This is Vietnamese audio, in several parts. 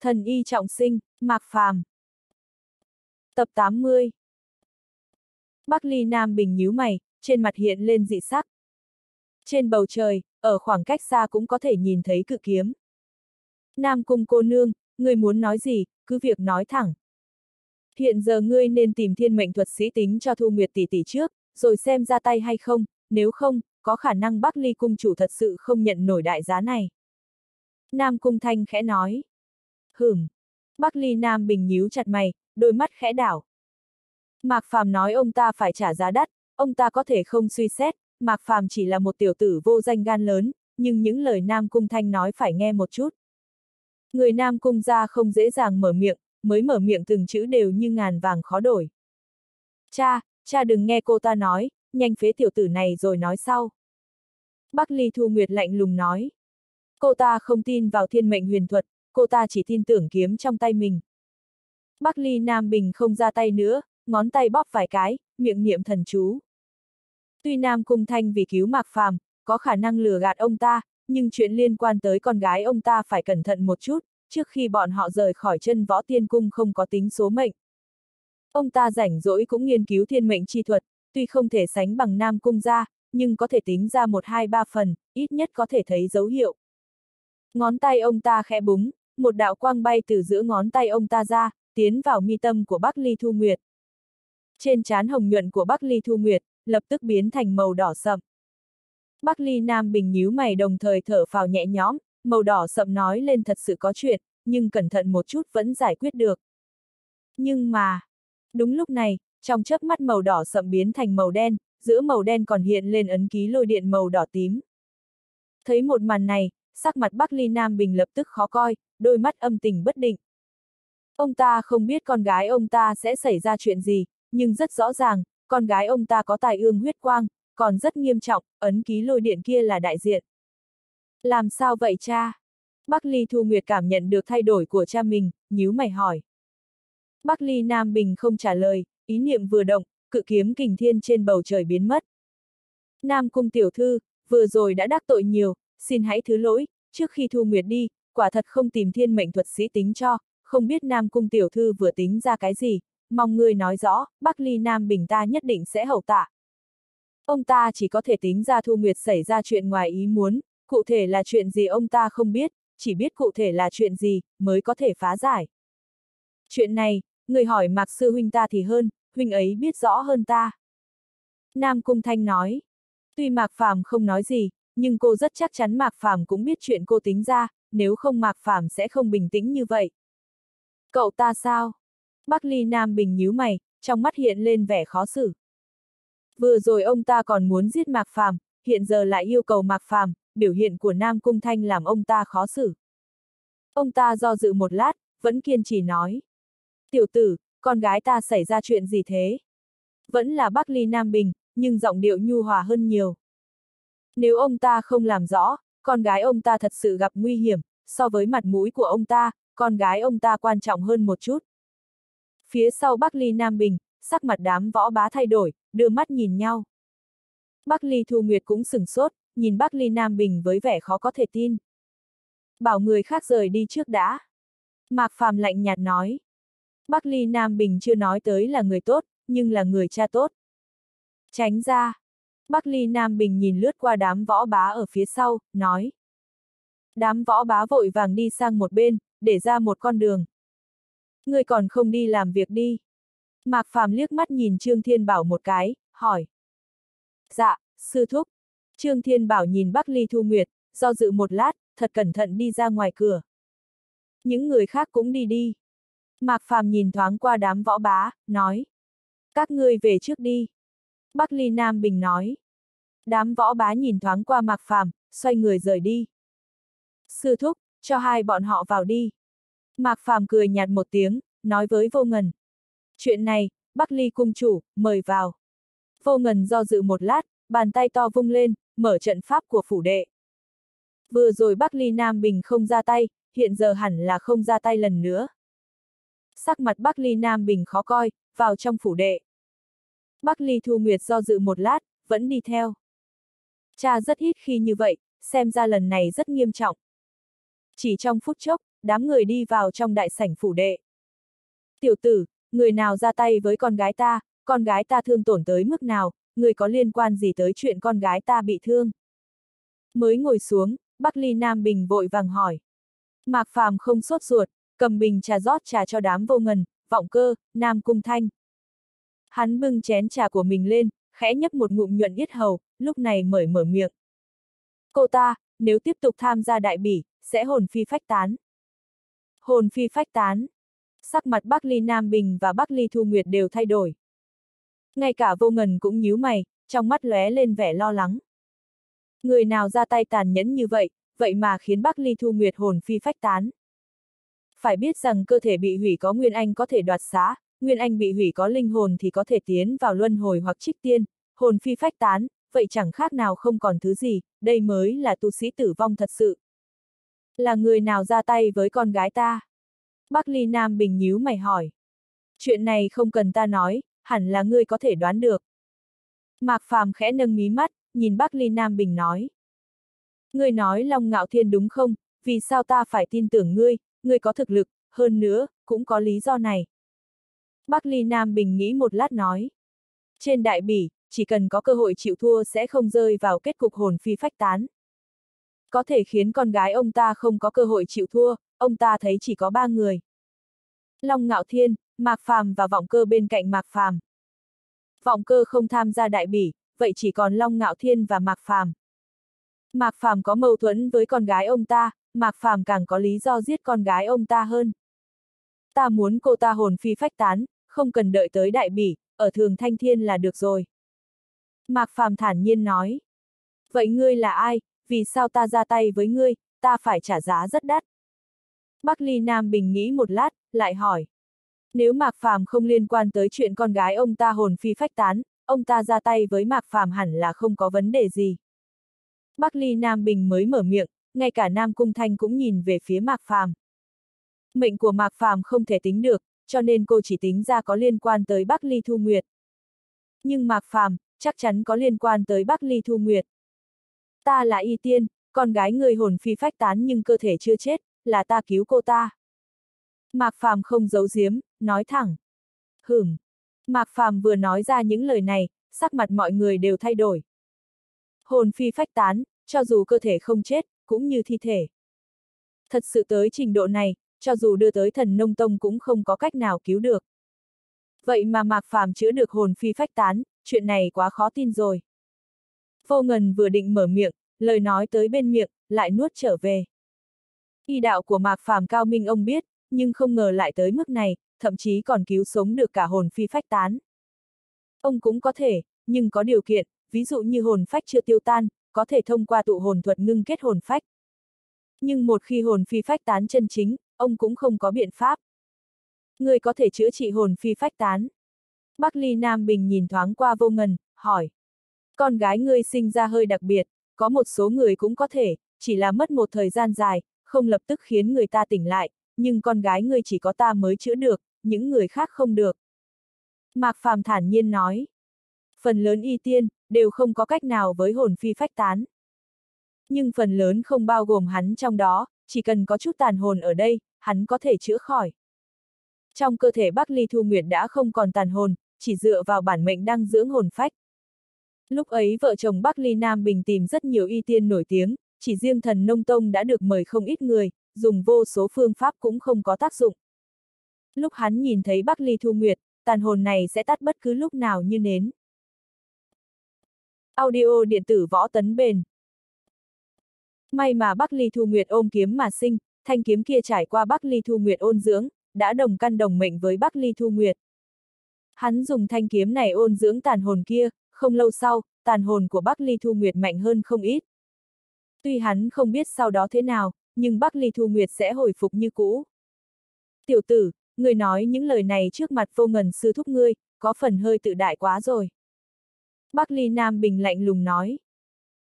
Thần y trọng sinh, Mạc Phàm. Tập 80 Bắc Ly Nam Bình nhíu mày, trên mặt hiện lên dị sắc. Trên bầu trời, ở khoảng cách xa cũng có thể nhìn thấy cự kiếm. Nam Cung cô nương, người muốn nói gì, cứ việc nói thẳng. Hiện giờ ngươi nên tìm thiên mệnh thuật sĩ tính cho Thu Nguyệt tỷ tỷ trước, rồi xem ra tay hay không, nếu không, có khả năng Bắc Ly cung chủ thật sự không nhận nổi đại giá này. Nam Cung Thanh khẽ nói. Hửm. Bắc Ly Nam Bình nhíu chặt mày, đôi mắt khẽ đảo. Mạc Phàm nói ông ta phải trả giá đắt, ông ta có thể không suy xét, Mạc Phàm chỉ là một tiểu tử vô danh gan lớn, nhưng những lời Nam Cung Thanh nói phải nghe một chút. Người Nam Cung ra không dễ dàng mở miệng, mới mở miệng từng chữ đều như ngàn vàng khó đổi. Cha, cha đừng nghe cô ta nói, nhanh phế tiểu tử này rồi nói sau. Bắc Ly Thu Nguyệt lạnh lùng nói. Cô ta không tin vào thiên mệnh huyền thuật, cô ta chỉ tin tưởng kiếm trong tay mình. Bắc Ly Nam Bình không ra tay nữa, ngón tay bóp vài cái, miệng niệm thần chú. Tuy Nam Cung Thanh vì cứu Mạc Phàm, có khả năng lừa gạt ông ta, nhưng chuyện liên quan tới con gái ông ta phải cẩn thận một chút, trước khi bọn họ rời khỏi chân võ tiên cung không có tính số mệnh. Ông ta rảnh rỗi cũng nghiên cứu thiên mệnh chi thuật, tuy không thể sánh bằng Nam Cung ra, nhưng có thể tính ra một hai ba phần, ít nhất có thể thấy dấu hiệu. Ngón tay ông ta khẽ búng, một đạo quang bay từ giữa ngón tay ông ta ra, tiến vào mi tâm của Bắc Ly Thu Nguyệt. Trên trán hồng nhuận của Bắc Ly Thu Nguyệt, lập tức biến thành màu đỏ sậm. Bắc Ly Nam Bình nhíu mày đồng thời thở phào nhẹ nhõm, màu đỏ sậm nói lên thật sự có chuyện, nhưng cẩn thận một chút vẫn giải quyết được. Nhưng mà, đúng lúc này, trong chớp mắt màu đỏ sậm biến thành màu đen, giữa màu đen còn hiện lên ấn ký lôi điện màu đỏ tím. Thấy một màn này, sắc mặt Bắc Ly Nam Bình lập tức khó coi, đôi mắt âm tình bất định. Ông ta không biết con gái ông ta sẽ xảy ra chuyện gì, nhưng rất rõ ràng, con gái ông ta có tài ương huyết quang, còn rất nghiêm trọng, ấn ký lôi điện kia là đại diện. Làm sao vậy cha? Bắc Ly Thu Nguyệt cảm nhận được thay đổi của cha mình, nhíu mày hỏi. Bắc Ly Nam Bình không trả lời, ý niệm vừa động, cự kiếm kình thiên trên bầu trời biến mất. Nam Cung Tiểu Thư, vừa rồi đã đắc tội nhiều, xin hãy thứ lỗi, trước khi Thu Nguyệt đi, quả thật không tìm thiên mệnh thuật sĩ tính cho, không biết Nam Cung Tiểu Thư vừa tính ra cái gì, mong người nói rõ, Bắc Ly Nam Bình ta nhất định sẽ hậu tạ. Ông ta chỉ có thể tính ra Thu Nguyệt xảy ra chuyện ngoài ý muốn, cụ thể là chuyện gì ông ta không biết, chỉ biết cụ thể là chuyện gì, mới có thể phá giải. Chuyện này, người hỏi Mạc Sư Huynh ta thì hơn, Huynh ấy biết rõ hơn ta. Nam Cung Thanh nói. Tuy Mạc Phàm không nói gì, nhưng cô rất chắc chắn Mạc Phàm cũng biết chuyện cô tính ra, nếu không Mạc Phàm sẽ không bình tĩnh như vậy. Cậu ta sao? Bắc Ly Nam Bình nhíu mày, trong mắt hiện lên vẻ khó xử. Vừa rồi ông ta còn muốn giết Mạc Phàm, hiện giờ lại yêu cầu Mạc Phàm, biểu hiện của Nam Cung Thanh làm ông ta khó xử. Ông ta do dự một lát, vẫn kiên trì nói. Tiểu tử, con gái ta xảy ra chuyện gì thế? Vẫn là Bắc Ly Nam Bình, nhưng giọng điệu nhu hòa hơn nhiều. Nếu ông ta không làm rõ, con gái ông ta thật sự gặp nguy hiểm, so với mặt mũi của ông ta, con gái ông ta quan trọng hơn một chút. Phía sau Bắc Ly Nam Bình, sắc mặt đám võ bá thay đổi, đưa mắt nhìn nhau. Bắc Ly Thu Nguyệt cũng sừng sốt, nhìn Bắc Ly Nam Bình với vẻ khó có thể tin. Bảo người khác rời đi trước đã. Mạc Phàm lạnh nhạt nói. Bắc Ly Nam Bình chưa nói tới là người tốt, nhưng là người cha tốt. Tránh ra. Bắc Ly Nam Bình nhìn lướt qua đám võ bá ở phía sau, nói. Đám võ bá vội vàng đi sang một bên, để ra một con đường. Người còn không đi làm việc đi. Mạc Phàm liếc mắt nhìn Trương Thiên Bảo một cái, hỏi. Dạ, sư thúc. Trương Thiên Bảo nhìn Bắc Ly Thu Nguyệt, do dự một lát, thật cẩn thận đi ra ngoài cửa. Những người khác cũng đi đi. Mạc Phàm nhìn thoáng qua đám võ bá, nói. Các ngươi về trước đi. Bắc Ly Nam Bình nói. Đám võ bá nhìn thoáng qua Mạc Phàm, xoay người rời đi. Sư thúc, cho hai bọn họ vào đi. Mạc Phàm cười nhạt một tiếng, nói với vô ngần. Chuyện này, Bắc Ly cung chủ, mời vào. Vô ngần do dự một lát, bàn tay to vung lên, mở trận pháp của phủ đệ. Vừa rồi Bắc Ly Nam Bình không ra tay, hiện giờ hẳn là không ra tay lần nữa. Sắc mặt Bắc Ly Nam Bình khó coi, vào trong phủ đệ. Bắc Ly Thu Nguyệt do dự một lát, vẫn đi theo. Cha rất ít khi như vậy, xem ra lần này rất nghiêm trọng. Chỉ trong phút chốc, đám người đi vào trong đại sảnh phủ đệ. Tiểu tử, người nào ra tay với con gái ta, con gái ta thương tổn tới mức nào, người có liên quan gì tới chuyện con gái ta bị thương? Mới ngồi xuống, Bắc Ly Nam Bình vội vàng hỏi. Mạc Phàm không sốt ruột, cầm bình trà rót trà cho đám vô ngần, vọng cơ, Nam Cung Thanh. Hắn bưng chén trà của mình lên, khẽ nhấp một ngụm nhuận yết hầu, lúc này mở mở miệng. Cô ta, nếu tiếp tục tham gia đại bỉ, sẽ hồn phi phách tán. Hồn phi phách tán. Sắc mặt Bắc Ly Nam Bình và Bắc Ly Thu Nguyệt đều thay đổi. Ngay cả vô ngần cũng nhíu mày, trong mắt lóe lên vẻ lo lắng. Người nào ra tay tàn nhẫn như vậy, vậy mà khiến Bắc Ly Thu Nguyệt hồn phi phách tán. Phải biết rằng cơ thể bị hủy có Nguyên Anh có thể đoạt xá, Nguyên Anh bị hủy có linh hồn thì có thể tiến vào luân hồi hoặc trích tiên, hồn phi phách tán, vậy chẳng khác nào không còn thứ gì, đây mới là tu sĩ tử vong thật sự. Là người nào ra tay với con gái ta? Bắc Ly Nam Bình nhíu mày hỏi. Chuyện này không cần ta nói, hẳn là ngươi có thể đoán được. Mạc Phàm khẽ nâng mí mắt, nhìn Bắc Ly Nam Bình nói. Ngươi nói Long Ngạo Thiên đúng không, vì sao ta phải tin tưởng ngươi, ngươi có thực lực, hơn nữa, cũng có lý do này. Bắc Ly Nam Bình nghĩ một lát nói. Trên đại bỉ, chỉ cần có cơ hội chịu thua sẽ không rơi vào kết cục hồn phi phách tán. Có thể khiến con gái ông ta không có cơ hội chịu thua, ông ta thấy chỉ có ba người. Long Ngạo Thiên, Mạc Phàm và Vọng Cơ bên cạnh Mạc Phàm. Vọng Cơ không tham gia đại bỉ, vậy chỉ còn Long Ngạo Thiên và Mạc Phàm. Mạc Phàm có mâu thuẫn với con gái ông ta, Mạc Phàm càng có lý do giết con gái ông ta hơn. Ta muốn cô ta hồn phi phách tán, không cần đợi tới đại bỉ, ở thường thanh thiên là được rồi. Mạc Phàm thản nhiên nói. Vậy ngươi là ai, vì sao ta ra tay với ngươi, ta phải trả giá rất đắt. Bắc Ly Nam Bình nghĩ một lát, lại hỏi. Nếu Mạc Phàm không liên quan tới chuyện con gái ông ta hồn phi phách tán, ông ta ra tay với Mạc Phàm hẳn là không có vấn đề gì. Bắc Ly Nam Bình mới mở miệng, ngay cả Nam Cung Thanh cũng nhìn về phía Mạc Phàm. Mệnh của Mạc Phàm không thể tính được, cho nên cô chỉ tính ra có liên quan tới Bắc Ly Thu Nguyệt. Nhưng Mạc Phàm, chắc chắn có liên quan tới Bắc Ly Thu Nguyệt. Ta là Y Tiên, con gái người hồn phi phách tán nhưng cơ thể chưa chết, là ta cứu cô ta. Mạc Phàm không giấu giếm, nói thẳng. Hửm. Mạc Phàm vừa nói ra những lời này, sắc mặt mọi người đều thay đổi. Hồn phi phách tán, cho dù cơ thể không chết, cũng như thi thể. Thật sự tới trình độ này, cho dù đưa tới thần nông tông cũng không có cách nào cứu được. Vậy mà Mạc Phàm chữa được hồn phi phách tán, chuyện này quá khó tin rồi. Vô ngần vừa định mở miệng, lời nói tới bên miệng, lại nuốt trở về. Y đạo của Mạc Phàm cao minh ông biết, nhưng không ngờ lại tới mức này, thậm chí còn cứu sống được cả hồn phi phách tán. Ông cũng có thể, nhưng có điều kiện, ví dụ như hồn phách chưa tiêu tan, có thể thông qua tụ hồn thuật ngưng kết hồn phách. Nhưng một khi hồn phi phách tán chân chính, ông cũng không có biện pháp. Người có thể chữa trị hồn phi phách tán. Bắc Ly Nam Bình nhìn thoáng qua vô ngần, hỏi. Con gái ngươi sinh ra hơi đặc biệt, có một số người cũng có thể, chỉ là mất một thời gian dài, không lập tức khiến người ta tỉnh lại, nhưng con gái ngươi chỉ có ta mới chữa được, những người khác không được. Mạc Phàm thản nhiên nói. Phần lớn y tiên, đều không có cách nào với hồn phi phách tán. Nhưng phần lớn không bao gồm hắn trong đó, chỉ cần có chút tàn hồn ở đây, hắn có thể chữa khỏi. Trong cơ thể Bắc Ly Thu Nguyệt đã không còn tàn hồn, chỉ dựa vào bản mệnh đang dưỡng hồn phách. Lúc ấy vợ chồng Bắc Ly Nam Bình tìm rất nhiều y tiên nổi tiếng, chỉ riêng thần nông tông đã được mời không ít người, dùng vô số phương pháp cũng không có tác dụng. Lúc hắn nhìn thấy Bắc Ly Thu Nguyệt, tàn hồn này sẽ tắt bất cứ lúc nào như nến. Audio điện tử võ tấn bền. May mà Bắc Ly Thu Nguyệt ôm kiếm mà sinh, thanh kiếm kia trải qua Bắc Ly Thu Nguyệt ôn dưỡng, đã đồng căn đồng mệnh với Bắc Ly Thu Nguyệt. Hắn dùng thanh kiếm này ôn dưỡng tàn hồn kia, không lâu sau, tàn hồn của Bắc Ly Thu Nguyệt mạnh hơn không ít. Tuy hắn không biết sau đó thế nào, nhưng Bắc Ly Thu Nguyệt sẽ hồi phục như cũ. Tiểu tử, người nói những lời này trước mặt vô ngần sư thúc ngươi, có phần hơi tự đại quá rồi. Bắc Ly Nam Bình lạnh lùng nói.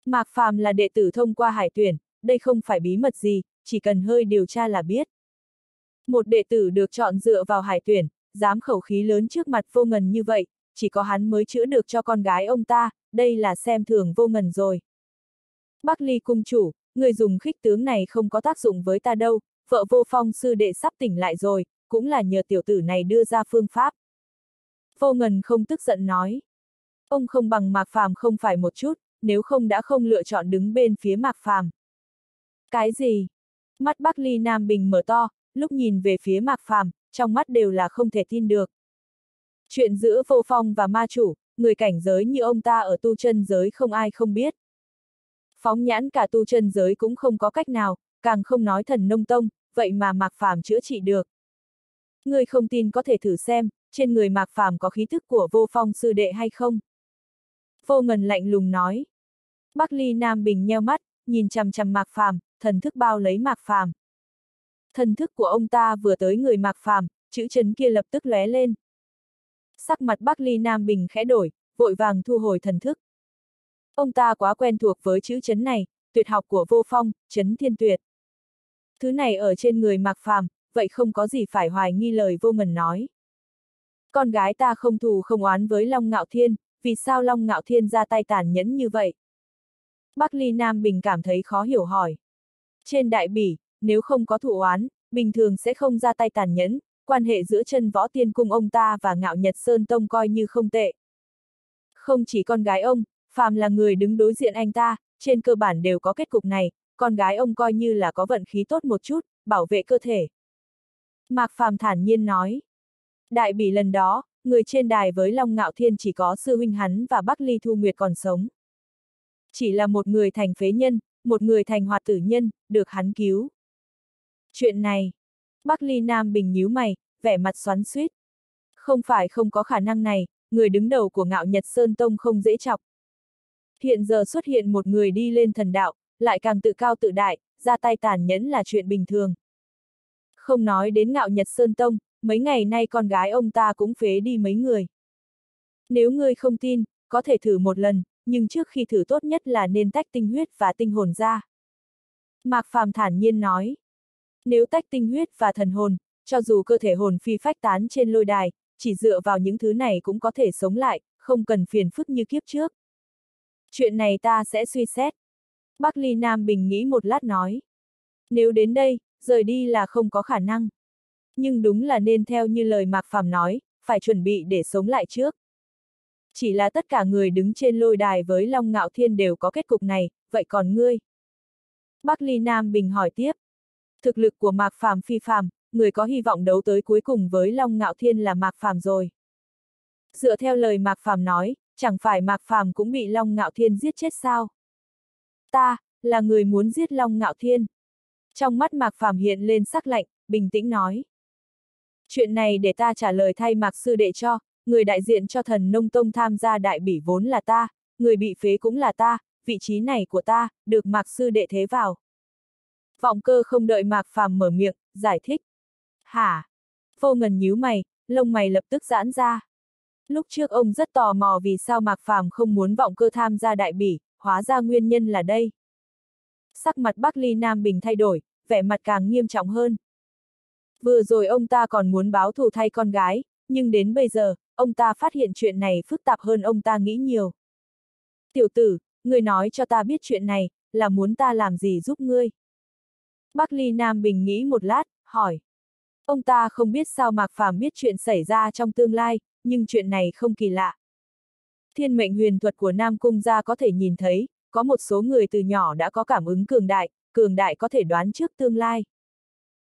Mạc Phàm là đệ tử thông qua hải tuyển, đây không phải bí mật gì, chỉ cần hơi điều tra là biết. Một đệ tử được chọn dựa vào hải tuyển, dám khẩu khí lớn trước mặt vô ngần như vậy, chỉ có hắn mới chữa được cho con gái ông ta, đây là xem thường vô ngần rồi. Bắc Ly cung chủ, người dùng khích tướng này không có tác dụng với ta đâu, vợ vô phong sư đệ sắp tỉnh lại rồi, cũng là nhờ tiểu tử này đưa ra phương pháp. Vô ngần không tức giận nói. Ông không bằng Mạc Phàm không phải một chút, nếu không đã không lựa chọn đứng bên phía Mạc Phàm. Cái gì? Mắt Bắc Ly Nam Bình mở to, lúc nhìn về phía Mạc Phàm, trong mắt đều là không thể tin được. Chuyện giữa vô phong và ma chủ, người cảnh giới như ông ta ở tu chân giới không ai không biết. Phóng nhãn cả tu chân giới cũng không có cách nào, càng không nói thần nông tông, vậy mà Mạc Phàm chữa trị được. Người không tin có thể thử xem, trên người Mạc Phàm có khí thức của vô phong sư đệ hay không? Vô ngần lạnh lùng nói. Bắc Ly Nam Bình nheo mắt, nhìn chằm chằm Mạc Phàm, thần thức bao lấy Mạc Phàm. Thần thức của ông ta vừa tới người Mạc Phàm, chữ chấn kia lập tức lóe lên. Sắc mặt Bắc Ly Nam Bình khẽ đổi, vội vàng thu hồi thần thức. Ông ta quá quen thuộc với chữ chấn này, tuyệt học của vô phong, chấn thiên tuyệt. Thứ này ở trên người Mạc Phàm, vậy không có gì phải hoài nghi lời vô ngần nói. Con gái ta không thù không oán với Long Ngạo Thiên, vì sao Long Ngạo Thiên ra tay tàn nhẫn như vậy? Bắc Ly Nam Bình cảm thấy khó hiểu hỏi. Trên đại bỉ, nếu không có thủ oán, bình thường sẽ không ra tay tàn nhẫn, quan hệ giữa chân võ tiên cung ông ta và ngạo Nhật Sơn Tông coi như không tệ. Không chỉ con gái ông, phàm là người đứng đối diện anh ta, trên cơ bản đều có kết cục này, con gái ông coi như là có vận khí tốt một chút, bảo vệ cơ thể. Mạc Phàm thản nhiên nói. Đại bỉ lần đó, người trên đài với Long Ngạo Thiên chỉ có sư huynh hắn và Bắc Ly Thu Nguyệt còn sống. Chỉ là một người thành phế nhân, một người thành hoạt tử nhân, được hắn cứu. Chuyện này, Bắc Ly Nam Bình nhíu mày, vẻ mặt xoắn suýt. Không phải không có khả năng này, người đứng đầu của ngạo Nhật Sơn Tông không dễ chọc. Hiện giờ xuất hiện một người đi lên thần đạo, lại càng tự cao tự đại, ra tay tàn nhẫn là chuyện bình thường. Không nói đến ngạo Nhật Sơn Tông, mấy ngày nay con gái ông ta cũng phế đi mấy người. Nếu ngươi không tin, có thể thử một lần, nhưng trước khi thử tốt nhất là nên tách tinh huyết và tinh hồn ra. Mạc Phàm thản nhiên nói. Nếu tách tinh huyết và thần hồn, cho dù cơ thể hồn phi phách tán trên lôi đài, chỉ dựa vào những thứ này cũng có thể sống lại, không cần phiền phức như kiếp trước. Chuyện này ta sẽ suy xét. Bắc Ly Nam Bình nghĩ một lát nói. Nếu đến đây, rời đi là không có khả năng. Nhưng đúng là nên theo như lời Mạc Phàm nói, phải chuẩn bị để sống lại trước. Chỉ là tất cả người đứng trên lôi đài với Long Ngạo Thiên đều có kết cục này, vậy còn ngươi? Bắc Ly Nam Bình hỏi tiếp. Thực lực của Mạc Phàm phi phàm, người có hy vọng đấu tới cuối cùng với Long Ngạo Thiên là Mạc Phàm rồi. Dựa theo lời Mạc Phàm nói, chẳng phải Mạc Phàm cũng bị Long Ngạo Thiên giết chết sao? Ta, là người muốn giết Long Ngạo Thiên. Trong mắt Mạc Phàm hiện lên sắc lạnh, bình tĩnh nói. Chuyện này để ta trả lời thay Mạc Sư Đệ cho, người đại diện cho thần nông tông tham gia đại bỉ vốn là ta, người bị phế cũng là ta, vị trí này của ta, được Mạc Sư Đệ thế vào. Vọng cơ không đợi Mạc Phàm mở miệng, giải thích. Hả? Vô ngần nhíu mày, lông mày lập tức giãn ra. Lúc trước ông rất tò mò vì sao Mạc Phàm không muốn vọng cơ tham gia đại bỉ, hóa ra nguyên nhân là đây. Sắc mặt Bắc Ly Nam Bình thay đổi, vẻ mặt càng nghiêm trọng hơn. Vừa rồi ông ta còn muốn báo thù thay con gái, nhưng đến bây giờ, ông ta phát hiện chuyện này phức tạp hơn ông ta nghĩ nhiều. Tiểu tử, người nói cho ta biết chuyện này, là muốn ta làm gì giúp ngươi? Bắc Ly Nam Bình nghĩ một lát, hỏi. Ông ta không biết sao Mạc Phàm biết chuyện xảy ra trong tương lai, nhưng chuyện này không kỳ lạ. Thiên mệnh huyền thuật của Nam Cung gia có thể nhìn thấy, có một số người từ nhỏ đã có cảm ứng cường đại, cường đại có thể đoán trước tương lai.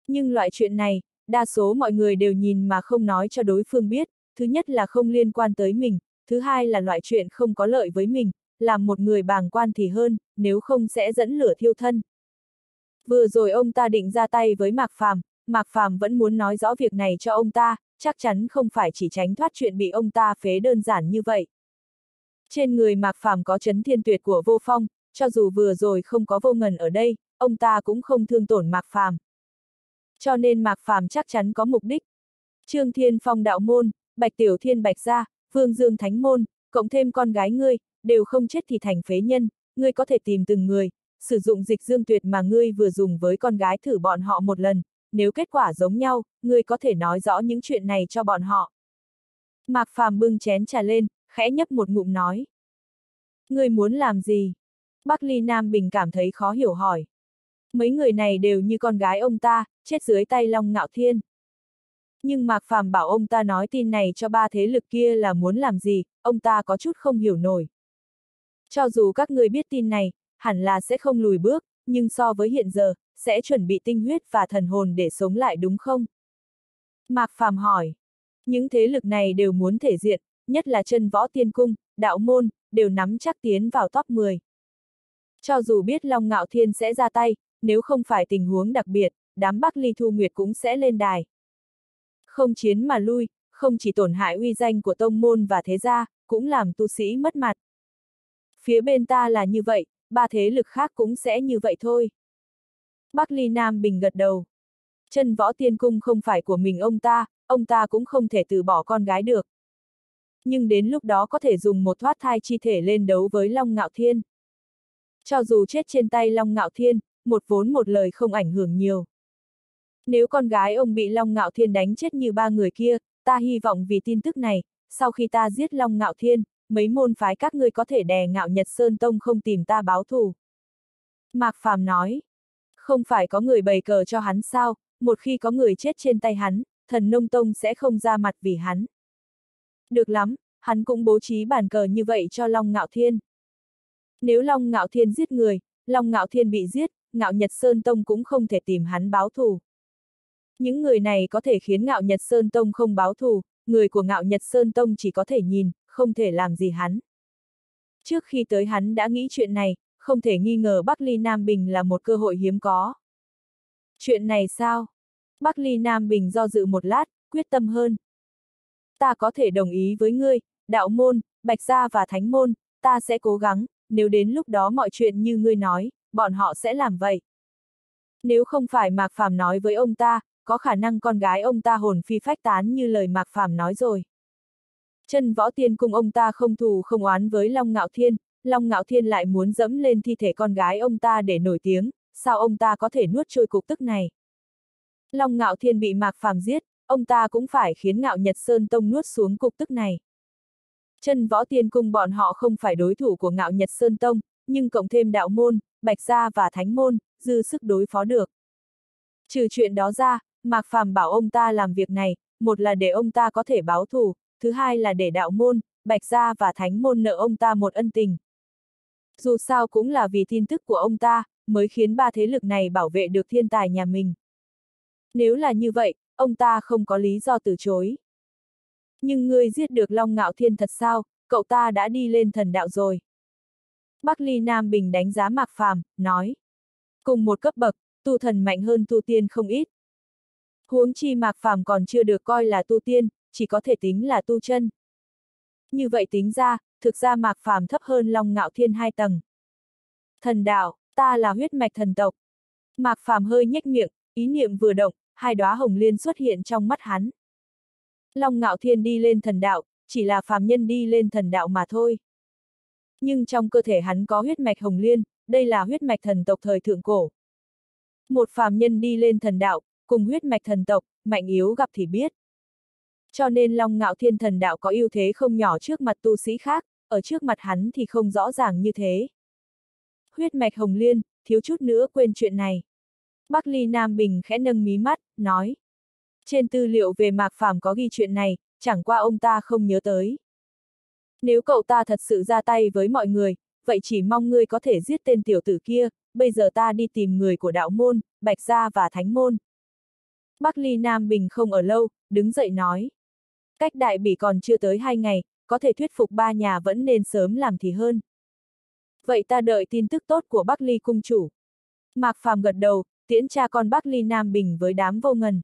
Nhưng loại chuyện này, đa số mọi người đều nhìn mà không nói cho đối phương biết, thứ nhất là không liên quan tới mình, thứ hai là loại chuyện không có lợi với mình, làm một người bàng quan thì hơn, nếu không sẽ dẫn lửa thiêu thân. Vừa rồi ông ta định ra tay với Mạc Phàm, Mạc Phàm vẫn muốn nói rõ việc này cho ông ta, chắc chắn không phải chỉ tránh thoát chuyện bị ông ta phế đơn giản như vậy. Trên người Mạc Phàm có chấn thiên tuyệt của vô phong, cho dù vừa rồi không có vô ngần ở đây, ông ta cũng không thương tổn Mạc Phàm. Cho nên Mạc Phàm chắc chắn có mục đích. Trương Thiên Phong đạo môn, Bạch Tiểu Thiên Bạch gia, Vương Dương Thánh môn, cộng thêm con gái ngươi, đều không chết thì thành phế nhân, ngươi có thể tìm từng người, sử dụng dịch dương tuyệt mà ngươi vừa dùng với con gái thử bọn họ một lần, nếu kết quả giống nhau, ngươi có thể nói rõ những chuyện này cho bọn họ. Mạc Phàm bưng chén trà lên, khẽ nhấp một ngụm nói. Ngươi muốn làm gì? Bắc Ly Nam Bình cảm thấy khó hiểu hỏi. Mấy người này đều như con gái ông ta, chết dưới tay Long Ngạo Thiên. Nhưng Mạc Phàm bảo ông ta nói tin này cho ba thế lực kia là muốn làm gì, ông ta có chút không hiểu nổi. Cho dù các người biết tin này, hẳn là sẽ không lùi bước, nhưng so với hiện giờ, sẽ chuẩn bị tinh huyết và thần hồn để sống lại đúng không? Mạc Phàm hỏi. Những thế lực này đều muốn thể diện, nhất là chân võ tiên cung, đạo môn, đều nắm chắc tiến vào top 10. Cho dù biết Long Ngạo Thiên sẽ ra tay, nếu không phải tình huống đặc biệt, đám Bắc Ly Thu Nguyệt cũng sẽ lên đài. Không chiến mà lui, không chỉ tổn hại uy danh của tông môn và thế gia, cũng làm tu sĩ mất mặt. Phía bên ta là như vậy, ba thế lực khác cũng sẽ như vậy thôi. Bắc Ly Nam Bình gật đầu. Chân võ tiên cung không phải của mình ông ta, ông ta cũng không thể từ bỏ con gái được. Nhưng đến lúc đó có thể dùng một thoát thai chi thể lên đấu với Long Ngạo Thiên. Cho dù chết trên tay Long Ngạo Thiên, một vốn một lời không ảnh hưởng nhiều. Nếu con gái ông bị Long Ngạo Thiên đánh chết như ba người kia, ta hy vọng vì tin tức này, sau khi ta giết Long Ngạo Thiên, mấy môn phái các ngươi có thể đè ngạo Nhật Sơn Tông không tìm ta báo thù. Mạc Phàm nói, không phải có người bày cờ cho hắn sao, một khi có người chết trên tay hắn, thần nông tông sẽ không ra mặt vì hắn. Được lắm, hắn cũng bố trí bàn cờ như vậy cho Long Ngạo Thiên. Nếu Long Ngạo Thiên giết người, Long Ngạo Thiên bị giết, Ngạo Nhật Sơn Tông cũng không thể tìm hắn báo thù. Những người này có thể khiến Ngạo Nhật Sơn Tông không báo thù, người của Ngạo Nhật Sơn Tông chỉ có thể nhìn, không thể làm gì hắn. Trước khi tới hắn đã nghĩ chuyện này, không thể nghi ngờ Bắc Ly Nam Bình là một cơ hội hiếm có. Chuyện này sao? Bắc Ly Nam Bình do dự một lát, quyết tâm hơn. Ta có thể đồng ý với ngươi, đạo môn, bạch gia và thánh môn, ta sẽ cố gắng, nếu đến lúc đó mọi chuyện như ngươi nói, bọn họ sẽ làm vậy. Nếu không phải Mạc Phàm nói với ông ta, có khả năng con gái ông ta hồn phi phách tán như lời Mạc Phàm nói rồi. Chân võ tiên cùng ông ta không thù không oán với Long Ngạo Thiên, Long Ngạo Thiên lại muốn dẫm lên thi thể con gái ông ta để nổi tiếng, sao ông ta có thể nuốt trôi cục tức này? Long Ngạo Thiên bị Mạc Phàm giết, ông ta cũng phải khiến Ngạo Nhật Sơn Tông nuốt xuống cục tức này. Chân võ tiên cung bọn họ không phải đối thủ của Ngạo Nhật Sơn Tông, nhưng cộng thêm đạo môn, bạch gia và thánh môn, dư sức đối phó được. Trừ chuyện đó ra, Mạc Phàm bảo ông ta làm việc này, một là để ông ta có thể báo thù, thứ hai là để đạo môn, bạch gia và thánh môn nợ ông ta một ân tình. Dù sao cũng là vì tin tức của ông ta, mới khiến ba thế lực này bảo vệ được thiên tài nhà mình. Nếu là như vậy, ông ta không có lý do từ chối. Nhưng ngươi giết được Long Ngạo Thiên thật sao, cậu ta đã đi lên thần đạo rồi. Bắc Ly Nam Bình đánh giá Mạc Phàm, nói. Cùng một cấp bậc, tu thần mạnh hơn tu tiên không ít. Huống chi Mạc Phàm còn chưa được coi là tu tiên, chỉ có thể tính là tu chân. Như vậy tính ra, thực ra Mạc Phàm thấp hơn Long Ngạo Thiên hai tầng. Thần đạo, ta là huyết mạch thần tộc. Mạc Phàm hơi nhếch miệng, ý niệm vừa động, hai đóa hồng liên xuất hiện trong mắt hắn. Long Ngạo Thiên đi lên thần đạo, chỉ là phàm nhân đi lên thần đạo mà thôi. Nhưng trong cơ thể hắn có huyết mạch hồng liên, đây là huyết mạch thần tộc thời thượng cổ. Một phàm nhân đi lên thần đạo, cùng huyết mạch thần tộc, mạnh yếu gặp thì biết. Cho nên Long Ngạo Thiên thần đạo có ưu thế không nhỏ trước mặt tu sĩ khác, ở trước mặt hắn thì không rõ ràng như thế. Huyết mạch hồng liên, thiếu chút nữa quên chuyện này. Bắc Ly Nam Bình khẽ nâng mí mắt, nói. Trên tư liệu về Mạc Phàm có ghi chuyện này, chẳng qua ông ta không nhớ tới. Nếu cậu ta thật sự ra tay với mọi người, vậy chỉ mong ngươi có thể giết tên tiểu tử kia, bây giờ ta đi tìm người của đạo môn, bạch gia và thánh môn. Bắc Ly Nam Bình không ở lâu, đứng dậy nói. Cách đại bỉ còn chưa tới hai ngày, có thể thuyết phục ba nhà vẫn nên sớm làm thì hơn. Vậy ta đợi tin tức tốt của Bắc Ly cung chủ. Mạc Phàm gật đầu, tiễn cha con Bắc Ly Nam Bình với đám vô ngần.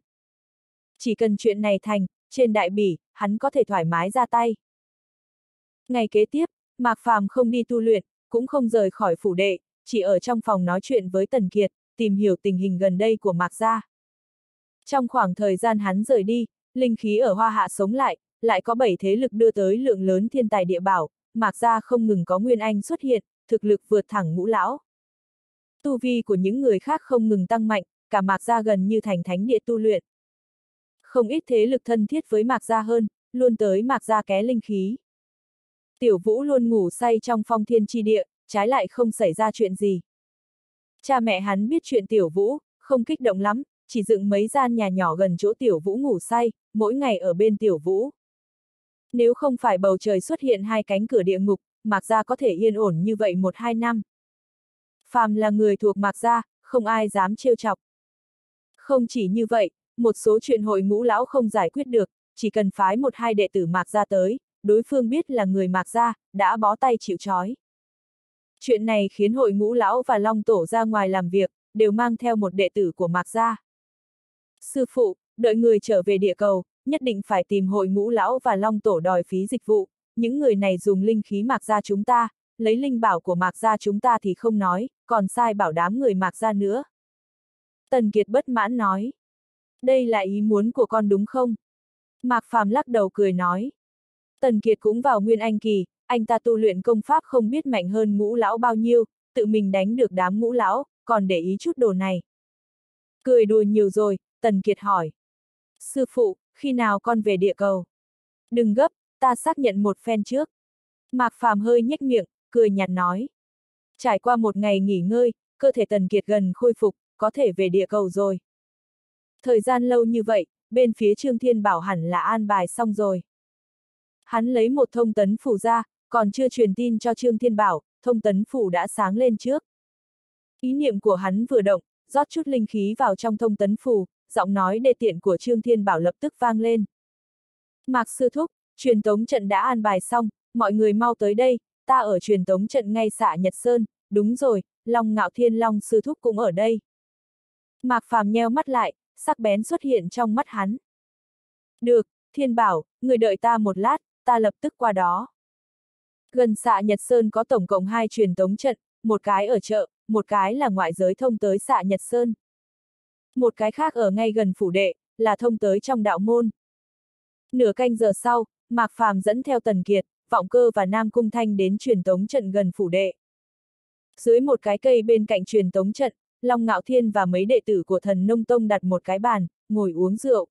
Chỉ cần chuyện này thành, trên đại bỉ, hắn có thể thoải mái ra tay. Ngày kế tiếp, Mạc Phàm không đi tu luyện, cũng không rời khỏi phủ đệ, chỉ ở trong phòng nói chuyện với Tần Kiệt, tìm hiểu tình hình gần đây của Mạc Gia. Trong khoảng thời gian hắn rời đi, linh khí ở Hoa Hạ sống lại, lại có bảy thế lực đưa tới lượng lớn thiên tài địa bảo, Mạc Gia không ngừng có Nguyên Anh xuất hiện, thực lực vượt thẳng ngũ lão. Tu vi của những người khác không ngừng tăng mạnh, cả Mạc Gia gần như thành thánh địa tu luyện. Không ít thế lực thân thiết với Mạc Gia hơn, luôn tới Mạc Gia ké linh khí. Tiểu Vũ luôn ngủ say trong phong thiên chi địa, trái lại không xảy ra chuyện gì. Cha mẹ hắn biết chuyện tiểu vũ, không kích động lắm, chỉ dựng mấy gian nhà nhỏ gần chỗ tiểu vũ ngủ say, mỗi ngày ở bên tiểu vũ. Nếu không phải bầu trời xuất hiện hai cánh cửa địa ngục, Mạc Gia có thể yên ổn như vậy một hai năm. Phàm là người thuộc Mạc Gia, không ai dám trêu chọc. Không chỉ như vậy, một số chuyện hội ngũ lão không giải quyết được, chỉ cần phái một hai đệ tử Mạc Gia tới, đối phương biết là người Mạc Gia, đã bó tay chịu trói. Chuyện này khiến hội ngũ lão và Long Tổ ra ngoài làm việc, đều mang theo một đệ tử của Mạc Gia. Sư phụ, đợi người trở về địa cầu, nhất định phải tìm hội ngũ lão và Long Tổ đòi phí dịch vụ, những người này dùng linh khí Mạc Gia chúng ta, lấy linh bảo của Mạc Gia chúng ta thì không nói, còn sai bảo đám người Mạc Gia nữa. Tần Kiệt bất mãn nói. Đây là ý muốn của con đúng không? Mạc Phàm lắc đầu cười nói. Tần Kiệt cũng vào Nguyên Anh Kỳ, anh ta tu luyện công pháp không biết mạnh hơn ngũ lão bao nhiêu, tự mình đánh được đám ngũ lão, còn để ý chút đồ này. Cười đùa nhiều rồi, Tần Kiệt hỏi. Sư phụ, khi nào con về địa cầu? Đừng gấp, ta xác nhận một phen trước. Mạc Phàm hơi nhếch miệng, cười nhạt nói. Trải qua một ngày nghỉ ngơi, cơ thể Tần Kiệt gần khôi phục, có thể về địa cầu rồi. Thời gian lâu như vậy, bên phía Trương Thiên Bảo hẳn là an bài xong rồi. Hắn lấy một thông tấn phủ ra, còn chưa truyền tin cho Trương Thiên Bảo, thông tấn phủ đã sáng lên trước. Ý niệm của hắn vừa động, rót chút linh khí vào trong thông tấn phủ, giọng nói đề tiện của Trương Thiên Bảo lập tức vang lên. Mạc Sư Thúc, truyền tống trận đã an bài xong, mọi người mau tới đây, ta ở truyền tống trận ngay xạ Nhật Sơn, đúng rồi, Long Ngạo Thiên Long Sư Thúc cũng ở đây. Mạc Phàm nheo mắt lại, sắc bén xuất hiện trong mắt hắn. Được, Thiên Bảo, người đợi ta một lát, ta lập tức qua đó. Gần xạ Nhật Sơn có tổng cộng hai truyền tống trận, một cái ở chợ, một cái là ngoại giới thông tới xạ Nhật Sơn. Một cái khác ở ngay gần phủ đệ, là thông tới trong đạo môn. Nửa canh giờ sau, Mạc Phàm dẫn theo Tần Kiệt, Vọng Cơ và Nam Cung Thanh đến truyền tống trận gần phủ đệ. Dưới một cái cây bên cạnh truyền tống trận, Long Ngạo Thiên và mấy đệ tử của thần Nông Tông đặt một cái bàn, ngồi uống rượu.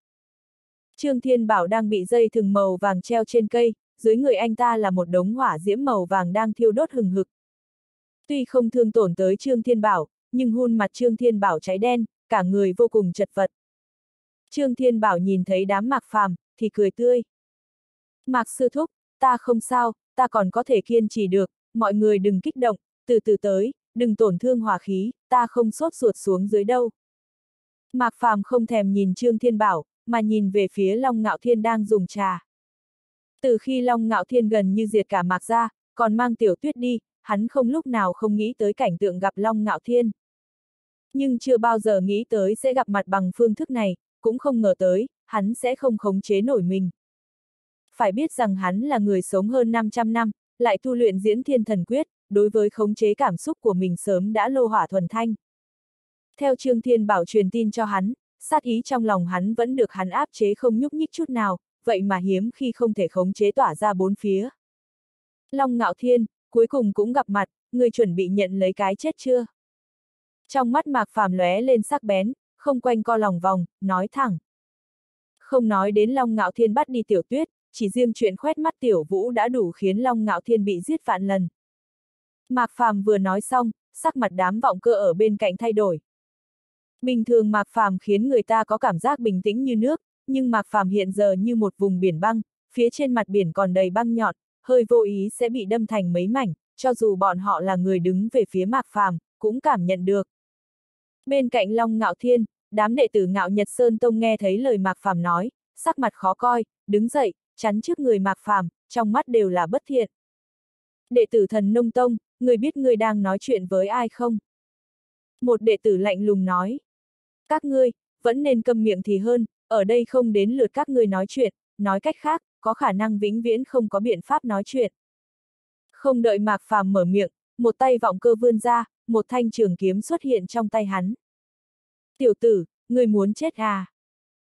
Trương Thiên Bảo đang bị dây thừng màu vàng treo trên cây, dưới người anh ta là một đống hỏa diễm màu vàng đang thiêu đốt hừng hực. Tuy không thương tổn tới Trương Thiên Bảo, nhưng hun mặt Trương Thiên Bảo cháy đen, cả người vô cùng chật vật. Trương Thiên Bảo nhìn thấy đám mạc phàm, thì cười tươi. Mạc sư thúc, ta không sao, ta còn có thể kiên trì được, mọi người đừng kích động, từ từ tới, đừng tổn thương hòa khí, ta không sốt ruột xuống dưới đâu. Mạc Phàm không thèm nhìn Trương Thiên Bảo, mà nhìn về phía Long Ngạo Thiên đang dùng trà. Từ khi Long Ngạo Thiên gần như diệt cả Mạc ra, còn mang tiểu tuyết đi, hắn không lúc nào không nghĩ tới cảnh tượng gặp Long Ngạo Thiên. Nhưng chưa bao giờ nghĩ tới sẽ gặp mặt bằng phương thức này, cũng không ngờ tới, hắn sẽ không khống chế nổi mình. Phải biết rằng hắn là người sống hơn 500 năm, lại tu luyện diễn thiên thần quyết, đối với khống chế cảm xúc của mình sớm đã lô hỏa thuần thanh. Theo Trương Thiên Bảo truyền tin cho hắn, sát ý trong lòng hắn vẫn được hắn áp chế không nhúc nhích chút nào, vậy mà hiếm khi không thể khống chế tỏa ra bốn phía. Long Ngạo Thiên, cuối cùng cũng gặp mặt, người chuẩn bị nhận lấy cái chết chưa? Trong mắt Mạc Phàm lóe lên sắc bén, không quanh co lòng vòng, nói thẳng. Không nói đến Long Ngạo Thiên bắt đi tiểu tuyết, chỉ riêng chuyện khoét mắt tiểu vũ đã đủ khiến Long Ngạo Thiên bị giết vạn lần. Mạc Phàm vừa nói xong, sắc mặt đám vọng cơ ở bên cạnh thay đổi. Bình thường Mạc Phàm khiến người ta có cảm giác bình tĩnh như nước, nhưng Mạc Phàm hiện giờ như một vùng biển băng, phía trên mặt biển còn đầy băng nhọn, hơi vô ý sẽ bị đâm thành mấy mảnh, cho dù bọn họ là người đứng về phía Mạc Phàm, cũng cảm nhận được. Bên cạnh Long Ngạo Thiên, đám đệ tử Ngạo Nhật Sơn Tông nghe thấy lời Mạc Phàm nói, sắc mặt khó coi, đứng dậy, chắn trước người Mạc Phàm, trong mắt đều là bất thiện. Đệ tử thần Nông Tông, người biết người đang nói chuyện với ai không? Một đệ tử lạnh lùng nói. Các ngươi, vẫn nên câm miệng thì hơn, ở đây không đến lượt các ngươi nói chuyện, nói cách khác, có khả năng vĩnh viễn không có biện pháp nói chuyện. Không đợi Mạc Phàm mở miệng, một tay vọng cơ vươn ra, một thanh trường kiếm xuất hiện trong tay hắn. Tiểu tử, người muốn chết à?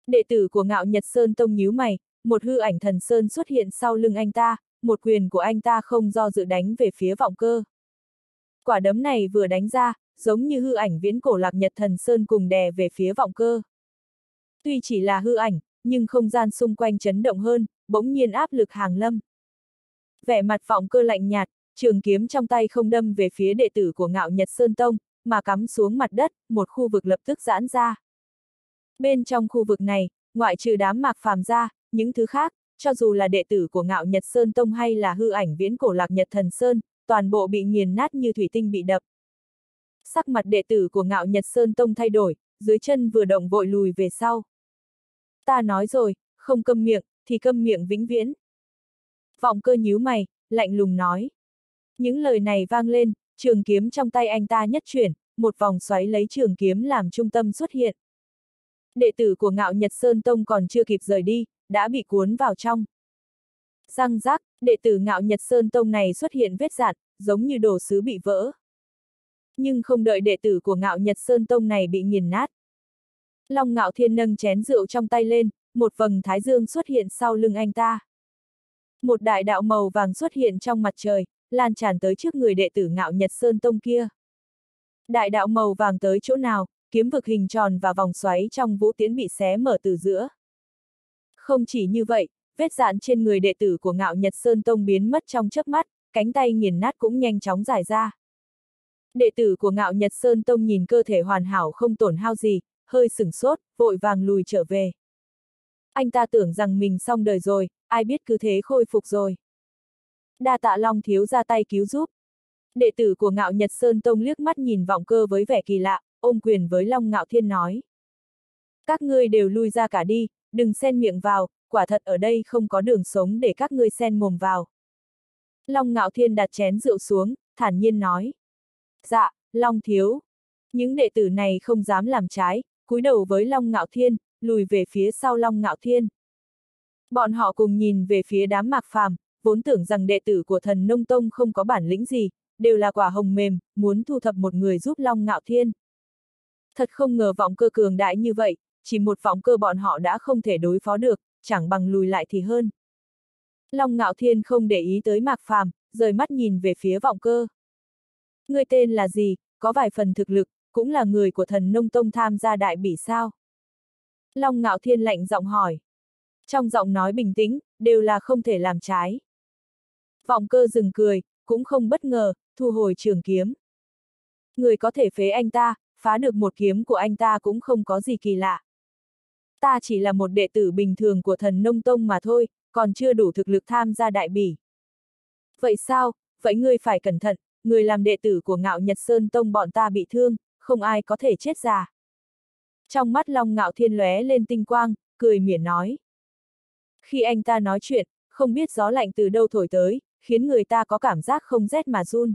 Đệ tử của ngạo Nhật Sơn Tông nhíu mày, một hư ảnh thần Sơn xuất hiện sau lưng anh ta, một quyền của anh ta không do dự đánh về phía vọng cơ. Quả đấm này vừa đánh ra, giống như hư ảnh viễn cổ lạc Nhật thần Sơn cùng đè về phía vọng cơ. Tuy chỉ là hư ảnh, nhưng không gian xung quanh chấn động hơn, bỗng nhiên áp lực hàng lâm. Vẻ mặt vọng cơ lạnh nhạt, trường kiếm trong tay không đâm về phía đệ tử của ngạo Nhật Sơn Tông, mà cắm xuống mặt đất, một khu vực lập tức giãn ra. Bên trong khu vực này, ngoại trừ đám mạc phàm ra, những thứ khác, cho dù là đệ tử của ngạo Nhật Sơn Tông hay là hư ảnh viễn cổ lạc Nhật Thần Sơn, toàn bộ bị nghiền nát như thủy tinh bị đập. Sắc mặt đệ tử của ngạo Nhật Sơn Tông thay đổi, dưới chân vừa động vội lùi về sau. Ta nói rồi, không câm miệng, thì câm miệng vĩnh viễn. Vọng cơ nhíu mày, lạnh lùng nói. Những lời này vang lên, trường kiếm trong tay anh ta nhất chuyển, một vòng xoáy lấy trường kiếm làm trung tâm xuất hiện. Đệ tử của ngạo Nhật Sơn Tông còn chưa kịp rời đi, đã bị cuốn vào trong. Răng rác, đệ tử ngạo Nhật Sơn Tông này xuất hiện vết dạn, giống như đồ sứ bị vỡ. Nhưng không đợi đệ tử của ngạo Nhật Sơn Tông này bị nghiền nát. Long ngạo thiên nâng chén rượu trong tay lên, một vầng thái dương xuất hiện sau lưng anh ta. Một đại đạo màu vàng xuất hiện trong mặt trời, lan tràn tới trước người đệ tử ngạo Nhật Sơn Tông kia. Đại đạo màu vàng tới chỗ nào, kiếm vực hình tròn và vòng xoáy trong vũ tiễn bị xé mở từ giữa. Không chỉ như vậy, vết dạn trên người đệ tử của ngạo Nhật Sơn Tông biến mất trong chớp mắt, cánh tay nghiền nát cũng nhanh chóng giải ra. Đệ tử của ngạo Nhật Sơn Tông nhìn cơ thể hoàn hảo không tổn hao gì, hơi sửng sốt, vội vàng lùi trở về. Anh ta tưởng rằng mình xong đời rồi, ai biết cứ thế khôi phục rồi. Đa tạ Long thiếu ra tay cứu giúp. Đệ tử của ngạo Nhật Sơn Tông liếc mắt nhìn vọng cơ với vẻ kỳ lạ, ôm quyền với Long ngạo thiên nói. Các ngươi đều lui ra cả đi, đừng xen miệng vào, quả thật ở đây không có đường sống để các ngươi xen mồm vào. Long ngạo thiên đặt chén rượu xuống, thản nhiên nói. Dạ, Long thiếu. Những đệ tử này không dám làm trái, cúi đầu với Long ngạo thiên, lùi về phía sau Long ngạo thiên. Bọn họ cùng nhìn về phía đám mạc phàm, vốn tưởng rằng đệ tử của thần nông tông không có bản lĩnh gì, đều là quả hồng mềm, muốn thu thập một người giúp Long Ngạo Thiên. Thật không ngờ vọng cơ cường đại như vậy, chỉ một vọng cơ bọn họ đã không thể đối phó được, chẳng bằng lùi lại thì hơn. Long Ngạo Thiên không để ý tới Mạc Phàm, rời mắt nhìn về phía vọng cơ. Người tên là gì, có vài phần thực lực, cũng là người của thần nông tông tham gia đại bỉ sao? Long Ngạo Thiên lạnh giọng hỏi. Trong giọng nói bình tĩnh, đều là không thể làm trái. Vọng cơ dừng cười, cũng không bất ngờ, thu hồi trường kiếm. Người có thể phế anh ta, phá được một kiếm của anh ta cũng không có gì kỳ lạ. Ta chỉ là một đệ tử bình thường của thần nông tông mà thôi, còn chưa đủ thực lực tham gia đại bỉ. Vậy sao, vậy ngươi phải cẩn thận, người làm đệ tử của ngạo Nhật Sơn Tông bọn ta bị thương, không ai có thể chết già. Trong mắt Long Ngạo Thiên lóe lên tinh quang, cười mỉa nói. Khi anh ta nói chuyện, không biết gió lạnh từ đâu thổi tới, khiến người ta có cảm giác không rét mà run.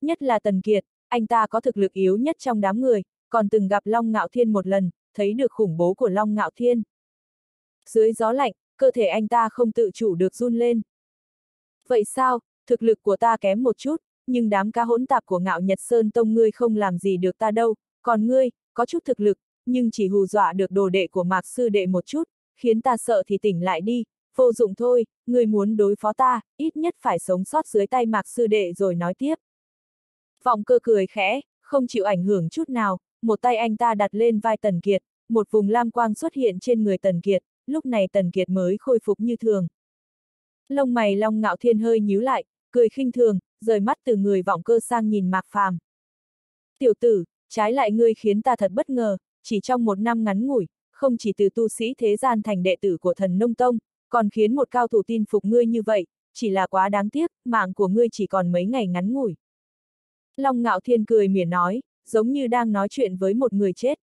Nhất là Tần Kiệt, anh ta có thực lực yếu nhất trong đám người, còn từng gặp Long Ngạo Thiên một lần, thấy được khủng bố của Long Ngạo Thiên. Dưới gió lạnh, cơ thể anh ta không tự chủ được run lên. Vậy sao, thực lực của ta kém một chút, nhưng đám ca hỗn tạp của ngạo Nhật Sơn Tông ngươi không làm gì được ta đâu, còn ngươi, có chút thực lực, nhưng chỉ hù dọa được đồ đệ của mạc sư đệ một chút, khiến ta sợ thì tỉnh lại đi, vô dụng thôi, người muốn đối phó ta, ít nhất phải sống sót dưới tay mạc sư đệ rồi nói tiếp. Vọng cơ cười khẽ, không chịu ảnh hưởng chút nào, một tay anh ta đặt lên vai Tần Kiệt, một vùng lam quang xuất hiện trên người Tần Kiệt, lúc này Tần Kiệt mới khôi phục như thường. Lông mày long ngạo thiên hơi nhíu lại, cười khinh thường, rời mắt từ người vọng cơ sang nhìn mạc phàm. Tiểu tử, trái lại ngươi khiến ta thật bất ngờ, chỉ trong một năm ngắn ngủi, không chỉ từ tu sĩ thế gian thành đệ tử của thần nông tông, còn khiến một cao thủ tin phục ngươi như vậy, chỉ là quá đáng tiếc, mạng của ngươi chỉ còn mấy ngày ngắn ngủi. Long ngạo thiên cười mỉa nói, giống như đang nói chuyện với một người chết.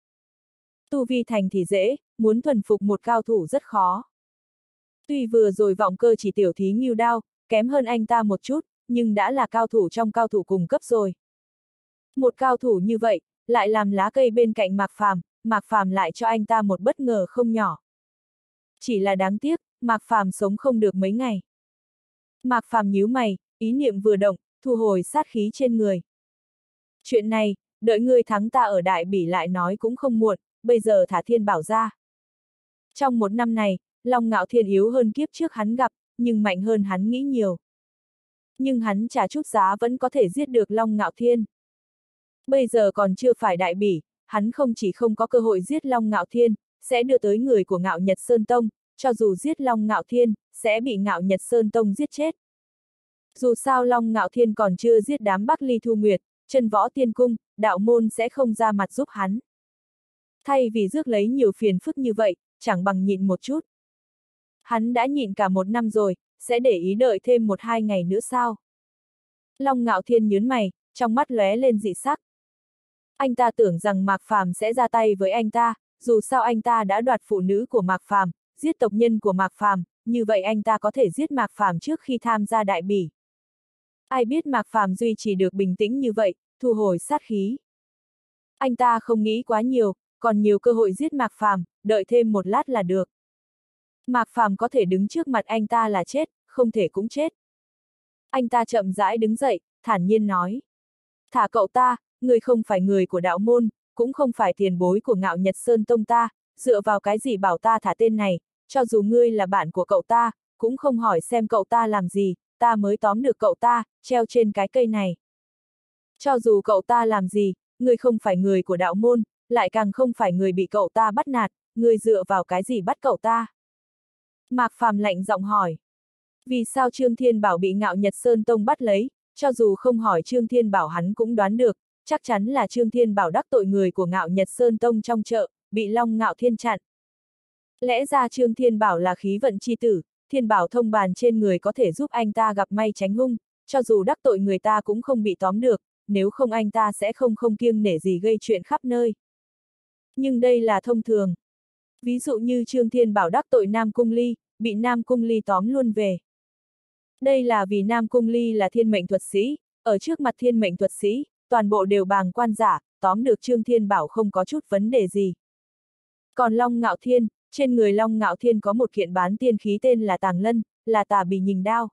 Tu vi thành thì dễ, muốn thuần phục một cao thủ rất khó. Tuy vừa rồi vọng cơ chỉ tiểu thí nghiêu đao, kém hơn anh ta một chút, nhưng đã là cao thủ trong cao thủ cùng cấp rồi. Một cao thủ như vậy, lại làm lá cây bên cạnh Mạc Phàm, Mạc Phàm lại cho anh ta một bất ngờ không nhỏ. Chỉ là đáng tiếc, Mạc Phàm sống không được mấy ngày. Mạc Phàm nhíu mày, ý niệm vừa động, thu hồi sát khí trên người. Chuyện này, đợi ngươi thắng ta ở đại bỉ lại nói cũng không muộn, bây giờ thả thiên bảo ra. Trong một năm này, Long Ngạo Thiên yếu hơn kiếp trước hắn gặp, nhưng mạnh hơn hắn nghĩ nhiều. Nhưng hắn trả chút giá vẫn có thể giết được Long Ngạo Thiên. Bây giờ còn chưa phải đại bỉ, hắn không chỉ không có cơ hội giết Long Ngạo Thiên, sẽ đưa tới người của Ngạo Nhật Sơn Tông, cho dù giết Long Ngạo Thiên, sẽ bị Ngạo Nhật Sơn Tông giết chết. Dù sao Long Ngạo Thiên còn chưa giết đám Bắc Ly Thu Nguyệt, chân võ tiên cung, đạo môn sẽ không ra mặt giúp hắn. Thay vì rước lấy nhiều phiền phức như vậy, chẳng bằng nhịn một chút. Hắn đã nhịn cả một năm rồi, sẽ để ý đợi thêm một hai ngày nữa sao? Long ngạo thiên nhớn mày, trong mắt lóe lên dị sắc. Anh ta tưởng rằng Mạc Phàm sẽ ra tay với anh ta, dù sao anh ta đã đoạt phụ nữ của Mạc Phàm, giết tộc nhân của Mạc Phàm, như vậy anh ta có thể giết Mạc Phàm trước khi tham gia đại bỉ. Ai biết Mạc Phàm duy trì được bình tĩnh như vậy, thu hồi sát khí. Anh ta không nghĩ quá nhiều, còn nhiều cơ hội giết Mạc Phàm, đợi thêm một lát là được. Mạc Phàm có thể đứng trước mặt anh ta là chết, không thể cũng chết. Anh ta chậm rãi đứng dậy, thản nhiên nói. Thả cậu ta, người không phải người của đạo môn, cũng không phải tiền bối của ngạo Nhật Sơn Tông ta, dựa vào cái gì bảo ta thả tên này, cho dù ngươi là bạn của cậu ta, cũng không hỏi xem cậu ta làm gì, ta mới tóm được cậu ta, treo trên cái cây này. Cho dù cậu ta làm gì, ngươi không phải người của đạo môn, lại càng không phải người bị cậu ta bắt nạt, ngươi dựa vào cái gì bắt cậu ta. Mạc Phàm lạnh giọng hỏi. Vì sao Trương Thiên Bảo bị ngạo Nhật Sơn Tông bắt lấy, cho dù không hỏi Trương Thiên Bảo hắn cũng đoán được, chắc chắn là Trương Thiên Bảo đắc tội người của ngạo Nhật Sơn Tông trong chợ, bị Long Ngạo Thiên chặn. Lẽ ra Trương Thiên Bảo là khí vận chi tử, Thiên Bảo thông bàn trên người có thể giúp anh ta gặp may tránh hung, cho dù đắc tội người ta cũng không bị tóm được, nếu không anh ta sẽ không không kiêng nể gì gây chuyện khắp nơi. Nhưng đây là thông thường. Ví dụ như Trương Thiên Bảo đắc tội Nam Cung Ly, bị Nam Cung Ly tóm luôn về. Đây là vì Nam Cung Ly là thiên mệnh thuật sĩ, ở trước mặt thiên mệnh thuật sĩ, toàn bộ đều bàng quan giả, tóm được Trương Thiên Bảo không có chút vấn đề gì. Còn Long Ngạo Thiên, trên người Long Ngạo Thiên có một kiện bán tiên khí tên là Tàng Lân, là tà bì nhìn đao.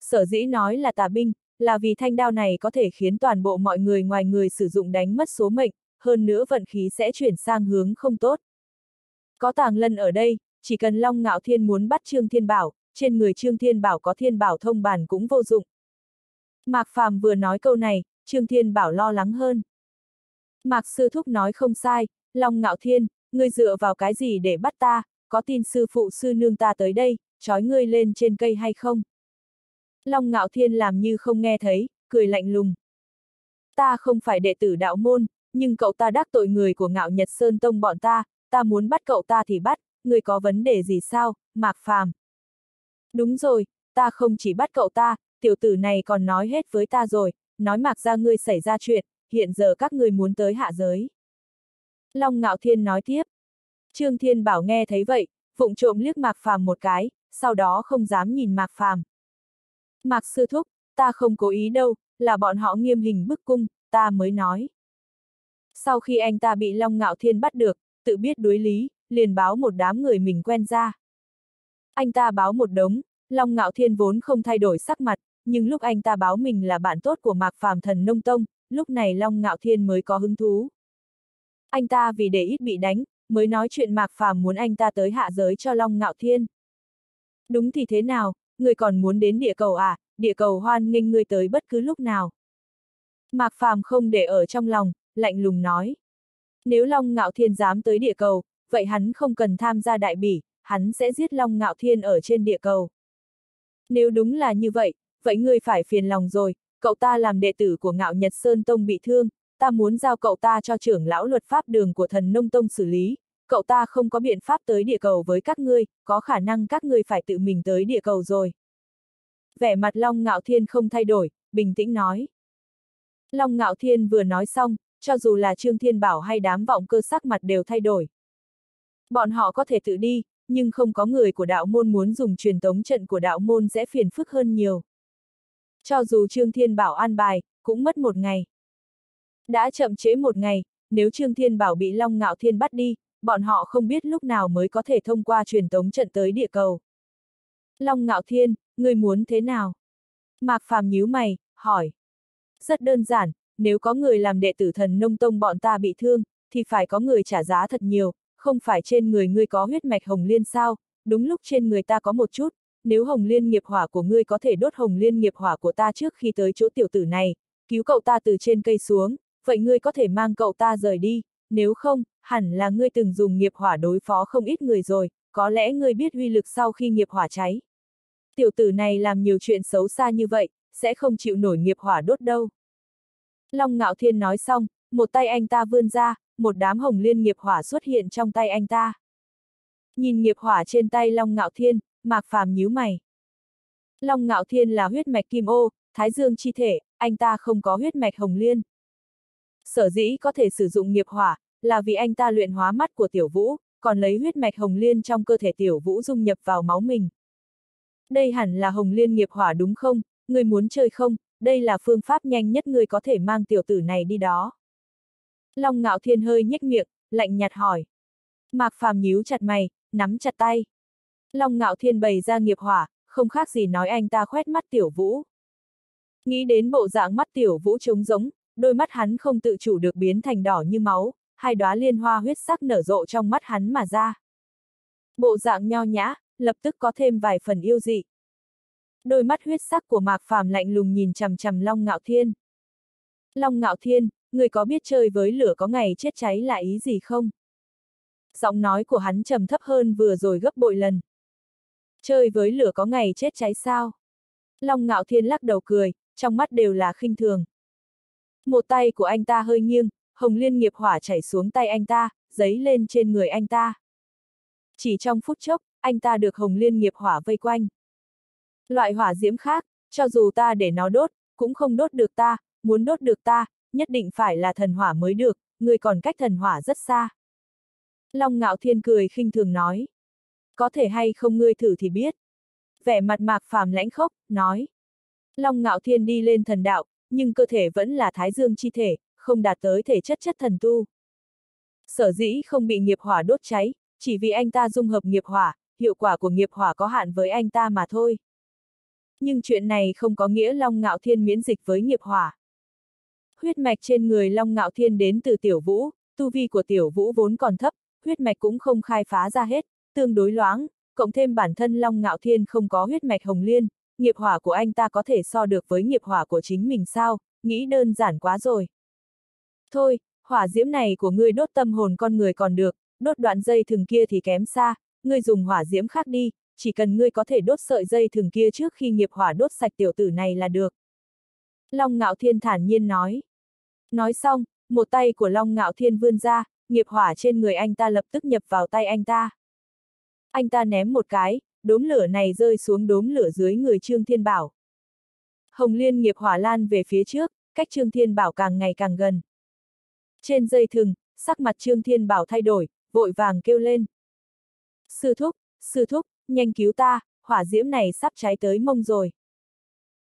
Sở dĩ nói là tà binh, là vì thanh đao này có thể khiến toàn bộ mọi người ngoài người sử dụng đánh mất số mệnh, hơn nữa vận khí sẽ chuyển sang hướng không tốt. Có Tàng Lân ở đây, chỉ cần Long Ngạo Thiên muốn bắt Trương Thiên Bảo, trên người Trương Thiên Bảo có Thiên Bảo thông bản cũng vô dụng. Mạc Phàm vừa nói câu này, Trương Thiên Bảo lo lắng hơn. Mạc Sư Thúc nói không sai, Long Ngạo Thiên, ngươi dựa vào cái gì để bắt ta, có tin sư phụ sư nương ta tới đây, trói ngươi lên trên cây hay không? Long Ngạo Thiên làm như không nghe thấy, cười lạnh lùng. Ta không phải đệ tử đạo môn, nhưng cậu ta đắc tội người của ngạo Nhật Sơn Tông bọn ta, ta muốn bắt cậu ta thì bắt, người có vấn đề gì sao, Mạc Phàm. Đúng rồi, ta không chỉ bắt cậu ta, tiểu tử này còn nói hết với ta rồi, nói Mạc ra ngươi xảy ra chuyện, hiện giờ các ngươi muốn tới hạ giới. Long Ngạo Thiên nói tiếp. Trương Thiên Bảo nghe thấy vậy, vụng trộm liếc Mạc Phàm một cái, sau đó không dám nhìn Mạc Phàm. Mạc Sư Thúc, ta không cố ý đâu, là bọn họ nghiêm hình bức cung, ta mới nói. Sau khi anh ta bị Long Ngạo Thiên bắt được, tự biết đối lý, liền báo một đám người mình quen ra. Anh ta báo một đống, Long Ngạo Thiên vốn không thay đổi sắc mặt, nhưng lúc anh ta báo mình là bạn tốt của Mạc Phàm Thần Nông Tông, lúc này Long Ngạo Thiên mới có hứng thú. Anh ta vì để ít bị đánh, mới nói chuyện Mạc Phàm muốn anh ta tới hạ giới cho Long Ngạo Thiên. Đúng thì thế nào, người còn muốn đến địa cầu à, địa cầu hoan nghênh người tới bất cứ lúc nào. Mạc Phàm không để ở trong lòng, lạnh lùng nói. Nếu Long Ngạo Thiên dám tới địa cầu, vậy hắn không cần tham gia đại bỉ, hắn sẽ giết Long Ngạo Thiên ở trên địa cầu. Nếu đúng là như vậy, vậy ngươi phải phiền lòng rồi, cậu ta làm đệ tử của Ngạo Nhật Sơn Tông bị thương, ta muốn giao cậu ta cho trưởng lão luật pháp đường của thần nông tông xử lý, cậu ta không có biện pháp tới địa cầu với các ngươi, có khả năng các ngươi phải tự mình tới địa cầu rồi. Vẻ mặt Long Ngạo Thiên không thay đổi, bình tĩnh nói. Long Ngạo Thiên vừa nói xong, cho dù là Trương Thiên Bảo hay đám vọng cơ sắc mặt đều thay đổi. Bọn họ có thể tự đi, nhưng không có người của đạo môn muốn dùng truyền tống trận của đạo môn sẽ phiền phức hơn nhiều. Cho dù Trương Thiên Bảo an bài, cũng mất một ngày. Đã chậm chế một ngày, nếu Trương Thiên Bảo bị Long Ngạo Thiên bắt đi, bọn họ không biết lúc nào mới có thể thông qua truyền tống trận tới địa cầu. Long Ngạo Thiên, người muốn thế nào? Mạc Phàm nhíu mày, hỏi. Rất đơn giản, nếu có người làm đệ tử thần nông tông bọn ta bị thương, thì phải có người trả giá thật nhiều, không phải trên người ngươi có huyết mạch hồng liên sao, đúng lúc trên người ta có một chút, nếu hồng liên nghiệp hỏa của ngươi có thể đốt hồng liên nghiệp hỏa của ta trước khi tới chỗ tiểu tử này, cứu cậu ta từ trên cây xuống, vậy ngươi có thể mang cậu ta rời đi, nếu không, hẳn là ngươi từng dùng nghiệp hỏa đối phó không ít người rồi, có lẽ ngươi biết uy lực sau khi nghiệp hỏa cháy. Tiểu tử này làm nhiều chuyện xấu xa như vậy, sẽ không chịu nổi nghiệp hỏa đốt đâu. Long Ngạo Thiên nói xong, một tay anh ta vươn ra, một đám hồng liên nghiệp hỏa xuất hiện trong tay anh ta. Nhìn nghiệp hỏa trên tay Long Ngạo Thiên, Mạc Phàm nhíu mày. Long Ngạo Thiên là huyết mạch kim ô, thái dương chi thể, anh ta không có huyết mạch hồng liên. Sở dĩ có thể sử dụng nghiệp hỏa, là vì anh ta luyện hóa mắt của tiểu vũ, còn lấy huyết mạch hồng liên trong cơ thể tiểu vũ dung nhập vào máu mình. Đây hẳn là hồng liên nghiệp hỏa đúng không, người muốn chơi không, đây là phương pháp nhanh nhất người có thể mang tiểu tử này đi đó. Long ngạo thiên hơi nhếch miệng, lạnh nhạt hỏi. Mạc phàm nhíu chặt mày, nắm chặt tay. Long ngạo thiên bày ra nghiệp hỏa, không khác gì nói anh ta khoét mắt tiểu vũ. Nghĩ đến bộ dạng mắt tiểu vũ trống giống, đôi mắt hắn không tự chủ được biến thành đỏ như máu, hai đóa liên hoa huyết sắc nở rộ trong mắt hắn mà ra. Bộ dạng nho nhã, lập tức có thêm vài phần yêu dị. Đôi mắt huyết sắc của Mạc Phàm lạnh lùng nhìn chằm chằm Long Ngạo Thiên. Long Ngạo Thiên, người có biết chơi với lửa có ngày chết cháy là ý gì không? Giọng nói của hắn trầm thấp hơn vừa rồi gấp bội lần. Chơi với lửa có ngày chết cháy sao? Long Ngạo Thiên lắc đầu cười, trong mắt đều là khinh thường. Một tay của anh ta hơi nghiêng, hồng liên nghiệp hỏa chảy xuống tay anh ta, giấy lên trên người anh ta. Chỉ trong phút chốc, anh ta được hồng liên nghiệp hỏa vây quanh. Loại hỏa diễm khác, cho dù ta để nó đốt, cũng không đốt được ta, muốn đốt được ta, nhất định phải là thần hỏa mới được, người còn cách thần hỏa rất xa. Long ngạo thiên cười khinh thường nói. Có thể hay không ngươi thử thì biết. Vẻ mặt mạc phàm lãnh khốc, nói. Long ngạo thiên đi lên thần đạo, nhưng cơ thể vẫn là thái dương chi thể, không đạt tới thể chất chất thần tu. Sở dĩ không bị nghiệp hỏa đốt cháy, chỉ vì anh ta dung hợp nghiệp hỏa, hiệu quả của nghiệp hỏa có hạn với anh ta mà thôi. Nhưng chuyện này không có nghĩa Long Ngạo Thiên miễn dịch với nghiệp hỏa. Huyết mạch trên người Long Ngạo Thiên đến từ Tiểu Vũ, tu vi của Tiểu Vũ vốn còn thấp, huyết mạch cũng không khai phá ra hết, tương đối loãng, cộng thêm bản thân Long Ngạo Thiên không có huyết mạch hồng liên, nghiệp hỏa của anh ta có thể so được với nghiệp hỏa của chính mình sao, nghĩ đơn giản quá rồi. Thôi, hỏa diễm này của ngươi đốt tâm hồn con người còn được, đốt đoạn dây thừng kia thì kém xa, ngươi dùng hỏa diễm khác đi, chỉ cần ngươi có thể đốt sợi dây thừng kia trước khi nghiệp hỏa đốt sạch tiểu tử này là được. Long Ngạo Thiên thản nhiên nói. Nói xong, một tay của Long Ngạo Thiên vươn ra, nghiệp hỏa trên người anh ta lập tức nhập vào tay anh ta. Anh ta ném một cái, đốm lửa này rơi xuống đốm lửa dưới người Trương Thiên Bảo. Hồng Liên nghiệp hỏa lan về phía trước, cách Trương Thiên Bảo càng ngày càng gần. Trên dây thừng, sắc mặt Trương Thiên Bảo thay đổi, vội vàng kêu lên. Sư thúc, sư thúc, nhanh cứu ta, hỏa diễm này sắp cháy tới mông rồi.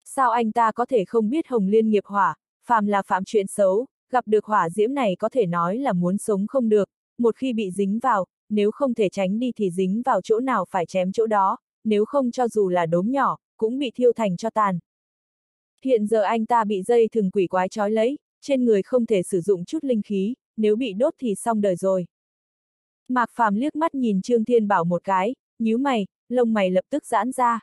Sao anh ta có thể không biết Hồng Liên nghiệp hỏa, phàm là phạm chuyện xấu, gặp được hỏa diễm này có thể nói là muốn sống không được, một khi bị dính vào, nếu không thể tránh đi thì dính vào chỗ nào phải chém chỗ đó, nếu không cho dù là đốm nhỏ, cũng bị thiêu thành cho tàn. Hiện giờ anh ta bị dây thừng quỷ quái trói lấy, trên người không thể sử dụng chút linh khí, nếu bị đốt thì xong đời rồi. Mạc Phàm liếc mắt nhìn Trương Thiên Bảo một cái, nhíu mày, lông mày lập tức giãn ra.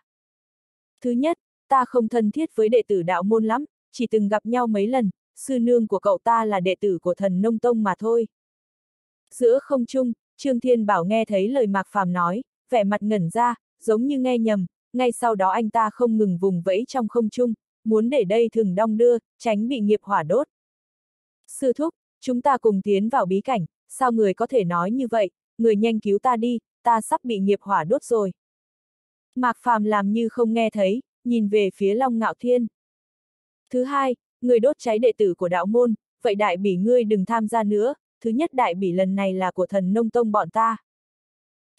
Thứ nhất, ta không thân thiết với đệ tử đạo môn lắm, chỉ từng gặp nhau mấy lần, sư nương của cậu ta là đệ tử của thần nông tông mà thôi. Giữa không trung, Trương Thiên Bảo nghe thấy lời Mạc Phàm nói, vẻ mặt ngẩn ra, giống như nghe nhầm, ngay sau đó anh ta không ngừng vùng vẫy trong không trung, muốn để đây thường đong đưa, tránh bị nghiệp hỏa đốt. Sư thúc, chúng ta cùng tiến vào bí cảnh, sao người có thể nói như vậy, người nhanh cứu ta đi, ta sắp bị nghiệp hỏa đốt rồi. Mạc Phàm làm như không nghe thấy, nhìn về phía Long Ngạo Thiên. Thứ hai, người đốt cháy đệ tử của đạo môn, vậy đại bỉ ngươi đừng tham gia nữa, thứ nhất đại bỉ lần này là của thần nông tông bọn ta.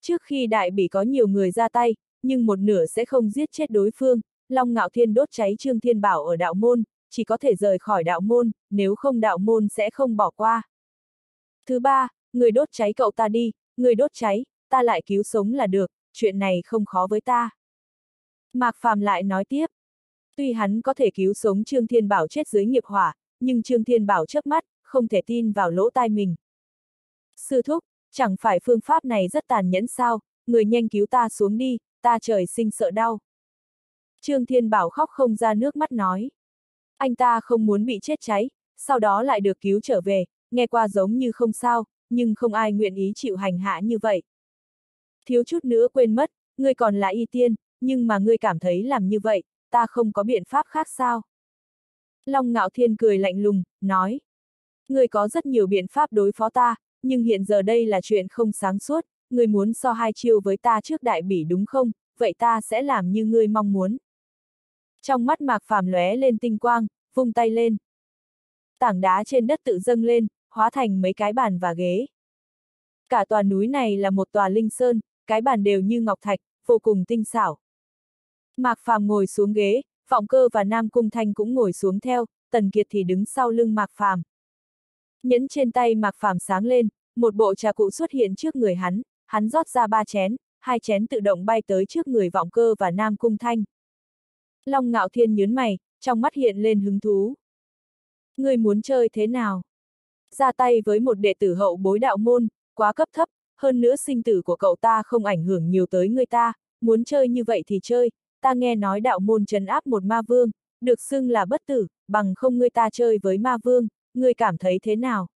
Trước khi đại bỉ có nhiều người ra tay, nhưng một nửa sẽ không giết chết đối phương, Long Ngạo Thiên đốt cháy Trương Thiên Bảo ở đạo môn, chỉ có thể rời khỏi đạo môn, nếu không đạo môn sẽ không bỏ qua. Thứ ba, người đốt cháy cậu ta đi, người đốt cháy, ta lại cứu sống là được, chuyện này không khó với ta. Mạc Phàm lại nói tiếp. Tuy hắn có thể cứu sống Trương Thiên Bảo chết dưới nghiệp hỏa, nhưng Trương Thiên Bảo chớp mắt, không thể tin vào lỗ tai mình. Sư thúc, chẳng phải phương pháp này rất tàn nhẫn sao, người nhanh cứu ta xuống đi, ta trời sinh sợ đau. Trương Thiên Bảo khóc không ra nước mắt nói. Anh ta không muốn bị chết cháy, sau đó lại được cứu trở về, nghe qua giống như không sao, nhưng không ai nguyện ý chịu hành hạ như vậy. Thiếu chút nữa quên mất, ngươi còn là y tiên, nhưng mà ngươi cảm thấy làm như vậy, ta không có biện pháp khác sao? Long Ngạo Thiên cười lạnh lùng, nói. Người có rất nhiều biện pháp đối phó ta, nhưng hiện giờ đây là chuyện không sáng suốt, người muốn so hai chiêu với ta trước đại bỉ đúng không, vậy ta sẽ làm như ngươi mong muốn. Trong mắt Mạc Phàm lóe lên tinh quang, vung tay lên. Tảng đá trên đất tự dâng lên, hóa thành mấy cái bàn và ghế. Cả tòa núi này là một tòa linh sơn, cái bàn đều như ngọc thạch, vô cùng tinh xảo. Mạc Phàm ngồi xuống ghế, Vọng Cơ và Nam Cung Thanh cũng ngồi xuống theo, Tần Kiệt thì đứng sau lưng Mạc Phàm. Nhẫn trên tay Mạc Phàm sáng lên, một bộ trà cụ xuất hiện trước người hắn, hắn rót ra ba chén, hai chén tự động bay tới trước người Vọng Cơ và Nam Cung Thanh. Long Ngạo Thiên nhớn mày, trong mắt hiện lên hứng thú. Người muốn chơi thế nào? Ra tay với một đệ tử hậu bối đạo môn, quá cấp thấp, hơn nữa sinh tử của cậu ta không ảnh hưởng nhiều tới người ta, muốn chơi như vậy thì chơi, ta nghe nói đạo môn trấn áp một ma vương, được xưng là bất tử, bằng không người ta chơi với ma vương, người cảm thấy thế nào?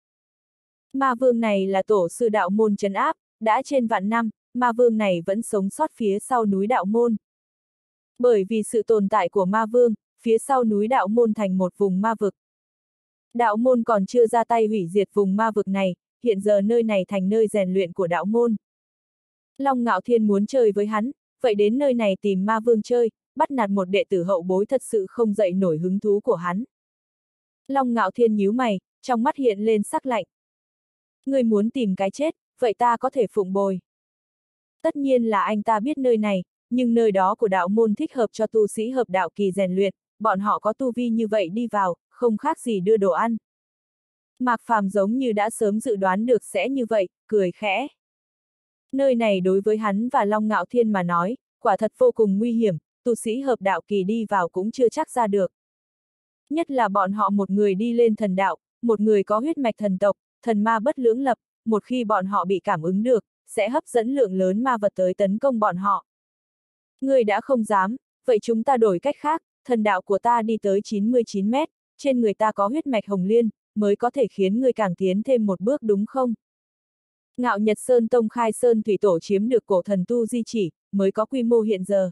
Ma vương này là tổ sư đạo môn trấn áp, đã trên vạn năm, ma vương này vẫn sống sót phía sau núi đạo môn. Bởi vì sự tồn tại của ma vương, phía sau núi đạo môn thành một vùng ma vực. Đạo môn còn chưa ra tay hủy diệt vùng ma vực này, hiện giờ nơi này thành nơi rèn luyện của đạo môn. Long Ngạo Thiên muốn chơi với hắn, vậy đến nơi này tìm ma vương chơi, bắt nạt một đệ tử hậu bối thật sự không dậy nổi hứng thú của hắn. Long Ngạo Thiên nhíu mày, trong mắt hiện lên sắc lạnh. Người muốn tìm cái chết, vậy ta có thể phụng bồi. Tất nhiên là anh ta biết nơi này, nhưng nơi đó của đạo môn thích hợp cho tu sĩ hợp đạo kỳ rèn luyện, bọn họ có tu vi như vậy đi vào, không khác gì đưa đồ ăn. Mạc Phàm giống như đã sớm dự đoán được sẽ như vậy, cười khẽ. Nơi này đối với hắn và Long Ngạo Thiên mà nói, quả thật vô cùng nguy hiểm, tu sĩ hợp đạo kỳ đi vào cũng chưa chắc ra được. Nhất là bọn họ một người đi lên thần đạo, một người có huyết mạch thần tộc, thần ma bất lưỡng lập, một khi bọn họ bị cảm ứng được, sẽ hấp dẫn lượng lớn ma vật tới tấn công bọn họ. Người đã không dám, vậy chúng ta đổi cách khác, thần đạo của ta đi tới 99 mét, trên người ta có huyết mạch hồng liên, mới có thể khiến người càng tiến thêm một bước đúng không? Ngạo Nhật Sơn Tông khai Sơn Thủy Tổ chiếm được cổ thần tu di chỉ, mới có quy mô hiện giờ.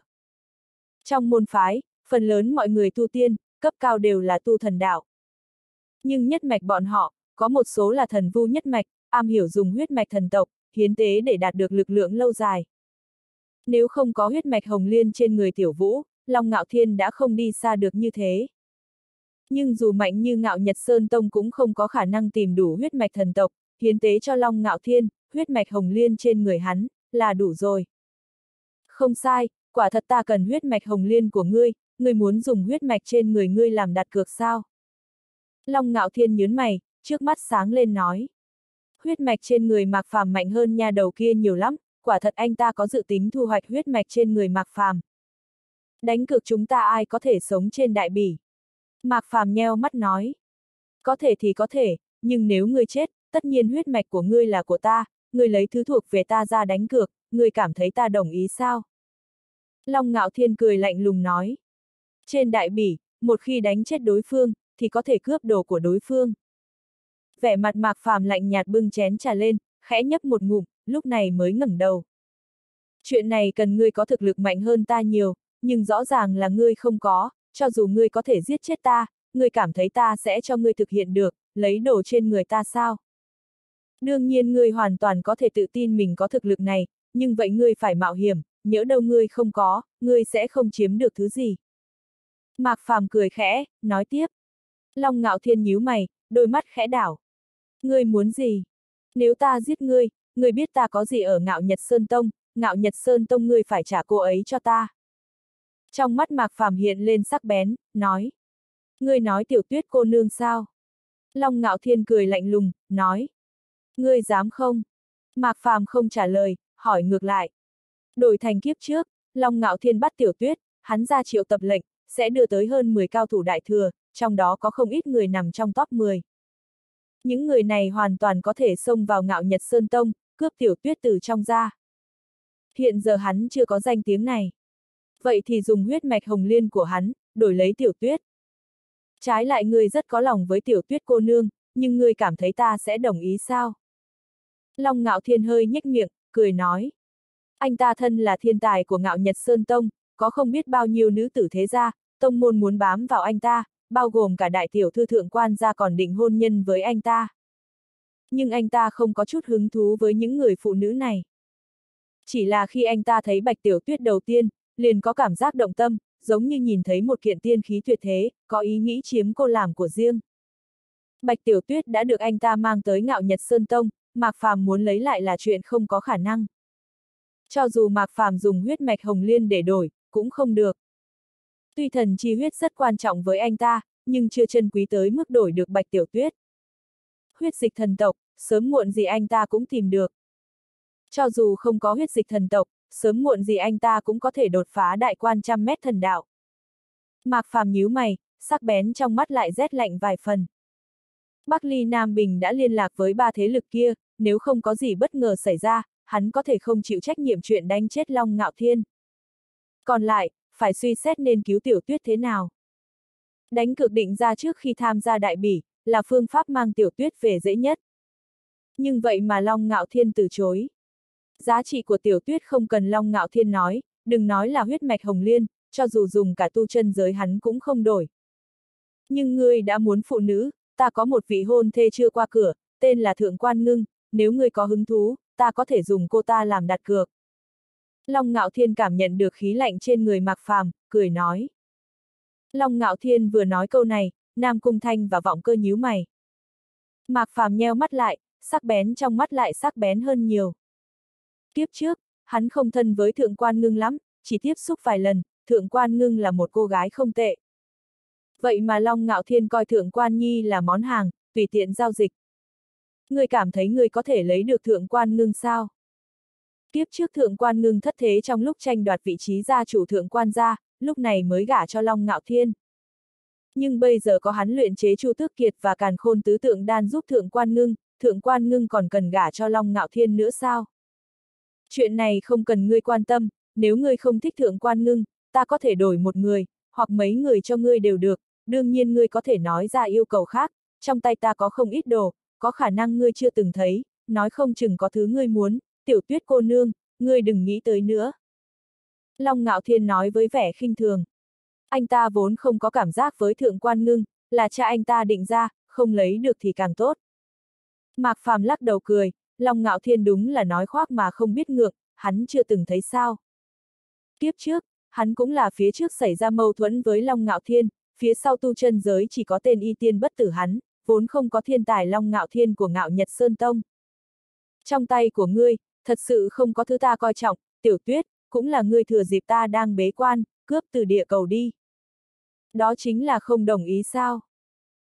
Trong môn phái, phần lớn mọi người tu tiên, cấp cao đều là tu thần đạo. Nhưng nhất mạch bọn họ, có một số là thần vu nhất mạch, am hiểu dùng huyết mạch thần tộc, hiến tế để đạt được lực lượng lâu dài. Nếu không có huyết mạch hồng liên trên người tiểu vũ, Long Ngạo Thiên đã không đi xa được như thế. Nhưng dù mạnh như Ngạo Nhật Sơn Tông cũng không có khả năng tìm đủ huyết mạch thần tộc, hiến tế cho Long Ngạo Thiên, huyết mạch hồng liên trên người hắn, là đủ rồi. Không sai, quả thật ta cần huyết mạch hồng liên của ngươi, ngươi muốn dùng huyết mạch trên người ngươi làm đặt cược sao? Long Ngạo Thiên nhớn mày, trước mắt sáng lên nói. Huyết mạch trên người Mạc Phàm mạnh hơn nha đầu kia nhiều lắm, quả thật anh ta có dự tính thu hoạch huyết mạch trên người Mạc Phàm. Đánh cược chúng ta ai có thể sống trên đại bỉ. Mạc Phàm nheo mắt nói. Có thể thì có thể, nhưng nếu ngươi chết, tất nhiên huyết mạch của ngươi là của ta, ngươi lấy thứ thuộc về ta ra đánh cược, ngươi cảm thấy ta đồng ý sao? Long Ngạo Thiên cười lạnh lùng nói. Trên đại bỉ, một khi đánh chết đối phương, thì có thể cướp đồ của đối phương. Vẻ mặt Mạc Phàm lạnh nhạt bưng chén trà lên, khẽ nhấp một ngụm, lúc này mới ngẩng đầu. Chuyện này cần ngươi có thực lực mạnh hơn ta nhiều, nhưng rõ ràng là ngươi không có, cho dù ngươi có thể giết chết ta, ngươi cảm thấy ta sẽ cho ngươi thực hiện được, lấy đồ trên người ta sao? Đương nhiên ngươi hoàn toàn có thể tự tin mình có thực lực này, nhưng vậy ngươi phải mạo hiểm, nhỡ đâu ngươi không có, ngươi sẽ không chiếm được thứ gì. Mạc Phàm cười khẽ, nói tiếp. Long ngạo thiên nhíu mày, đôi mắt khẽ đảo. Ngươi muốn gì? Nếu ta giết ngươi, ngươi biết ta có gì ở ngạo Nhật Sơn Tông, ngạo Nhật Sơn Tông ngươi phải trả cô ấy cho ta. Trong mắt Mạc Phàm hiện lên sắc bén, nói. Ngươi nói tiểu tuyết cô nương sao? Long ngạo thiên cười lạnh lùng, nói. Ngươi dám không? Mạc Phàm không trả lời, hỏi ngược lại. Đổi thành kiếp trước, Long ngạo thiên bắt tiểu tuyết, hắn ra triệu tập lệnh, sẽ đưa tới hơn 10 cao thủ đại thừa, trong đó có không ít người nằm trong top 10. Những người này hoàn toàn có thể xông vào ngạo Nhật Sơn Tông, cướp tiểu tuyết từ trong ra. Hiện giờ hắn chưa có danh tiếng này. Vậy thì dùng huyết mạch hồng liên của hắn, đổi lấy tiểu tuyết. Trái lại người rất có lòng với tiểu tuyết cô nương, nhưng người cảm thấy ta sẽ đồng ý sao? Long ngạo thiên hơi nhếch miệng, cười nói. Anh ta thân là thiên tài của ngạo Nhật Sơn Tông, có không biết bao nhiêu nữ tử thế gia, tông môn muốn bám vào anh ta, bao gồm cả đại tiểu thư thượng quan gia còn định hôn nhân với anh ta. Nhưng anh ta không có chút hứng thú với những người phụ nữ này. Chỉ là khi anh ta thấy bạch tiểu tuyết đầu tiên, liền có cảm giác động tâm, giống như nhìn thấy một kiện tiên khí tuyệt thế, có ý nghĩ chiếm cô làm của riêng. Bạch Tiểu Tuyết đã được anh ta mang tới ngạo Nhật Sơn Tông, Mạc Phàm muốn lấy lại là chuyện không có khả năng. Cho dù Mạc Phàm dùng huyết mạch hồng liên để đổi, cũng không được. Tuy thần chi huyết rất quan trọng với anh ta, nhưng chưa chân quý tới mức đổi được Bạch Tiểu Tuyết. Huyết dịch thần tộc, sớm muộn gì anh ta cũng tìm được. Cho dù không có huyết dịch thần tộc, sớm muộn gì anh ta cũng có thể đột phá đại quan trăm mét thần đạo. Mạc Phàm nhíu mày, sắc bén trong mắt lại rét lạnh vài phần. Bắc Ly Nam Bình đã liên lạc với ba thế lực kia, nếu không có gì bất ngờ xảy ra, hắn có thể không chịu trách nhiệm chuyện đánh chết Long Ngạo Thiên. Còn lại, phải suy xét nên cứu tiểu tuyết thế nào. Đánh cược định ra trước khi tham gia đại bỉ, là phương pháp mang tiểu tuyết về dễ nhất. Nhưng vậy mà Long Ngạo Thiên từ chối. Giá trị của tiểu tuyết không cần Long Ngạo Thiên nói, đừng nói là huyết mạch hồng liên, cho dù dùng cả tu chân giới hắn cũng không đổi. Nhưng ngươi đã muốn phụ nữ, ta có một vị hôn thê chưa qua cửa, tên là Thượng Quan Ngưng, nếu ngươi có hứng thú, ta có thể dùng cô ta làm đặt cược. Long Ngạo Thiên cảm nhận được khí lạnh trên người Mạc Phàm, cười nói. Long Ngạo Thiên vừa nói câu này, Nam Cung Thanh và Vọng Cơ nhíu mày. Mạc Phàm nheo mắt lại, sắc bén trong mắt lại sắc bén hơn nhiều. Kiếp trước, hắn không thân với Thượng Quan Ngưng lắm, chỉ tiếp xúc vài lần, Thượng Quan Ngưng là một cô gái không tệ. Vậy mà Long Ngạo Thiên coi Thượng Quan Nhi là món hàng, tùy tiện giao dịch. Người cảm thấy người có thể lấy được Thượng Quan Ngưng sao? Tiếp trước Thượng Quan Ngưng thất thế trong lúc tranh đoạt vị trí gia chủ Thượng Quan gia, lúc này mới gả cho Long Ngạo Thiên. Nhưng bây giờ có hắn luyện chế Chu Tước Kiệt và Càn Khôn Tứ Tượng Đan giúp Thượng Quan Ngưng, Thượng Quan Ngưng còn cần gả cho Long Ngạo Thiên nữa sao? Chuyện này không cần ngươi quan tâm, nếu ngươi không thích Thượng Quan Ngưng, ta có thể đổi một người, hoặc mấy người cho ngươi đều được, đương nhiên ngươi có thể nói ra yêu cầu khác, trong tay ta có không ít đồ, có khả năng ngươi chưa từng thấy, nói không chừng có thứ ngươi muốn, tiểu tuyết cô nương, ngươi đừng nghĩ tới nữa. Long Ngạo Thiên nói với vẻ khinh thường. Anh ta vốn không có cảm giác với thượng quan ngưng, là cha anh ta định ra, không lấy được thì càng tốt. Mạc Phàm lắc đầu cười, Long Ngạo Thiên đúng là nói khoác mà không biết ngược, hắn chưa từng thấy sao. Kiếp trước, hắn cũng là phía trước xảy ra mâu thuẫn với Long Ngạo Thiên, phía sau tu chân giới chỉ có tên y tiên bất tử hắn, vốn không có thiên tài Long Ngạo Thiên của Ngạo Nhật Sơn Tông. Trong tay của ngươi, thật sự không có thứ ta coi trọng, tiểu tuyết, cũng là ngươi thừa dịp ta đang bế quan, cướp từ địa cầu đi. Đó chính là không đồng ý sao?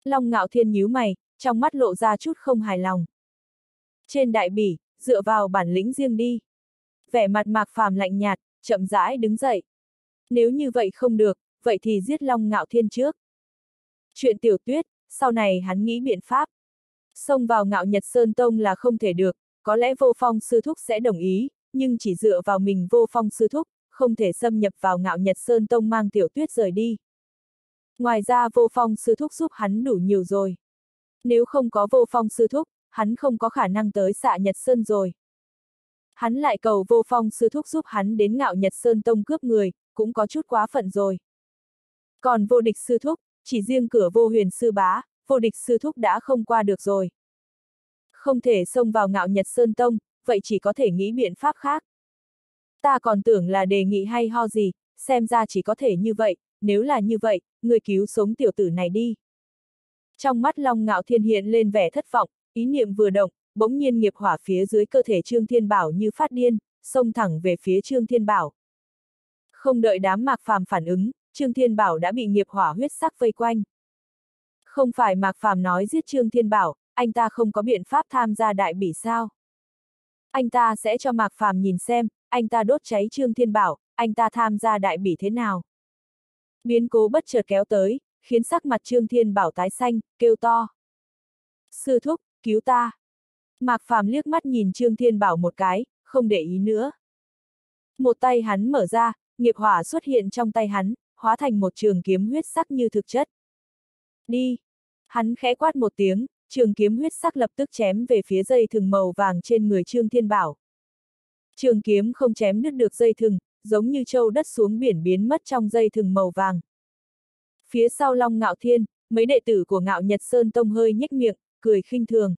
Long Ngạo Thiên nhíu mày, trong mắt lộ ra chút không hài lòng. Trên đại bỉ, dựa vào bản lĩnh riêng đi. Vẻ mặt mạc phàm lạnh nhạt, chậm rãi đứng dậy. Nếu như vậy không được, vậy thì giết Long Ngạo Thiên trước. Chuyện tiểu tuyết, sau này hắn nghĩ biện pháp. Xông vào Ngạo Nhật Sơn Tông là không thể được, có lẽ vô phong sư thúc sẽ đồng ý, nhưng chỉ dựa vào mình vô phong sư thúc, không thể xâm nhập vào Ngạo Nhật Sơn Tông mang tiểu tuyết rời đi. Ngoài ra vô phong sư thúc giúp hắn đủ nhiều rồi. Nếu không có vô phong sư thúc, hắn không có khả năng tới xạ Nhật Sơn rồi. Hắn lại cầu vô phong sư thúc giúp hắn đến ngạo Nhật Sơn Tông cướp người, cũng có chút quá phận rồi. Còn vô địch sư thúc, chỉ riêng cửa vô huyền sư bá, vô địch sư thúc đã không qua được rồi. Không thể xông vào ngạo Nhật Sơn Tông, vậy chỉ có thể nghĩ biện pháp khác. Ta còn tưởng là đề nghị hay ho gì, xem ra chỉ có thể như vậy, nếu là như vậy, người cứu sống tiểu tử này đi. Trong mắt Long Ngạo Thiên hiện lên vẻ thất vọng, ý niệm vừa động, bỗng nhiên nghiệp hỏa phía dưới cơ thể Trương Thiên Bảo như phát điên, xông thẳng về phía Trương Thiên Bảo. Không đợi đám mạc phàm phản ứng, Trương Thiên Bảo đã bị nghiệp hỏa huyết sắc vây quanh. Không phải mạc phàm nói giết Trương Thiên Bảo, anh ta không có biện pháp tham gia đại bỉ sao. Anh ta sẽ cho mạc phàm nhìn xem, anh ta đốt cháy Trương Thiên Bảo, anh ta tham gia đại bỉ thế nào. Biến cố bất chợt kéo tới, khiến sắc mặt Trương Thiên Bảo tái xanh, kêu to. Sư thúc, cứu ta. Mạc Phàm liếc mắt nhìn Trương Thiên Bảo một cái, không để ý nữa. Một tay hắn mở ra, nghiệp hỏa xuất hiện trong tay hắn, hóa thành một trường kiếm huyết sắc như thực chất. Đi! Hắn khẽ quát một tiếng, trường kiếm huyết sắc lập tức chém về phía dây thừng màu vàng trên người Trương Thiên Bảo. Trường kiếm không chém đứt được dây thừng, giống như châu đất xuống biển biến mất trong dây thừng màu vàng. Phía sau Long Ngạo Thiên, mấy đệ tử của Ngạo Nhật Sơn Tông hơi nhếch miệng, cười khinh thường.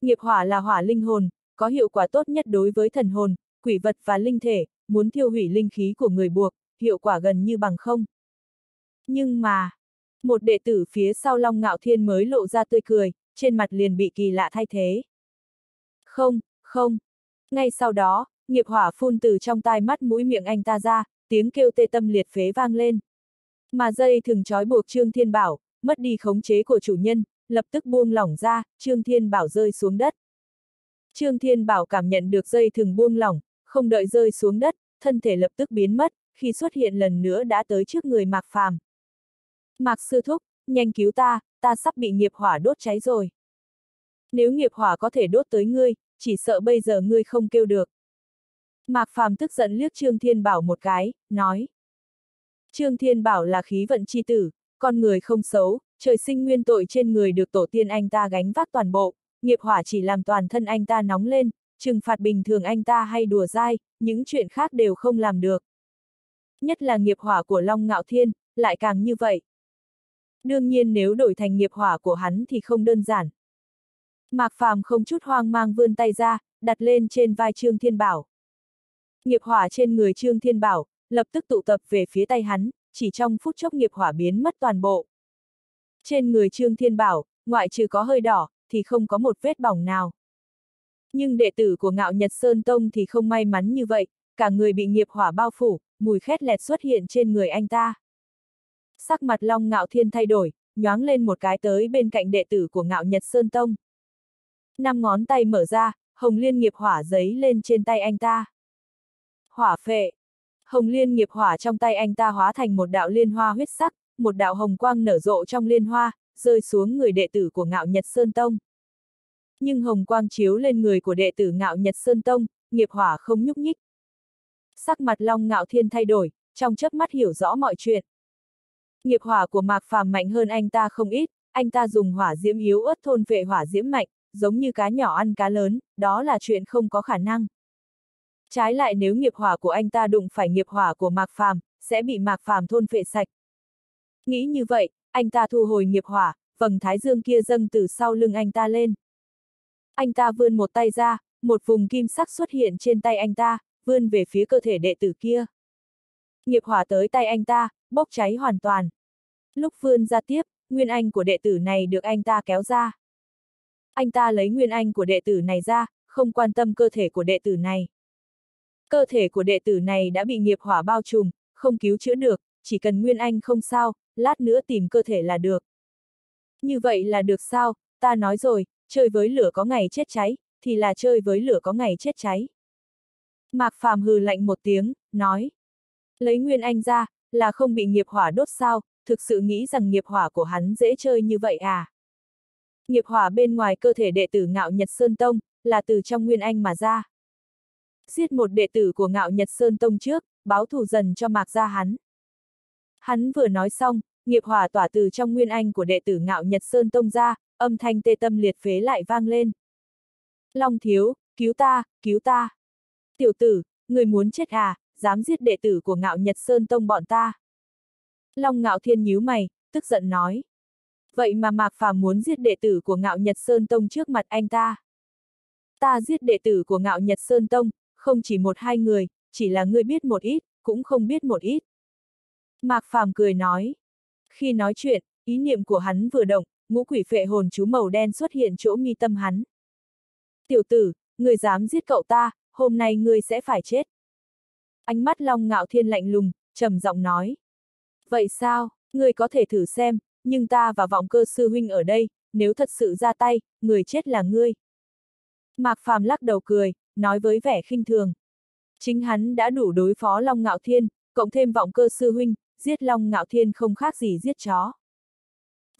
Nghiệp hỏa là hỏa linh hồn, có hiệu quả tốt nhất đối với thần hồn, quỷ vật và linh thể, muốn thiêu hủy linh khí của người buộc, hiệu quả gần như bằng không. Nhưng mà, một đệ tử phía sau Long Ngạo Thiên mới lộ ra tươi cười, trên mặt liền bị kỳ lạ thay thế. Không, không. Ngay sau đó, nghiệp hỏa phun từ trong tai mắt mũi miệng anh ta ra, tiếng kêu tê tâm liệt phế vang lên. Mà dây thường trói buộc Trương Thiên Bảo, mất đi khống chế của chủ nhân, lập tức buông lỏng ra, Trương Thiên Bảo rơi xuống đất. Trương Thiên Bảo cảm nhận được dây thường buông lỏng, không đợi rơi xuống đất, thân thể lập tức biến mất, khi xuất hiện lần nữa đã tới trước người Mạc Phàm. Mạc Sư Thúc, nhanh cứu ta, ta sắp bị nghiệp hỏa đốt cháy rồi. Nếu nghiệp hỏa có thể đốt tới ngươi, chỉ sợ bây giờ ngươi không kêu được. Mạc Phàm tức giận liếc Trương Thiên Bảo một cái, nói. Trương Thiên Bảo là khí vận chi tử, con người không xấu, trời sinh nguyên tội trên người được tổ tiên anh ta gánh vác toàn bộ, nghiệp hỏa chỉ làm toàn thân anh ta nóng lên, trừng phạt bình thường anh ta hay đùa dai, những chuyện khác đều không làm được. Nhất là nghiệp hỏa của Long Ngạo Thiên, lại càng như vậy. Đương nhiên nếu đổi thành nghiệp hỏa của hắn thì không đơn giản. Mạc Phàm không chút hoang mang vươn tay ra, đặt lên trên vai Trương Thiên Bảo. Nghiệp hỏa trên người Trương Thiên Bảo, lập tức tụ tập về phía tay hắn, chỉ trong phút chốc nghiệp hỏa biến mất toàn bộ. Trên người Trương Thiên Bảo, ngoại trừ có hơi đỏ, thì không có một vết bỏng nào. Nhưng đệ tử của ngạo Nhật Sơn Tông thì không may mắn như vậy, cả người bị nghiệp hỏa bao phủ, mùi khét lẹt xuất hiện trên người anh ta. Sắc mặt Long Ngạo Thiên thay đổi, nhoáng lên một cái tới bên cạnh đệ tử của ngạo Nhật Sơn Tông. Năm ngón tay mở ra, hồng liên nghiệp hỏa giấy lên trên tay anh ta. Hỏa phệ. Hồng liên nghiệp hỏa trong tay anh ta hóa thành một đạo liên hoa huyết sắc, một đạo hồng quang nở rộ trong liên hoa, rơi xuống người đệ tử của ngạo Nhật Sơn Tông. Nhưng hồng quang chiếu lên người của đệ tử ngạo Nhật Sơn Tông, nghiệp hỏa không nhúc nhích. Sắc mặt Long Ngạo Thiên thay đổi, trong chớp mắt hiểu rõ mọi chuyện. Nghiệp hỏa của Mạc Phàm mạnh hơn anh ta không ít, anh ta dùng hỏa diễm yếu ớt thôn vệ hỏa diễm mạnh, giống như cá nhỏ ăn cá lớn, đó là chuyện không có khả năng. Trái lại nếu nghiệp hỏa của anh ta đụng phải nghiệp hỏa của Mạc Phàm, sẽ bị Mạc Phàm thôn phệ sạch. Nghĩ như vậy, anh ta thu hồi nghiệp hỏa, vầng thái dương kia dâng từ sau lưng anh ta lên. Anh ta vươn một tay ra, một vùng kim sắc xuất hiện trên tay anh ta, vươn về phía cơ thể đệ tử kia. Nghiệp hỏa tới tay anh ta, bốc cháy hoàn toàn. Lúc vươn ra tiếp, nguyên anh của đệ tử này được anh ta kéo ra. Anh ta lấy nguyên anh của đệ tử này ra, không quan tâm cơ thể của đệ tử này. Cơ thể của đệ tử này đã bị nghiệp hỏa bao trùm, không cứu chữa được, chỉ cần nguyên anh không sao, lát nữa tìm cơ thể là được. Như vậy là được sao, ta nói rồi, chơi với lửa có ngày chết cháy, thì là chơi với lửa có ngày chết cháy. Mạc Phàm hừ lạnh một tiếng, nói. Lấy Nguyên Anh ra, là không bị nghiệp hỏa đốt sao, thực sự nghĩ rằng nghiệp hỏa của hắn dễ chơi như vậy à? Nghiệp hỏa bên ngoài cơ thể đệ tử ngạo Nhật Sơn Tông, là từ trong Nguyên Anh mà ra. Giết một đệ tử của ngạo Nhật Sơn Tông trước, báo thù dần cho Mạc Gia hắn. Hắn vừa nói xong, nghiệp hỏa tỏa từ trong Nguyên Anh của đệ tử ngạo Nhật Sơn Tông ra, âm thanh tê tâm liệt phế lại vang lên. Long thiếu, cứu ta, cứu ta. Tiểu tử, người muốn chết à, dám giết đệ tử của ngạo Nhật Sơn Tông bọn ta. Long ngạo thiên nhíu mày, tức giận nói. Vậy mà Mạc Phàm muốn giết đệ tử của ngạo Nhật Sơn Tông trước mặt anh ta. Ta giết đệ tử của ngạo Nhật Sơn Tông, không chỉ một hai người, chỉ là ngươi biết một ít, cũng không biết một ít. Mạc Phàm cười nói. Khi nói chuyện, ý niệm của hắn vừa động, ngũ quỷ phệ hồn chú màu đen xuất hiện chỗ mi tâm hắn. Tiểu tử, người dám giết cậu ta, hôm nay ngươi sẽ phải chết. Ánh mắt Long Ngạo Thiên lạnh lùng, trầm giọng nói. Vậy sao, ngươi có thể thử xem, nhưng ta và vọng cơ sư huynh ở đây, nếu thật sự ra tay, người chết là ngươi. Mạc Phàm lắc đầu cười, nói với vẻ khinh thường. Chính hắn đã đủ đối phó Long Ngạo Thiên, cộng thêm vọng cơ sư huynh, giết Long Ngạo Thiên không khác gì giết chó.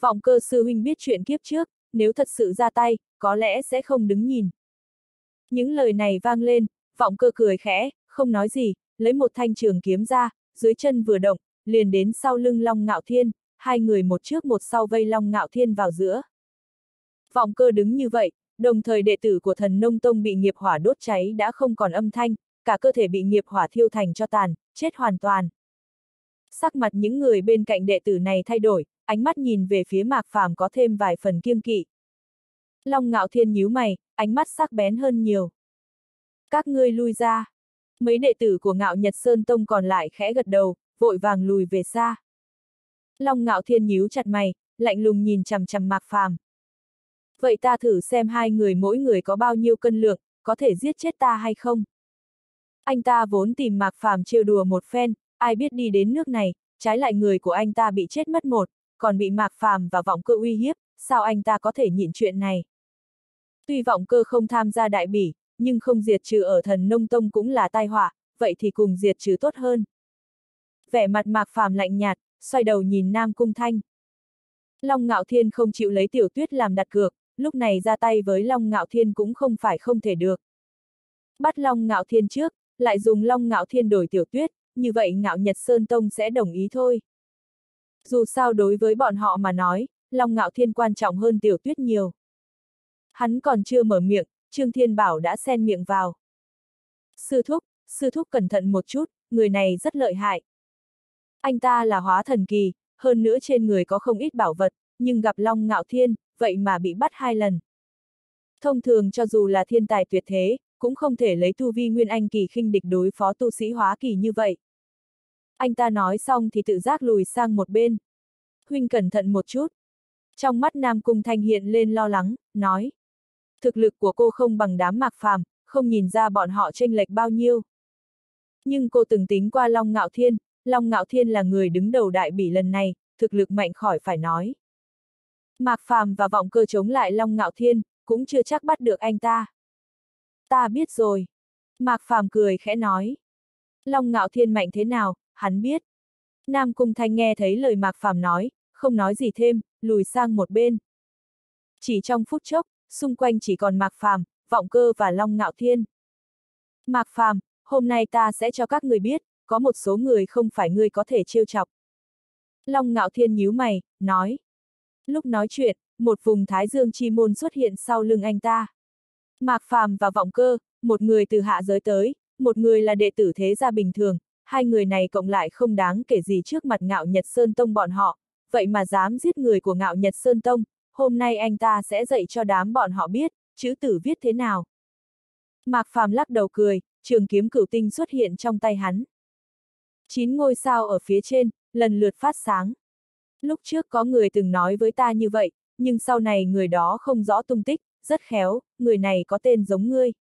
Vọng cơ sư huynh biết chuyện kiếp trước, nếu thật sự ra tay, có lẽ sẽ không đứng nhìn. Những lời này vang lên, vọng cơ cười khẽ, không nói gì, lấy một thanh trường kiếm ra, dưới chân vừa động, liền đến sau lưng Long Ngạo Thiên, hai người một trước một sau vây Long Ngạo Thiên vào giữa. Vọng cơ đứng như vậy, đồng thời đệ tử của thần nông tông bị nghiệp hỏa đốt cháy đã không còn âm thanh, cả cơ thể bị nghiệp hỏa thiêu thành cho tàn, chết hoàn toàn. Sắc mặt những người bên cạnh đệ tử này thay đổi, ánh mắt nhìn về phía Mạc Phàm có thêm vài phần kiêng kỵ. Long Ngạo Thiên nhíu mày, ánh mắt sắc bén hơn nhiều. Các ngươi lui ra. Mấy đệ tử của Ngạo Nhật Sơn Tông còn lại khẽ gật đầu, vội vàng lùi về xa. Long Ngạo Thiên nhíu chặt mày, lạnh lùng nhìn chằm chằm Mạc Phàm. Vậy ta thử xem hai người mỗi người có bao nhiêu cân lượng, có thể giết chết ta hay không? Anh ta vốn tìm Mạc Phàm trêu đùa một phen, ai biết đi đến nước này, trái lại người của anh ta bị chết mất một, còn bị Mạc Phàm và vọng cơ uy hiếp, sao anh ta có thể nhịn chuyện này? Tuy vọng cơ không tham gia đại bỉ, nhưng không diệt trừ ở thần nông tông cũng là tai họa, vậy thì cùng diệt trừ tốt hơn. Vẻ mặt Mạc Phàm lạnh nhạt, xoay đầu nhìn Nam Cung Thanh. Long Ngạo Thiên không chịu lấy tiểu tuyết làm đặt cược, lúc này ra tay với Long Ngạo Thiên cũng không phải không thể được. Bắt Long Ngạo Thiên trước, lại dùng Long Ngạo Thiên đổi tiểu tuyết, như vậy Ngạo Nhật Sơn Tông sẽ đồng ý thôi. Dù sao đối với bọn họ mà nói, Long Ngạo Thiên quan trọng hơn tiểu tuyết nhiều. Hắn còn chưa mở miệng, Trương Thiên Bảo đã xen miệng vào. Sư thúc, sư thúc cẩn thận một chút, người này rất lợi hại. Anh ta là hóa thần kỳ, hơn nữa trên người có không ít bảo vật, nhưng gặp Long Ngạo Thiên, vậy mà bị bắt hai lần. Thông thường cho dù là thiên tài tuyệt thế, cũng không thể lấy tu vi nguyên anh kỳ khinh địch đối phó tu sĩ hóa kỳ như vậy. Anh ta nói xong thì tự giác lùi sang một bên. Huynh cẩn thận một chút. Trong mắt Nam Cung Thanh hiện lên lo lắng, nói. Thực lực của cô không bằng đám mạc phàm, không nhìn ra bọn họ tranh lệch bao nhiêu. Nhưng cô từng tính qua Long Ngạo Thiên, Long Ngạo Thiên là người đứng đầu đại bỉ lần này, thực lực mạnh khỏi phải nói. Mạc Phàm và vọng cơ chống lại Long Ngạo Thiên, cũng chưa chắc bắt được anh ta. Ta biết rồi. Mạc Phàm cười khẽ nói. Long Ngạo Thiên mạnh thế nào, hắn biết. Nam Cung Thanh nghe thấy lời Mạc Phàm nói, không nói gì thêm, lùi sang một bên. Chỉ trong phút chốc, xung quanh chỉ còn Mạc Phàm, Vọng Cơ và Long Ngạo Thiên. Mạc Phàm, hôm nay ta sẽ cho các người biết, có một số người không phải ngươi có thể trêu chọc. Long Ngạo Thiên nhíu mày, nói. Lúc nói chuyện, một vùng thái dương chi môn xuất hiện sau lưng anh ta. Mạc Phàm và Vọng Cơ, một người từ hạ giới tới, một người là đệ tử thế gia bình thường, hai người này cộng lại không đáng kể gì trước mặt ngạo Nhật Sơn Tông bọn họ, vậy mà dám giết người của ngạo Nhật Sơn Tông, hôm nay anh ta sẽ dạy cho đám bọn họ biết, chữ tử viết thế nào. Mạc Phàm lắc đầu cười, trường kiếm cửu tinh xuất hiện trong tay hắn. Chín ngôi sao ở phía trên, lần lượt phát sáng. Lúc trước có người từng nói với ta như vậy, nhưng sau này người đó không rõ tung tích, rất khéo, người này có tên giống ngươi.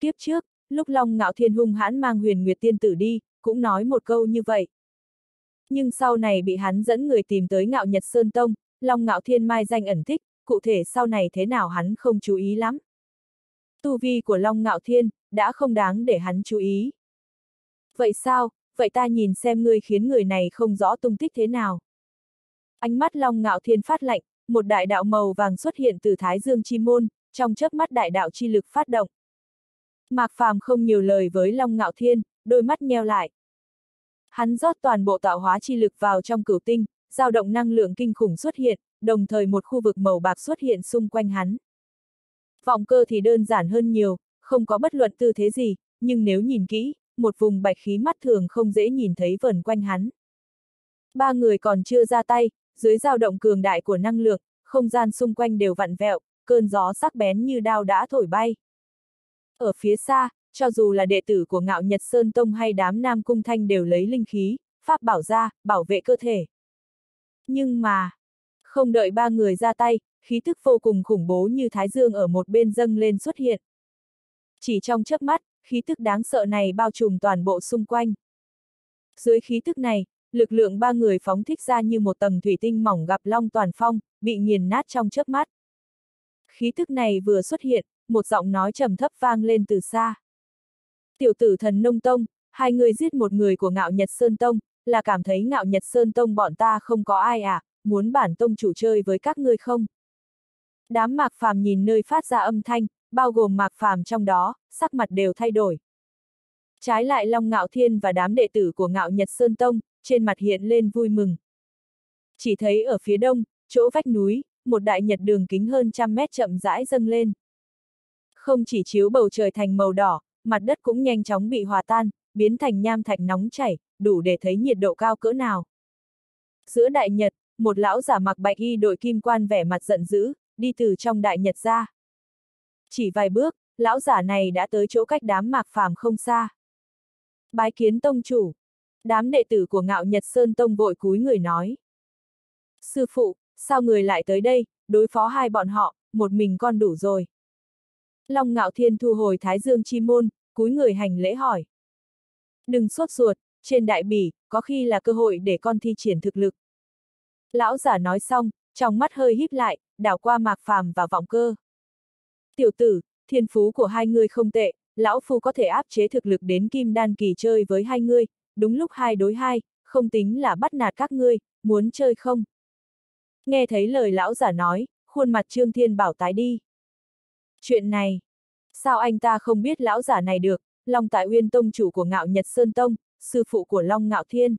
Kiếp trước, lúc Long Ngạo Thiên hung hãn mang huyền Nguyệt Tiên Tử đi, cũng nói một câu như vậy. Nhưng sau này bị hắn dẫn người tìm tới Ngạo Nhật Sơn Tông, Long Ngạo Thiên mai danh ẩn tích, cụ thể sau này thế nào hắn không chú ý lắm. Tu vi của Long Ngạo Thiên, đã không đáng để hắn chú ý. Vậy sao, vậy ta nhìn xem ngươi khiến người này không rõ tung tích thế nào. Ánh mắt Long Ngạo Thiên phát lạnh, một đại đạo màu vàng xuất hiện từ Thái Dương Chi Môn, trong chớp mắt đại đạo chi lực phát động. Mạc Phàm không nhiều lời với Long Ngạo Thiên, đôi mắt nheo lại. Hắn rót toàn bộ tạo hóa chi lực vào trong cửu tinh, dao động năng lượng kinh khủng xuất hiện, đồng thời một khu vực màu bạc xuất hiện xung quanh hắn. Vọng cơ thì đơn giản hơn nhiều, không có bất luận tư thế gì, nhưng nếu nhìn kỹ, một vùng bạch khí mắt thường không dễ nhìn thấy vần quanh hắn. Ba người còn chưa ra tay, dưới dao động cường đại của năng lượng, không gian xung quanh đều vặn vẹo, cơn gió sắc bén như đao đã thổi bay. Ở phía xa, cho dù là đệ tử của ngạo Nhật Sơn Tông hay đám Nam Cung Thanh đều lấy linh khí, pháp bảo ra, bảo vệ cơ thể. Nhưng mà, không đợi ba người ra tay, khí thức vô cùng khủng bố như Thái Dương ở một bên dâng lên xuất hiện. Chỉ trong chớp mắt, khí tức đáng sợ này bao trùm toàn bộ xung quanh. Dưới khí tức này, lực lượng ba người phóng thích ra như một tầng thủy tinh mỏng gặp long toàn phong, bị nghiền nát trong chớp mắt. Khí tức này vừa xuất hiện, một giọng nói trầm thấp vang lên từ xa. Tiểu tử thần nông tông, hai người giết một người của ngạo Nhật Sơn Tông, là cảm thấy ngạo Nhật Sơn Tông bọn ta không có ai à, muốn bản tông chủ chơi với các ngươi không? Đám mạc phàm nhìn nơi phát ra âm thanh, bao gồm mạc phàm trong đó, sắc mặt đều thay đổi. Trái lại Long Ngạo Thiên và đám đệ tử của Ngạo Nhật Sơn Tông, trên mặt hiện lên vui mừng. Chỉ thấy ở phía đông, chỗ vách núi, một đại nhật đường kính hơn trăm mét chậm rãi dâng lên. Không chỉ chiếu bầu trời thành màu đỏ, mặt đất cũng nhanh chóng bị hòa tan, biến thành nham thạch nóng chảy, đủ để thấy nhiệt độ cao cỡ nào. Giữa đại nhật, một lão giả mặc bạch y đội kim quan vẻ mặt giận dữ, đi từ trong đại nhật ra. Chỉ vài bước, lão giả này đã tới chỗ cách đám mạc phàm không xa. Bái kiến tông chủ. Đám đệ tử của ngạo Nhật Sơn Tông vội cúi người nói. Sư phụ, sao người lại tới đây, đối phó hai bọn họ, một mình con đủ rồi. Long ngạo thiên thu hồi thái dương chi môn, cúi người hành lễ hỏi. Đừng sốt ruột, trên đại bỉ, có khi là cơ hội để con thi triển thực lực. Lão giả nói xong, trong mắt hơi híp lại, đảo qua mạc phàm và vọng cơ. Tiểu tử, thiên phú của hai người không tệ, lão phu có thể áp chế thực lực đến kim đan kỳ chơi với hai người, đúng lúc hai đối hai, không tính là bắt nạt các ngươi, muốn chơi không? Nghe thấy lời lão giả nói, khuôn mặt Trương Thiên Bảo tái đi. Chuyện này, sao anh ta không biết lão giả này được, Long Tại Uyên Tông chủ của Ngạo Nhật Sơn Tông, sư phụ của Long Ngạo Thiên.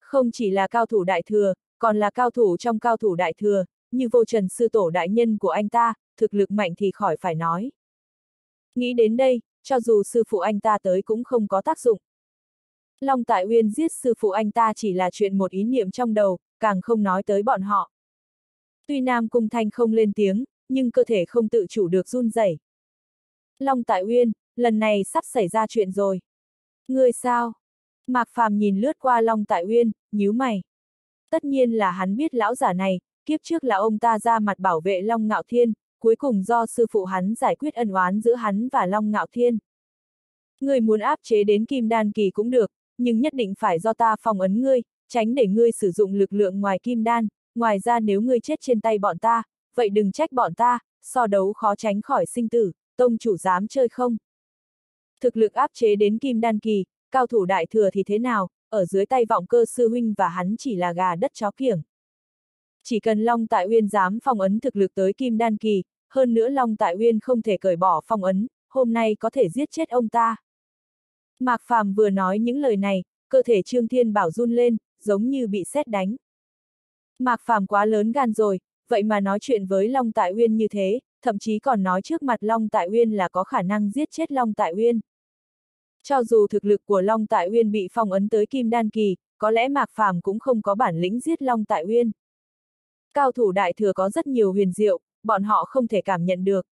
Không chỉ là cao thủ đại thừa, còn là cao thủ trong cao thủ đại thừa, như vô trần sư tổ đại nhân của anh ta, thực lực mạnh thì khỏi phải nói. Nghĩ đến đây, cho dù sư phụ anh ta tới cũng không có tác dụng. Long Tại Uyên giết sư phụ anh ta chỉ là chuyện một ý niệm trong đầu, càng không nói tới bọn họ. Tuy Nam Cung Thanh không lên tiếng, nhưng cơ thể không tự chủ được run rẩy. Long Tại Uyên, lần này sắp xảy ra chuyện rồi. Người sao? Mạc Phàm nhìn lướt qua Long Tại Uyên, nhíu mày. Tất nhiên là hắn biết lão giả này, kiếp trước là ông ta ra mặt bảo vệ Long Ngạo Thiên, cuối cùng do sư phụ hắn giải quyết ân oán giữa hắn và Long Ngạo Thiên. Người muốn áp chế đến Kim Đan Kỳ cũng được, nhưng nhất định phải do ta phòng ấn ngươi, tránh để ngươi sử dụng lực lượng ngoài Kim Đan, ngoài ra nếu ngươi chết trên tay bọn ta, vậy đừng trách bọn ta, so đấu khó tránh khỏi sinh tử, tông chủ dám chơi không? Thực lực áp chế đến Kim Đan Kỳ, cao thủ đại thừa thì thế nào, ở dưới tay vọng cơ sư huynh và hắn chỉ là gà đất chó kiểng. Chỉ cần Long Tại Uyên dám phong ấn thực lực tới Kim Đan Kỳ, hơn nữa Long Tại Uyên không thể cởi bỏ phong ấn, hôm nay có thể giết chết ông ta. Mạc Phàm vừa nói những lời này, cơ thể Trương Thiên Bảo run lên, giống như bị sét đánh. Mạc Phàm quá lớn gan rồi, vậy mà nói chuyện với Long Tại Uyên như thế, thậm chí còn nói trước mặt Long Tại Uyên là có khả năng giết chết Long Tại Uyên. Cho dù thực lực của Long Tại Uyên bị phong ấn tới Kim Đan Kỳ, có lẽ Mạc Phàm cũng không có bản lĩnh giết Long Tại Uyên. Cao thủ đại thừa có rất nhiều huyền diệu, bọn họ không thể cảm nhận được.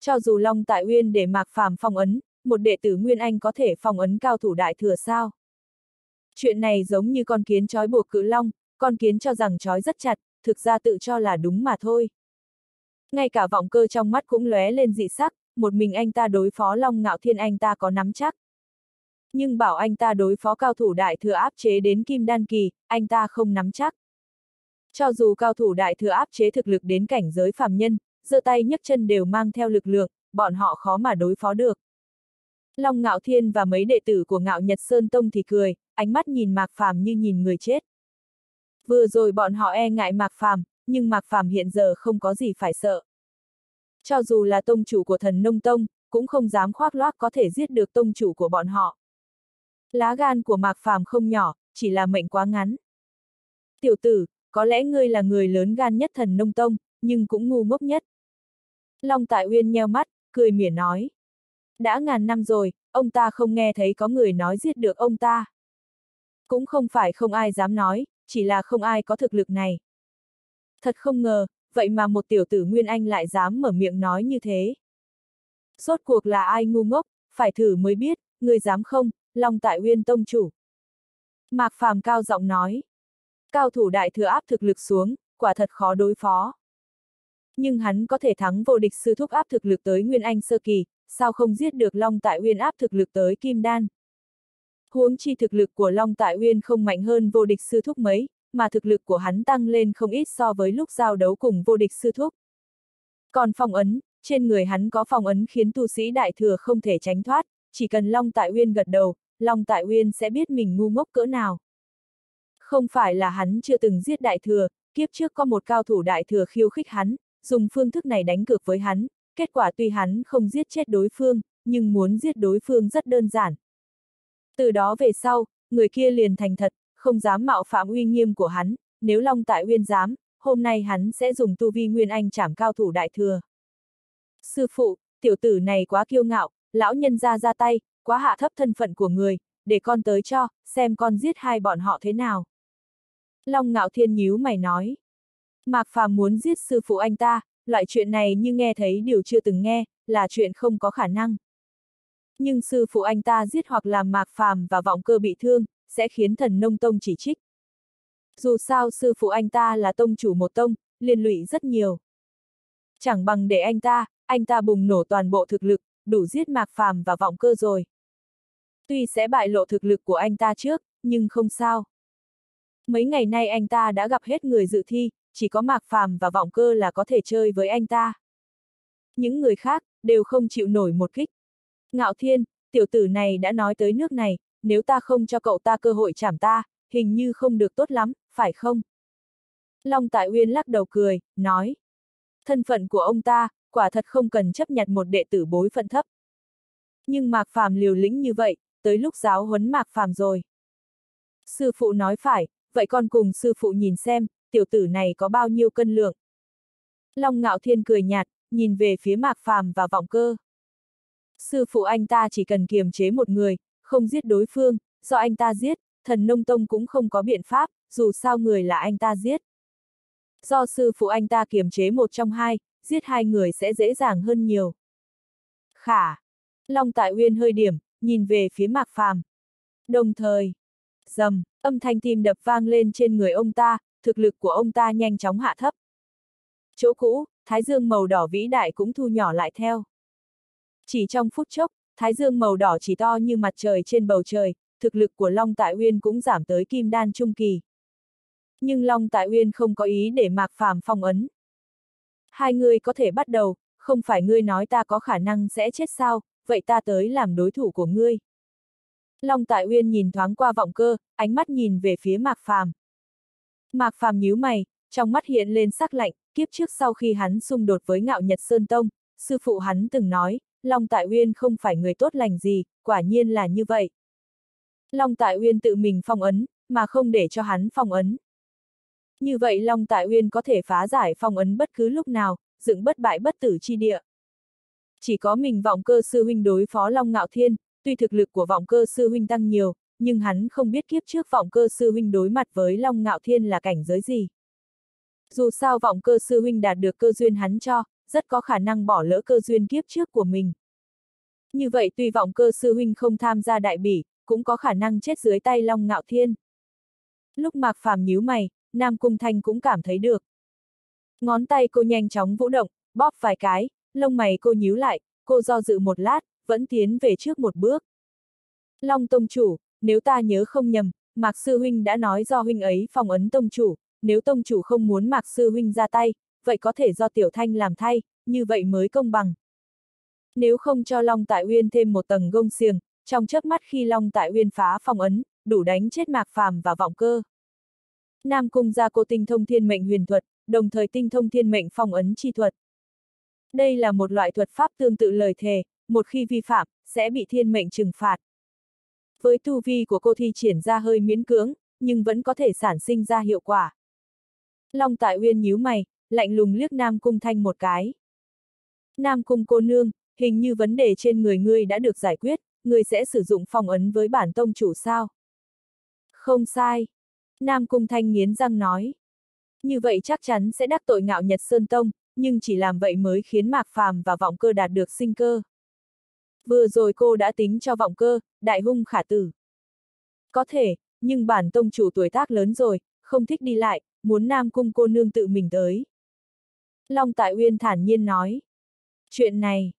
Cho dù Long Tại Uyên để Mạc Phàm phong ấn, một đệ tử Nguyên Anh có thể phong ấn cao thủ đại thừa sao? Chuyện này giống như con kiến trói buộc cự long, con kiến cho rằng trói rất chặt, thực ra tự cho là đúng mà thôi. Ngay cả vọng cơ trong mắt cũng lóe lên dị sắc, một mình anh ta đối phó Long Ngạo Thiên anh ta có nắm chắc. Nhưng bảo anh ta đối phó cao thủ đại thừa áp chế đến Kim Đan Kỳ, anh ta không nắm chắc. Cho dù cao thủ đại thừa áp chế thực lực đến cảnh giới phàm nhân, giơ tay nhấc chân đều mang theo lực lượng, bọn họ khó mà đối phó được. Long Ngạo Thiên và mấy đệ tử của Ngạo Nhật Sơn Tông thì cười, ánh mắt nhìn Mạc Phàm như nhìn người chết. Vừa rồi bọn họ e ngại Mạc Phàm, nhưng Mạc Phàm hiện giờ không có gì phải sợ. Cho dù là tông chủ của thần nông tông, cũng không dám khoác loác có thể giết được tông chủ của bọn họ. Lá gan của Mạc Phàm không nhỏ, chỉ là mệnh quá ngắn. Tiểu tử, có lẽ ngươi là người lớn gan nhất thần nông tông, nhưng cũng ngu ngốc nhất. Long Tại Uyên nheo mắt, cười mỉa nói. Đã ngàn năm rồi, ông ta không nghe thấy có người nói giết được ông ta. Cũng không phải không ai dám nói, chỉ là không ai có thực lực này. Thật không ngờ, vậy mà một tiểu tử Nguyên Anh lại dám mở miệng nói như thế. Rốt cuộc là ai ngu ngốc, phải thử mới biết, người dám không, Long Tại Uyên Tông Chủ. Mạc Phàm cao giọng nói. Cao thủ đại thừa áp thực lực xuống, quả thật khó đối phó. Nhưng hắn có thể thắng vô địch sư thúc áp thực lực tới Nguyên Anh Sơ Kỳ, sao không giết được Long Tại Uyên áp thực lực tới Kim Đan. Huống chi thực lực của Long Tại Uyên không mạnh hơn vô địch sư thúc mấy, mà thực lực của hắn tăng lên không ít so với lúc giao đấu cùng vô địch sư thúc. Còn phong ấn, trên người hắn có phong ấn khiến tu sĩ đại thừa không thể tránh thoát, chỉ cần Long Tại Uyên gật đầu, Long Tại Uyên sẽ biết mình ngu ngốc cỡ nào. Không phải là hắn chưa từng giết đại thừa, kiếp trước có một cao thủ đại thừa khiêu khích hắn, dùng phương thức này đánh cược với hắn, kết quả tuy hắn không giết chết đối phương, nhưng muốn giết đối phương rất đơn giản. Từ đó về sau, người kia liền thành thật, không dám mạo phạm uy nghiêm của hắn, nếu Long Tại Uyên dám, hôm nay hắn sẽ dùng tu vi Nguyên Anh chảm cao thủ đại thừa. Sư phụ, tiểu tử này quá kiêu ngạo, lão nhân ra ra tay, quá hạ thấp thân phận của người, để con tới cho, xem con giết hai bọn họ thế nào. Long ngạo thiên nhíu mày nói. Mạc Phàm muốn giết sư phụ anh ta, loại chuyện này như nghe thấy điều chưa từng nghe, là chuyện không có khả năng. Nhưng sư phụ anh ta giết hoặc làm Mạc Phàm và vọng cơ bị thương, sẽ khiến thần nông tông chỉ trích. Dù sao sư phụ anh ta là tông chủ một tông, liên lụy rất nhiều. Chẳng bằng để anh ta, anh ta bùng nổ toàn bộ thực lực, đủ giết Mạc Phàm và vọng cơ rồi. Tuy sẽ bại lộ thực lực của anh ta trước, nhưng không sao. Mấy ngày nay anh ta đã gặp hết người dự thi, chỉ có Mạc Phàm và vọng cơ là có thể chơi với anh ta. Những người khác, đều không chịu nổi một kích. Ngạo Thiên, tiểu tử này đã nói tới nước này, nếu ta không cho cậu ta cơ hội chảm ta, hình như không được tốt lắm, phải không? Long Tại Uyên lắc đầu cười, nói. Thân phận của ông ta, quả thật không cần chấp nhận một đệ tử bối phận thấp. Nhưng Mạc Phàm liều lĩnh như vậy, tới lúc giáo huấn Mạc Phàm rồi. Sư phụ nói phải, vậy con cùng sư phụ nhìn xem, tiểu tử này có bao nhiêu cân lượng. Long Ngạo Thiên cười nhạt, nhìn về phía Mạc Phàm và vọng cơ. Sư phụ anh ta chỉ cần kiềm chế một người, không giết đối phương, do anh ta giết, thần nông tông cũng không có biện pháp, dù sao người là anh ta giết. Do sư phụ anh ta kiềm chế một trong hai, giết hai người sẽ dễ dàng hơn nhiều. Khả. Long Tại Uyên hơi điểm, nhìn về phía Mạc Phàm. Đồng thời, dầm, âm thanh tim đập vang lên trên người ông ta, thực lực của ông ta nhanh chóng hạ thấp. Chỗ cũ, thái dương màu đỏ vĩ đại cũng thu nhỏ lại theo. Chỉ trong phút chốc, thái dương màu đỏ chỉ to như mặt trời trên bầu trời, thực lực của Long Tại Uyên cũng giảm tới kim đan trung kỳ. Nhưng Long Tại Uyên không có ý để Mạc Phàm phong ấn. Hai người có thể bắt đầu, không phải ngươi nói ta có khả năng sẽ chết sao, vậy ta tới làm đối thủ của ngươi. Long Tại Uyên nhìn thoáng qua vọng cơ, ánh mắt nhìn về phía Mạc Phàm. Mạc Phàm nhíu mày, trong mắt hiện lên sắc lạnh, kiếp trước sau khi hắn xung đột với ngạo Nhật Sơn Tông, sư phụ hắn từng nói, Long Tại Uyên không phải người tốt lành gì, quả nhiên là như vậy. Long Tại Uyên tự mình phong ấn, mà không để cho hắn phong ấn. Như vậy Long Tại Uyên có thể phá giải phong ấn bất cứ lúc nào, dựng bất bại bất tử chi địa. Chỉ có mình vọng cơ sư huynh đối phó Long Ngạo Thiên, tuy thực lực của vọng cơ sư huynh tăng nhiều, nhưng hắn không biết kiếp trước vọng cơ sư huynh đối mặt với Long Ngạo Thiên là cảnh giới gì. Dù sao vọng cơ sư huynh đạt được cơ duyên hắn cho, rất có khả năng bỏ lỡ cơ duyên kiếp trước của mình. Như vậy tuy vọng cơ sư huynh không tham gia đại bỉ, cũng có khả năng chết dưới tay Long Ngạo Thiên. Lúc Mạc Phàm nhíu mày, Nam Cung Thanh cũng cảm thấy được. Ngón tay cô nhanh chóng vũ động, bóp vài cái, lông mày cô nhíu lại, cô do dự một lát, vẫn tiến về trước một bước. Long Tông Chủ, nếu ta nhớ không nhầm, Mạc Sư Huynh đã nói do huynh ấy phòng ấn Tông Chủ, nếu Tông Chủ không muốn Mạc Sư Huynh ra tay, vậy có thể do Tiểu Thanh làm thay, như vậy mới công bằng. Nếu không cho Long Tại Uyên thêm một tầng gông xiềng, trong chớp mắt khi Long Tại Uyên phá phòng ấn, đủ đánh chết Mạc Phàm và vọng cơ. Nam Cung gia cô tinh thông thiên mệnh huyền thuật, đồng thời tinh thông thiên mệnh phong ấn chi thuật. Đây là một loại thuật pháp tương tự lời thề, một khi vi phạm, sẽ bị thiên mệnh trừng phạt. Với tu vi của cô thi triển ra hơi miễn cưỡng, nhưng vẫn có thể sản sinh ra hiệu quả. Long Tại Uyên nhíu mày, lạnh lùng liếc Nam Cung Thanh một cái. Nam Cung cô nương, hình như vấn đề trên người ngươi đã được giải quyết, ngươi sẽ sử dụng phong ấn với bản tông chủ sao? Không sai. Nam Cung Thanh nghiến răng nói. Như vậy chắc chắn sẽ đắc tội ngạo Nhật Sơn Tông, nhưng chỉ làm vậy mới khiến Mạc Phàm và vọng cơ đạt được sinh cơ. Vừa rồi cô đã tính cho vọng cơ, đại hung khả tử. Có thể, nhưng bản tông chủ tuổi tác lớn rồi, không thích đi lại, muốn Nam Cung cô nương tự mình tới. Long Tại Uyên thản nhiên nói. Chuyện này,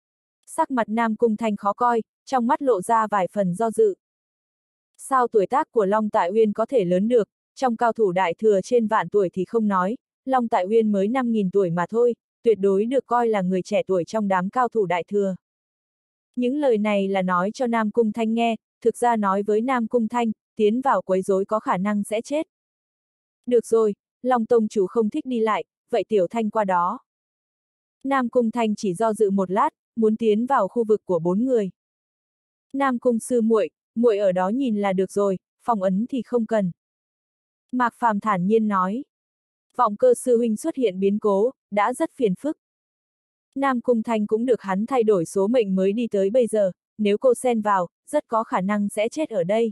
sắc mặt Nam Cung Thanh khó coi, trong mắt lộ ra vài phần do dự. Sao tuổi tác của Long Tại Uyên có thể lớn được, trong cao thủ đại thừa trên vạn tuổi thì không nói, Long Tại Uyên mới 5.000 tuổi mà thôi, tuyệt đối được coi là người trẻ tuổi trong đám cao thủ đại thừa. Những lời này là nói cho Nam Cung Thanh nghe, thực ra nói với Nam Cung Thanh, tiến vào quấy rối có khả năng sẽ chết. Được rồi, Long Tông chủ không thích đi lại, vậy Tiểu Thanh qua đó. Nam Cung Thanh chỉ do dự một lát, muốn tiến vào khu vực của bốn người. Nam Cung sư muội, muội ở đó nhìn là được rồi, phòng ấn thì không cần. Mạc Phàm thản nhiên nói. Vọng cơ sư huynh xuất hiện biến cố, đã rất phiền phức. Nam Cung Thanh cũng được hắn thay đổi số mệnh mới đi tới bây giờ, nếu cô xen vào, rất có khả năng sẽ chết ở đây.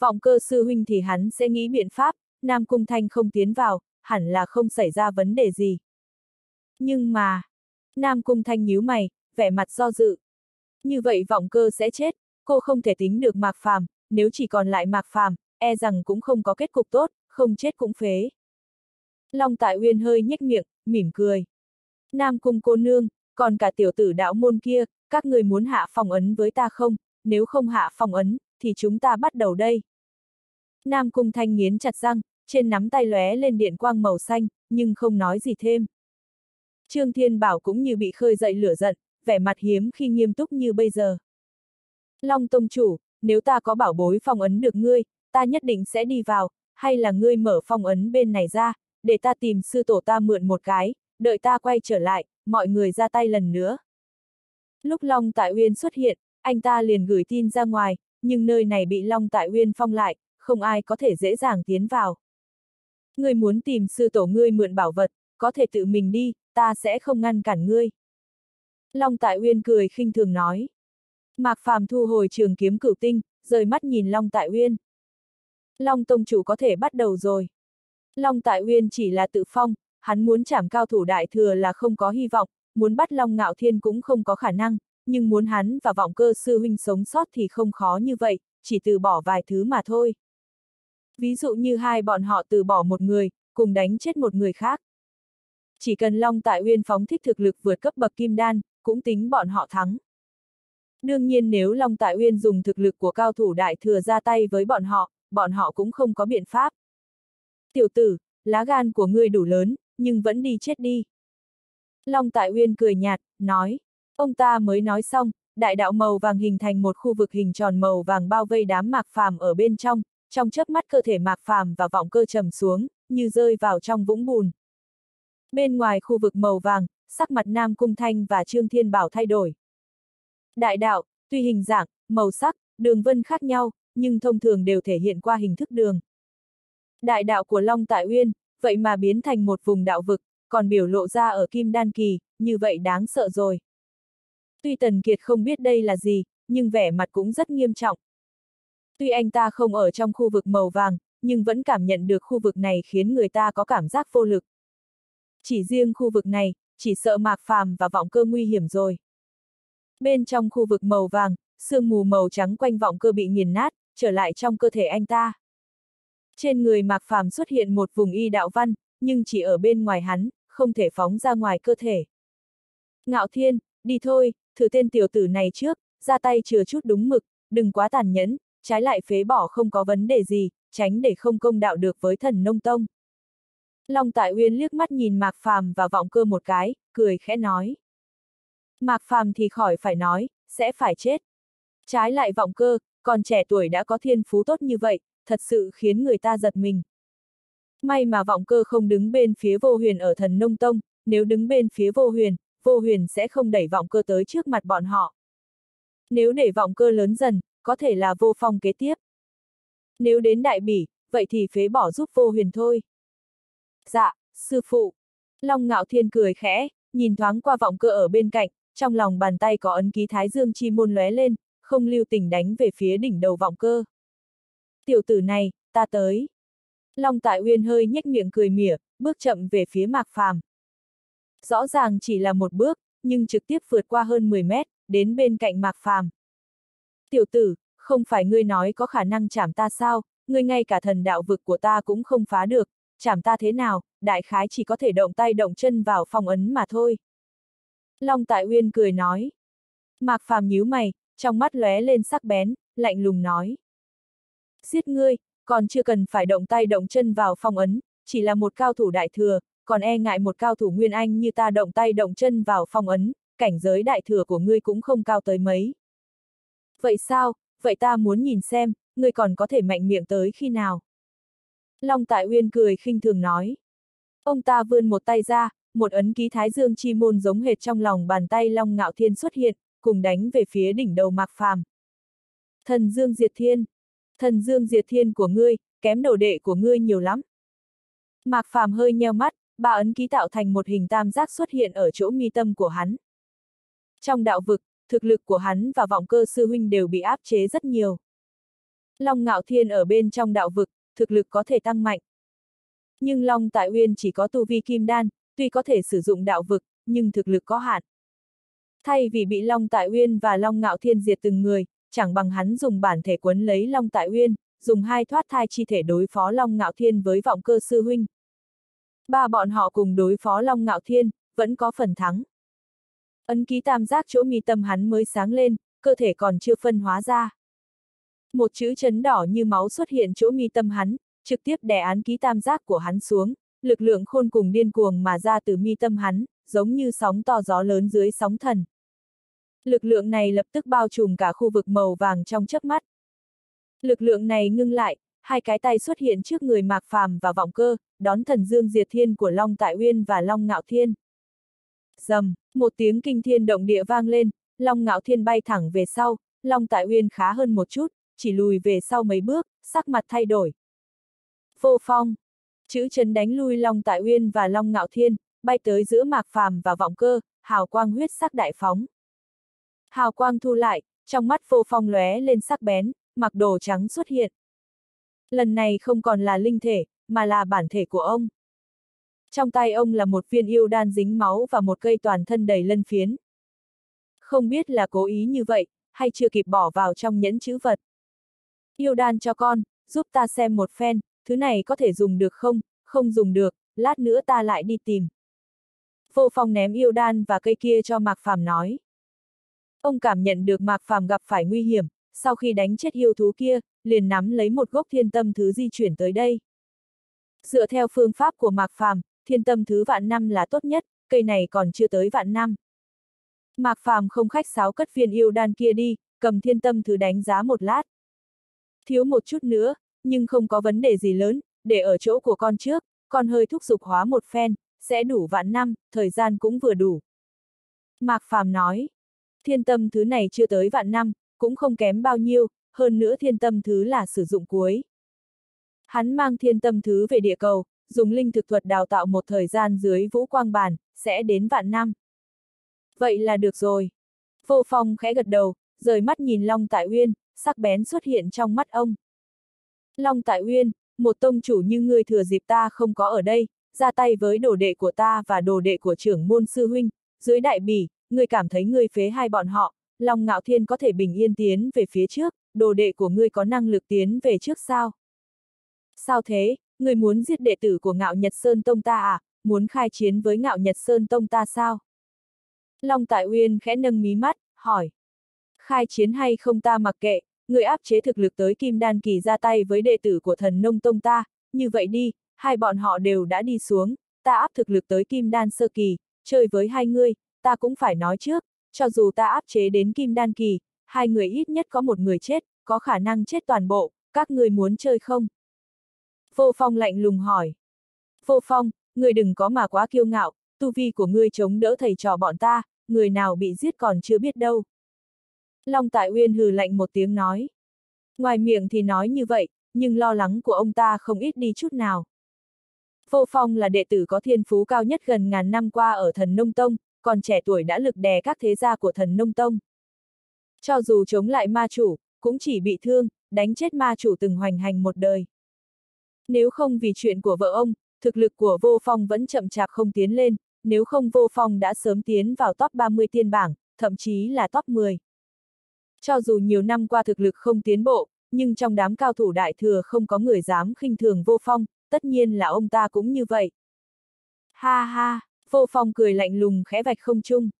Vọng cơ sư huynh thì hắn sẽ nghĩ biện pháp, Nam Cung Thanh không tiến vào, hẳn là không xảy ra vấn đề gì. Nhưng mà, Nam Cung Thanh nhíu mày, vẻ mặt do dự. Như vậy vọng cơ sẽ chết, cô không thể tính được Mạc Phàm, nếu chỉ còn lại Mạc Phàm, e rằng cũng không có kết cục tốt, không chết cũng phế. Long Tại Uyên hơi nhếch miệng, mỉm cười. Nam Cung cô nương, còn cả tiểu tử đạo môn kia, các người muốn hạ phòng ấn với ta không, nếu không hạ phòng ấn, thì chúng ta bắt đầu đây. Nam Cung Thanh nghiến chặt răng, trên nắm tay lóe lên điện quang màu xanh, nhưng không nói gì thêm. Trương Thiên Bảo cũng như bị khơi dậy lửa giận, vẻ mặt hiếm khi nghiêm túc như bây giờ. Long Tông Chủ, nếu ta có bảo bối phong ấn được ngươi, ta nhất định sẽ đi vào, hay là ngươi mở phong ấn bên này ra, để ta tìm sư tổ ta mượn một cái, đợi ta quay trở lại, mọi người ra tay lần nữa. Lúc Long Tại Uyên xuất hiện, anh ta liền gửi tin ra ngoài, nhưng nơi này bị Long Tại Uyên phong lại, không ai có thể dễ dàng tiến vào. Ngươi muốn tìm sư tổ ngươi mượn bảo vật, có thể tự mình đi, ta sẽ không ngăn cản ngươi. Long Tại Uyên cười khinh thường nói. Mạc Phàm thu hồi trường kiếm cửu tinh, rời mắt nhìn Long Tại Uyên. Long Tông Chủ có thể bắt đầu rồi. Long Tại Uyên chỉ là tự phong, hắn muốn chảm cao thủ đại thừa là không có hy vọng, muốn bắt Long Ngạo Thiên cũng không có khả năng, nhưng muốn hắn và vọng cơ sư huynh sống sót thì không khó như vậy, chỉ từ bỏ vài thứ mà thôi. Ví dụ như hai bọn họ từ bỏ một người, cùng đánh chết một người khác. Chỉ cần Long Tại Uyên phóng thích thực lực vượt cấp bậc kim đan, cũng tính bọn họ thắng. Đương nhiên nếu Long Tại Uyên dùng thực lực của cao thủ đại thừa ra tay với bọn họ, bọn họ cũng không có biện pháp. Tiểu tử, lá gan của ngươi đủ lớn, nhưng vẫn đi chết đi. Long Tại Uyên cười nhạt, nói. Ông ta mới nói xong, đại đạo màu vàng hình thành một khu vực hình tròn màu vàng bao vây đám mạc phàm ở bên trong, trong chớp mắt cơ thể mạc phàm và vọng cơ trầm xuống, như rơi vào trong vũng bùn. Bên ngoài khu vực màu vàng, sắc mặt Nam Cung Thanh và Trương Thiên Bảo thay đổi. Đại đạo, tuy hình dạng, màu sắc, đường vân khác nhau, nhưng thông thường đều thể hiện qua hình thức đường. Đại đạo của Long Tại Uyên, vậy mà biến thành một vùng đạo vực, còn biểu lộ ra ở Kim Đan Kỳ, như vậy đáng sợ rồi. Tuy Tần Kiệt không biết đây là gì, nhưng vẻ mặt cũng rất nghiêm trọng. Tuy anh ta không ở trong khu vực màu vàng, nhưng vẫn cảm nhận được khu vực này khiến người ta có cảm giác vô lực. Chỉ riêng khu vực này, chỉ sợ mạc phàm và vọng cơ nguy hiểm rồi. Bên trong khu vực màu vàng, sương mù màu trắng quanh vọng cơ bị nghiền nát, trở lại trong cơ thể anh ta. Trên người mạc phàm xuất hiện một vùng y đạo văn, nhưng chỉ ở bên ngoài hắn, không thể phóng ra ngoài cơ thể. Ngạo thiên, đi thôi, thử tên tiểu tử này trước, ra tay chừa chút đúng mực, đừng quá tàn nhẫn, trái lại phế bỏ không có vấn đề gì, tránh để không công đạo được với thần nông tông. Long Tại Uyên liếc mắt nhìn Mạc Phàm và vọng cơ một cái, cười khẽ nói. Mạc Phàm thì khỏi phải nói, sẽ phải chết. Trái lại vọng cơ, còn trẻ tuổi đã có thiên phú tốt như vậy, thật sự khiến người ta giật mình. May mà vọng cơ không đứng bên phía vô huyền ở thần nông tông, nếu đứng bên phía vô huyền, vô huyền sẽ không đẩy vọng cơ tới trước mặt bọn họ. Nếu để vọng cơ lớn dần, có thể là vô phong kế tiếp. Nếu đến đại bỉ, vậy thì phế bỏ giúp vô huyền thôi. Dạ, sư phụ. Long ngạo thiên cười khẽ, nhìn thoáng qua vọng cơ ở bên cạnh, trong lòng bàn tay có ấn ký thái dương chi môn lóe lên, không lưu tình đánh về phía đỉnh đầu vọng cơ. Tiểu tử này, ta tới. Long Tại Uyên hơi nhếch miệng cười mỉa, bước chậm về phía Mạc Phàm. Rõ ràng chỉ là một bước, nhưng trực tiếp vượt qua hơn 10 mét, đến bên cạnh Mạc Phàm. Tiểu tử, không phải ngươi nói có khả năng chảm ta sao, ngươi ngay cả thần đạo vực của ta cũng không phá được, chảm ta thế nào, đại khái chỉ có thể động tay động chân vào phong ấn mà thôi. Long Tại Uyên cười nói. Mạc Phàm nhíu mày, trong mắt lóe lên sắc bén, lạnh lùng nói. Giết ngươi, còn chưa cần phải động tay động chân vào phong ấn, chỉ là một cao thủ đại thừa, còn e ngại một cao thủ nguyên anh như ta động tay động chân vào phong ấn, cảnh giới đại thừa của ngươi cũng không cao tới mấy. Vậy sao, vậy ta muốn nhìn xem, ngươi còn có thể mạnh miệng tới khi nào? Long Tại Uyên cười khinh thường nói. Ông ta vươn một tay ra, một ấn ký thái dương chi môn giống hệt trong lòng bàn tay Long Ngạo Thiên xuất hiện, cùng đánh về phía đỉnh đầu Mạc Phàm. Thần Dương Diệt Thiên, thần Dương Diệt Thiên của ngươi, kém đầu đệ của ngươi nhiều lắm. Mạc Phàm hơi nheo mắt, ba ấn ký tạo thành một hình tam giác xuất hiện ở chỗ mi tâm của hắn. Trong đạo vực, thực lực của hắn và vọng cơ sư huynh đều bị áp chế rất nhiều. Long Ngạo Thiên ở bên trong đạo vực, thực lực có thể tăng mạnh. Nhưng Long Tại Uyên chỉ có tu vi kim đan, tuy có thể sử dụng đạo vực, nhưng thực lực có hạn. Thay vì bị Long Tại Uyên và Long Ngạo Thiên diệt từng người, chẳng bằng hắn dùng bản thể quấn lấy Long Tại Uyên, dùng hai thoát thai chi thể đối phó Long Ngạo Thiên với vọng cơ sư huynh. Ba bọn họ cùng đối phó Long Ngạo Thiên, vẫn có phần thắng. Ấn ký tam giác chỗ mi tâm hắn mới sáng lên, cơ thể còn chưa phân hóa ra. Một chữ chấn đỏ như máu xuất hiện chỗ mi tâm hắn, trực tiếp đè án ký tam giác của hắn xuống, lực lượng khôn cùng điên cuồng mà ra từ mi tâm hắn, giống như sóng to gió lớn dưới sóng thần. Lực lượng này lập tức bao trùm cả khu vực màu vàng trong chớp mắt. Lực lượng này ngưng lại, hai cái tay xuất hiện trước người Mạc Phàm và Vọng Cơ, đón thần dương diệt thiên của Long Tại Uyên và Long Ngạo Thiên. Dầm, một tiếng kinh thiên động địa vang lên, Long Ngạo Thiên bay thẳng về sau, Long Tại Uyên khá hơn một chút, chỉ lùi về sau mấy bước, sắc mặt thay đổi. Vô phong, chữ chấn đánh lui Long Tại Uyên và Long Ngạo Thiên, bay tới giữa Mạc Phàm và Vọng Cơ, hào quang huyết sắc đại phóng. Hào quang thu lại, trong mắt vô phong lóe lên sắc bén, mặc đồ trắng xuất hiện. Lần này không còn là linh thể, mà là bản thể của ông. Trong tay ông là một viên yêu đan dính máu và một cây toàn thân đầy lân phiến. Không biết là cố ý như vậy, hay chưa kịp bỏ vào trong nhẫn chữ vật. Yêu đan cho con, giúp ta xem một phen, thứ này có thể dùng được không, không dùng được, lát nữa ta lại đi tìm. Vô phong ném yêu đan và cây kia cho Mạc Phàm nói. Ông cảm nhận được Mạc Phàm gặp phải nguy hiểm, sau khi đánh chết yêu thú kia, liền nắm lấy một gốc thiên tâm thứ di chuyển tới đây. Dựa theo phương pháp của Mạc Phàm, thiên tâm thứ vạn năm là tốt nhất, cây này còn chưa tới vạn năm. Mạc Phàm không khách sáo cất viên yêu đan kia đi, cầm thiên tâm thứ đánh giá một lát. Thiếu một chút nữa, nhưng không có vấn đề gì lớn, để ở chỗ của con trước, con hơi thúc giục hóa một phen, sẽ đủ vạn năm, thời gian cũng vừa đủ. Mạc Phàm nói, thiên tâm thứ này chưa tới vạn năm, cũng không kém bao nhiêu, hơn nữa thiên tâm thứ là sử dụng cuối. Hắn mang thiên tâm thứ về địa cầu, dùng linh thực thuật đào tạo một thời gian dưới vũ quang bàn, sẽ đến vạn năm. Vậy là được rồi. Vô phong khẽ gật đầu, rời mắt nhìn Long Tại Uyên, sắc bén xuất hiện trong mắt ông. Long Tại Uyên, một tông chủ như ngươi thừa dịp ta không có ở đây, ra tay với đồ đệ của ta và đồ đệ của trưởng môn sư huynh, dưới đại bỉ, ngươi cảm thấy ngươi phế hai bọn họ, Long Ngạo Thiên có thể bình yên tiến về phía trước, đồ đệ của ngươi có năng lực tiến về trước sao? Sao thế, Người muốn giết đệ tử của Ngạo Nhật Sơn Tông ta à, muốn khai chiến với Ngạo Nhật Sơn Tông ta sao? Long Tại Uyên khẽ nâng mí mắt, hỏi. Khai chiến hay không ta mặc kệ, người áp chế thực lực tới Kim Đan Kỳ ra tay với đệ tử của thần nông tông ta, như vậy đi, hai bọn họ đều đã đi xuống, ta áp thực lực tới Kim Đan Sơ Kỳ, chơi với hai ngươi, ta cũng phải nói trước, cho dù ta áp chế đến Kim Đan Kỳ, hai người ít nhất có một người chết, có khả năng chết toàn bộ, các người muốn chơi không? Vô Phong lạnh lùng hỏi. Vô Phong, người đừng có mà quá kiêu ngạo, tu vi của ngươi chống đỡ thầy trò bọn ta, người nào bị giết còn chưa biết đâu. Long Tại Uyên hừ lạnh một tiếng nói. Ngoài miệng thì nói như vậy, nhưng lo lắng của ông ta không ít đi chút nào. Vô Phong là đệ tử có thiên phú cao nhất gần ngàn năm qua ở thần Nông Tông, còn trẻ tuổi đã lực đè các thế gia của thần Nông Tông. Cho dù chống lại ma chủ, cũng chỉ bị thương, đánh chết ma chủ từng hoành hành một đời. Nếu không vì chuyện của vợ ông, thực lực của Vô Phong vẫn chậm chạp không tiến lên, nếu không Vô Phong đã sớm tiến vào top 30 tiên bảng, thậm chí là top 10. Cho dù nhiều năm qua thực lực không tiến bộ, nhưng trong đám cao thủ đại thừa không có người dám khinh thường Vô Phong, tất nhiên là ông ta cũng như vậy. Ha ha, Vô Phong cười lạnh lùng khẽ vạch không chung.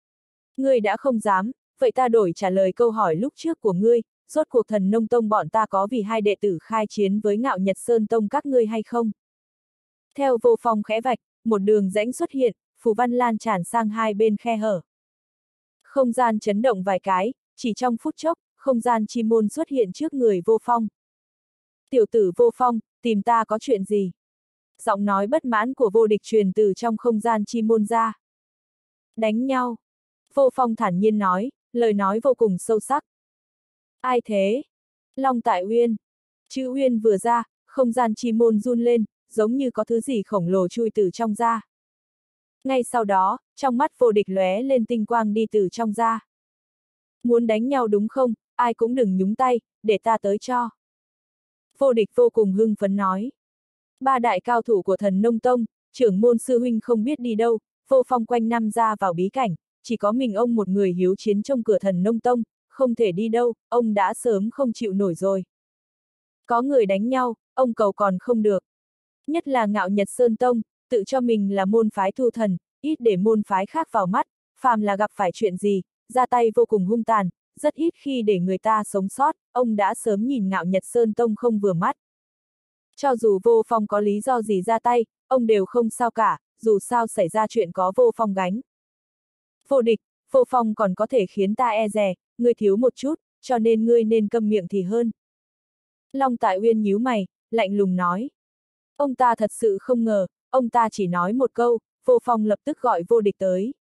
Ngươi đã không dám, vậy ta đổi trả lời câu hỏi lúc trước của ngươi, rốt cuộc thần nông tông bọn ta có vì hai đệ tử khai chiến với ngạo Nhật Sơn Tông các ngươi hay không? Theo vô phong khẽ vạch, một đường rãnh xuất hiện, phù văn lan tràn sang hai bên khe hở. Không gian chấn động vài cái, chỉ trong phút chốc, không gian chi môn xuất hiện trước người vô phong. Tiểu tử vô phong, tìm ta có chuyện gì? Giọng nói bất mãn của vô địch truyền từ trong không gian chi môn ra. Đánh nhau. Vô phong thản nhiên nói, lời nói vô cùng sâu sắc. Ai thế? Long Tại Uyên. Chữ Uyên vừa ra, không gian chi môn run lên, giống như có thứ gì khổng lồ chui từ trong ra. Ngay sau đó, trong mắt vô địch lóe lên tinh quang đi từ trong ra. Muốn đánh nhau đúng không, ai cũng đừng nhúng tay, để ta tới cho. Vô địch vô cùng hưng phấn nói. Ba đại cao thủ của thần nông tông, trưởng môn sư huynh không biết đi đâu, vô phong quanh năm ra vào bí cảnh, chỉ có mình ông một người hiếu chiến trong cửa thần nông tông, không thể đi đâu, ông đã sớm không chịu nổi rồi. Có người đánh nhau, ông cầu còn không được. Nhất là ngạo Nhật Sơn Tông, tự cho mình là môn phái thu thần, ít để môn phái khác vào mắt, phàm là gặp phải chuyện gì, ra tay vô cùng hung tàn, rất ít khi để người ta sống sót, ông đã sớm nhìn ngạo Nhật Sơn Tông không vừa mắt. Cho dù vô phong có lý do gì ra tay, ông đều không sao cả, dù sao xảy ra chuyện có vô phong gánh. Vô địch, vô phong còn có thể khiến ta e rè, ngươi thiếu một chút, cho nên ngươi nên câm miệng thì hơn. Long Tại Uyên nhíu mày, lạnh lùng nói. Ông ta thật sự không ngờ, ông ta chỉ nói một câu, vô phong lập tức gọi vô địch tới.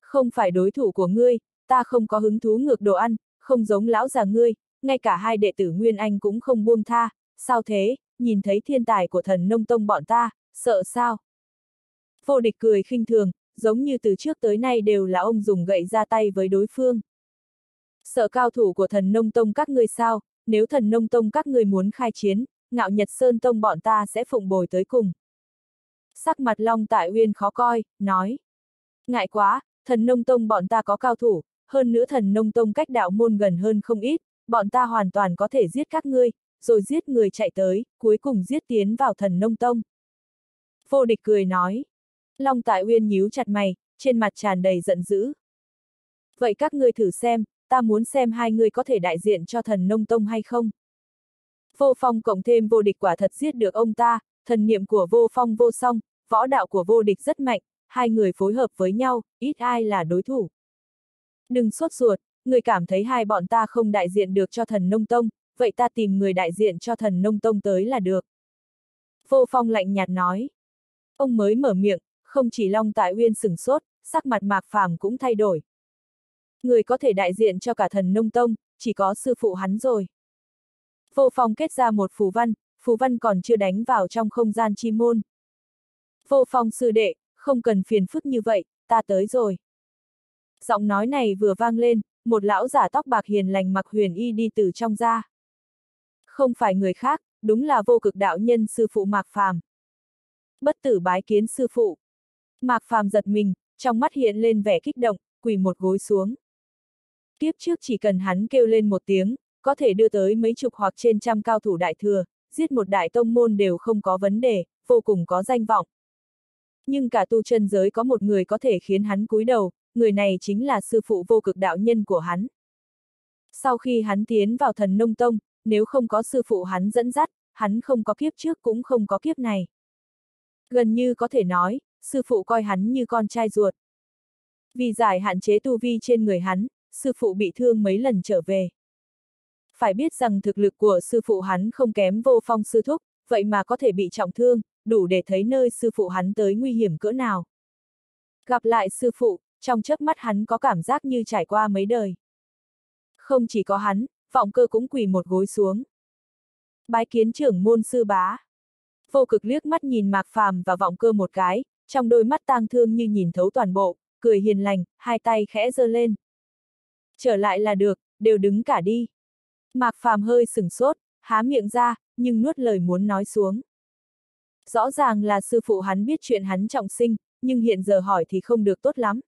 Không phải đối thủ của ngươi, ta không có hứng thú ngược đồ ăn, không giống lão già ngươi, ngay cả hai đệ tử Nguyên Anh cũng không buông tha, sao thế, nhìn thấy thiên tài của thần nông tông bọn ta, sợ sao? Vô địch cười khinh thường, giống như từ trước tới nay đều là ông dùng gậy ra tay với đối phương. Sợ cao thủ của thần nông tông các ngươi sao, nếu thần nông tông các ngươi muốn khai chiến, ngạo nhật sơn tông bọn ta sẽ phụng bồi tới cùng. Sắc mặt Long Tại Uyên khó coi, nói. Ngại quá, thần nông tông bọn ta có cao thủ, hơn nữa thần nông tông cách đạo môn gần hơn không ít, bọn ta hoàn toàn có thể giết các ngươi, rồi giết người chạy tới, cuối cùng giết tiến vào thần nông tông. Vô địch cười nói. Long Tại Uyên nhíu chặt mày, trên mặt tràn đầy giận dữ. Vậy các ngươi thử xem, ta muốn xem hai người có thể đại diện cho thần nông tông hay không. Vô phong cộng thêm vô địch quả thật giết được ông ta, thần niệm của vô phong vô song, võ đạo của vô địch rất mạnh, hai người phối hợp với nhau, ít ai là đối thủ. Đừng sốt ruột, người cảm thấy hai bọn ta không đại diện được cho thần nông tông, vậy ta tìm người đại diện cho thần nông tông tới là được. Vô phong lạnh nhạt nói. Ông mới mở miệng, không chỉ Long Tại Uyên sửng sốt, sắc mặt mạc phàm cũng thay đổi. Người có thể đại diện cho cả thần nông tông, chỉ có sư phụ hắn rồi. Vô phong kết ra một phù văn, phù văn còn chưa đánh vào trong không gian chi môn. Vô phong sư đệ, không cần phiền phức như vậy, ta tới rồi. Giọng nói này vừa vang lên, một lão giả tóc bạc hiền lành mặc huyền y đi từ trong ra. Không phải người khác, đúng là vô cực đạo nhân sư phụ Mạc Phàm. Bất tử bái kiến sư phụ. Mạc Phàm giật mình, trong mắt hiện lên vẻ kích động, quỳ một gối xuống. Kiếp trước chỉ cần hắn kêu lên một tiếng, có thể đưa tới mấy chục hoặc trên trăm cao thủ đại thừa, giết một đại tông môn đều không có vấn đề, vô cùng có danh vọng. Nhưng cả tu chân giới có một người có thể khiến hắn cúi đầu, người này chính là sư phụ vô cực đạo nhân của hắn. Sau khi hắn tiến vào thần nông tông, nếu không có sư phụ hắn dẫn dắt, hắn không có kiếp trước cũng không có kiếp này. Gần như có thể nói, sư phụ coi hắn như con trai ruột. Vì giải hạn chế tu vi trên người hắn, sư phụ bị thương mấy lần trở về. Phải biết rằng thực lực của sư phụ hắn không kém vô phong sư thúc, vậy mà có thể bị trọng thương, đủ để thấy nơi sư phụ hắn tới nguy hiểm cỡ nào. Gặp lại sư phụ, trong chớp mắt hắn có cảm giác như trải qua mấy đời. Không chỉ có hắn, vọng cơ cũng quỳ một gối xuống. Bái kiến trưởng môn sư bá. Vô cực liếc mắt nhìn mạc phàm và vọng cơ một cái, trong đôi mắt tang thương như nhìn thấu toàn bộ, cười hiền lành, hai tay khẽ giơ lên. Trở lại là được, đều đứng cả đi. Mạc phàm hơi sửng sốt, há miệng ra, nhưng nuốt lời muốn nói xuống. Rõ ràng là sư phụ hắn biết chuyện hắn trọng sinh, nhưng hiện giờ hỏi thì không được tốt lắm.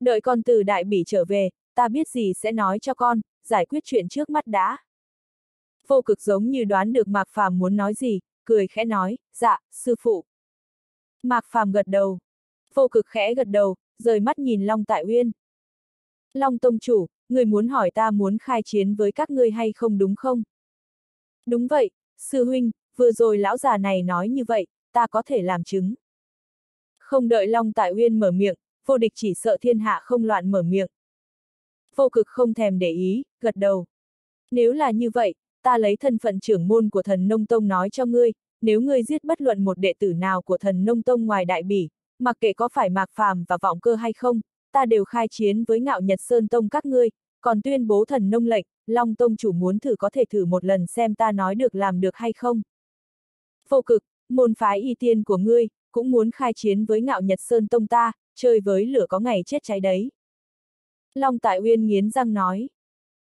Đợi con từ đại bỉ trở về, ta biết gì sẽ nói cho con, giải quyết chuyện trước mắt đã. Vô cực giống như đoán được Mạc Phàm muốn nói gì, cười khẽ nói, dạ, sư phụ. Mạc Phàm gật đầu. Vô cực khẽ gật đầu, rời mắt nhìn Long Tại Uyên. Long Tông Chủ, người muốn hỏi ta muốn khai chiến với các ngươi hay không đúng không? Đúng vậy, sư huynh, vừa rồi lão già này nói như vậy, ta có thể làm chứng. Không đợi Long Tại Uyên mở miệng, vô địch chỉ sợ thiên hạ không loạn mở miệng. Vô cực không thèm để ý, gật đầu. Nếu là như vậy, ta lấy thân phận trưởng môn của thần nông tông nói cho ngươi, nếu ngươi giết bất luận một đệ tử nào của thần nông tông ngoài đại bỉ, mặc kệ có phải mạc phàm và vọng cơ hay không, ta đều khai chiến với ngạo nhật sơn tông các ngươi, còn tuyên bố thần nông lệnh, long tông chủ muốn thử có thể thử một lần xem ta nói được làm được hay không. Vô cực, môn phái y tiên của ngươi, cũng muốn khai chiến với ngạo nhật sơn tông ta, chơi với lửa có ngày chết cháy đấy. Long Tại Uyên nghiến răng nói.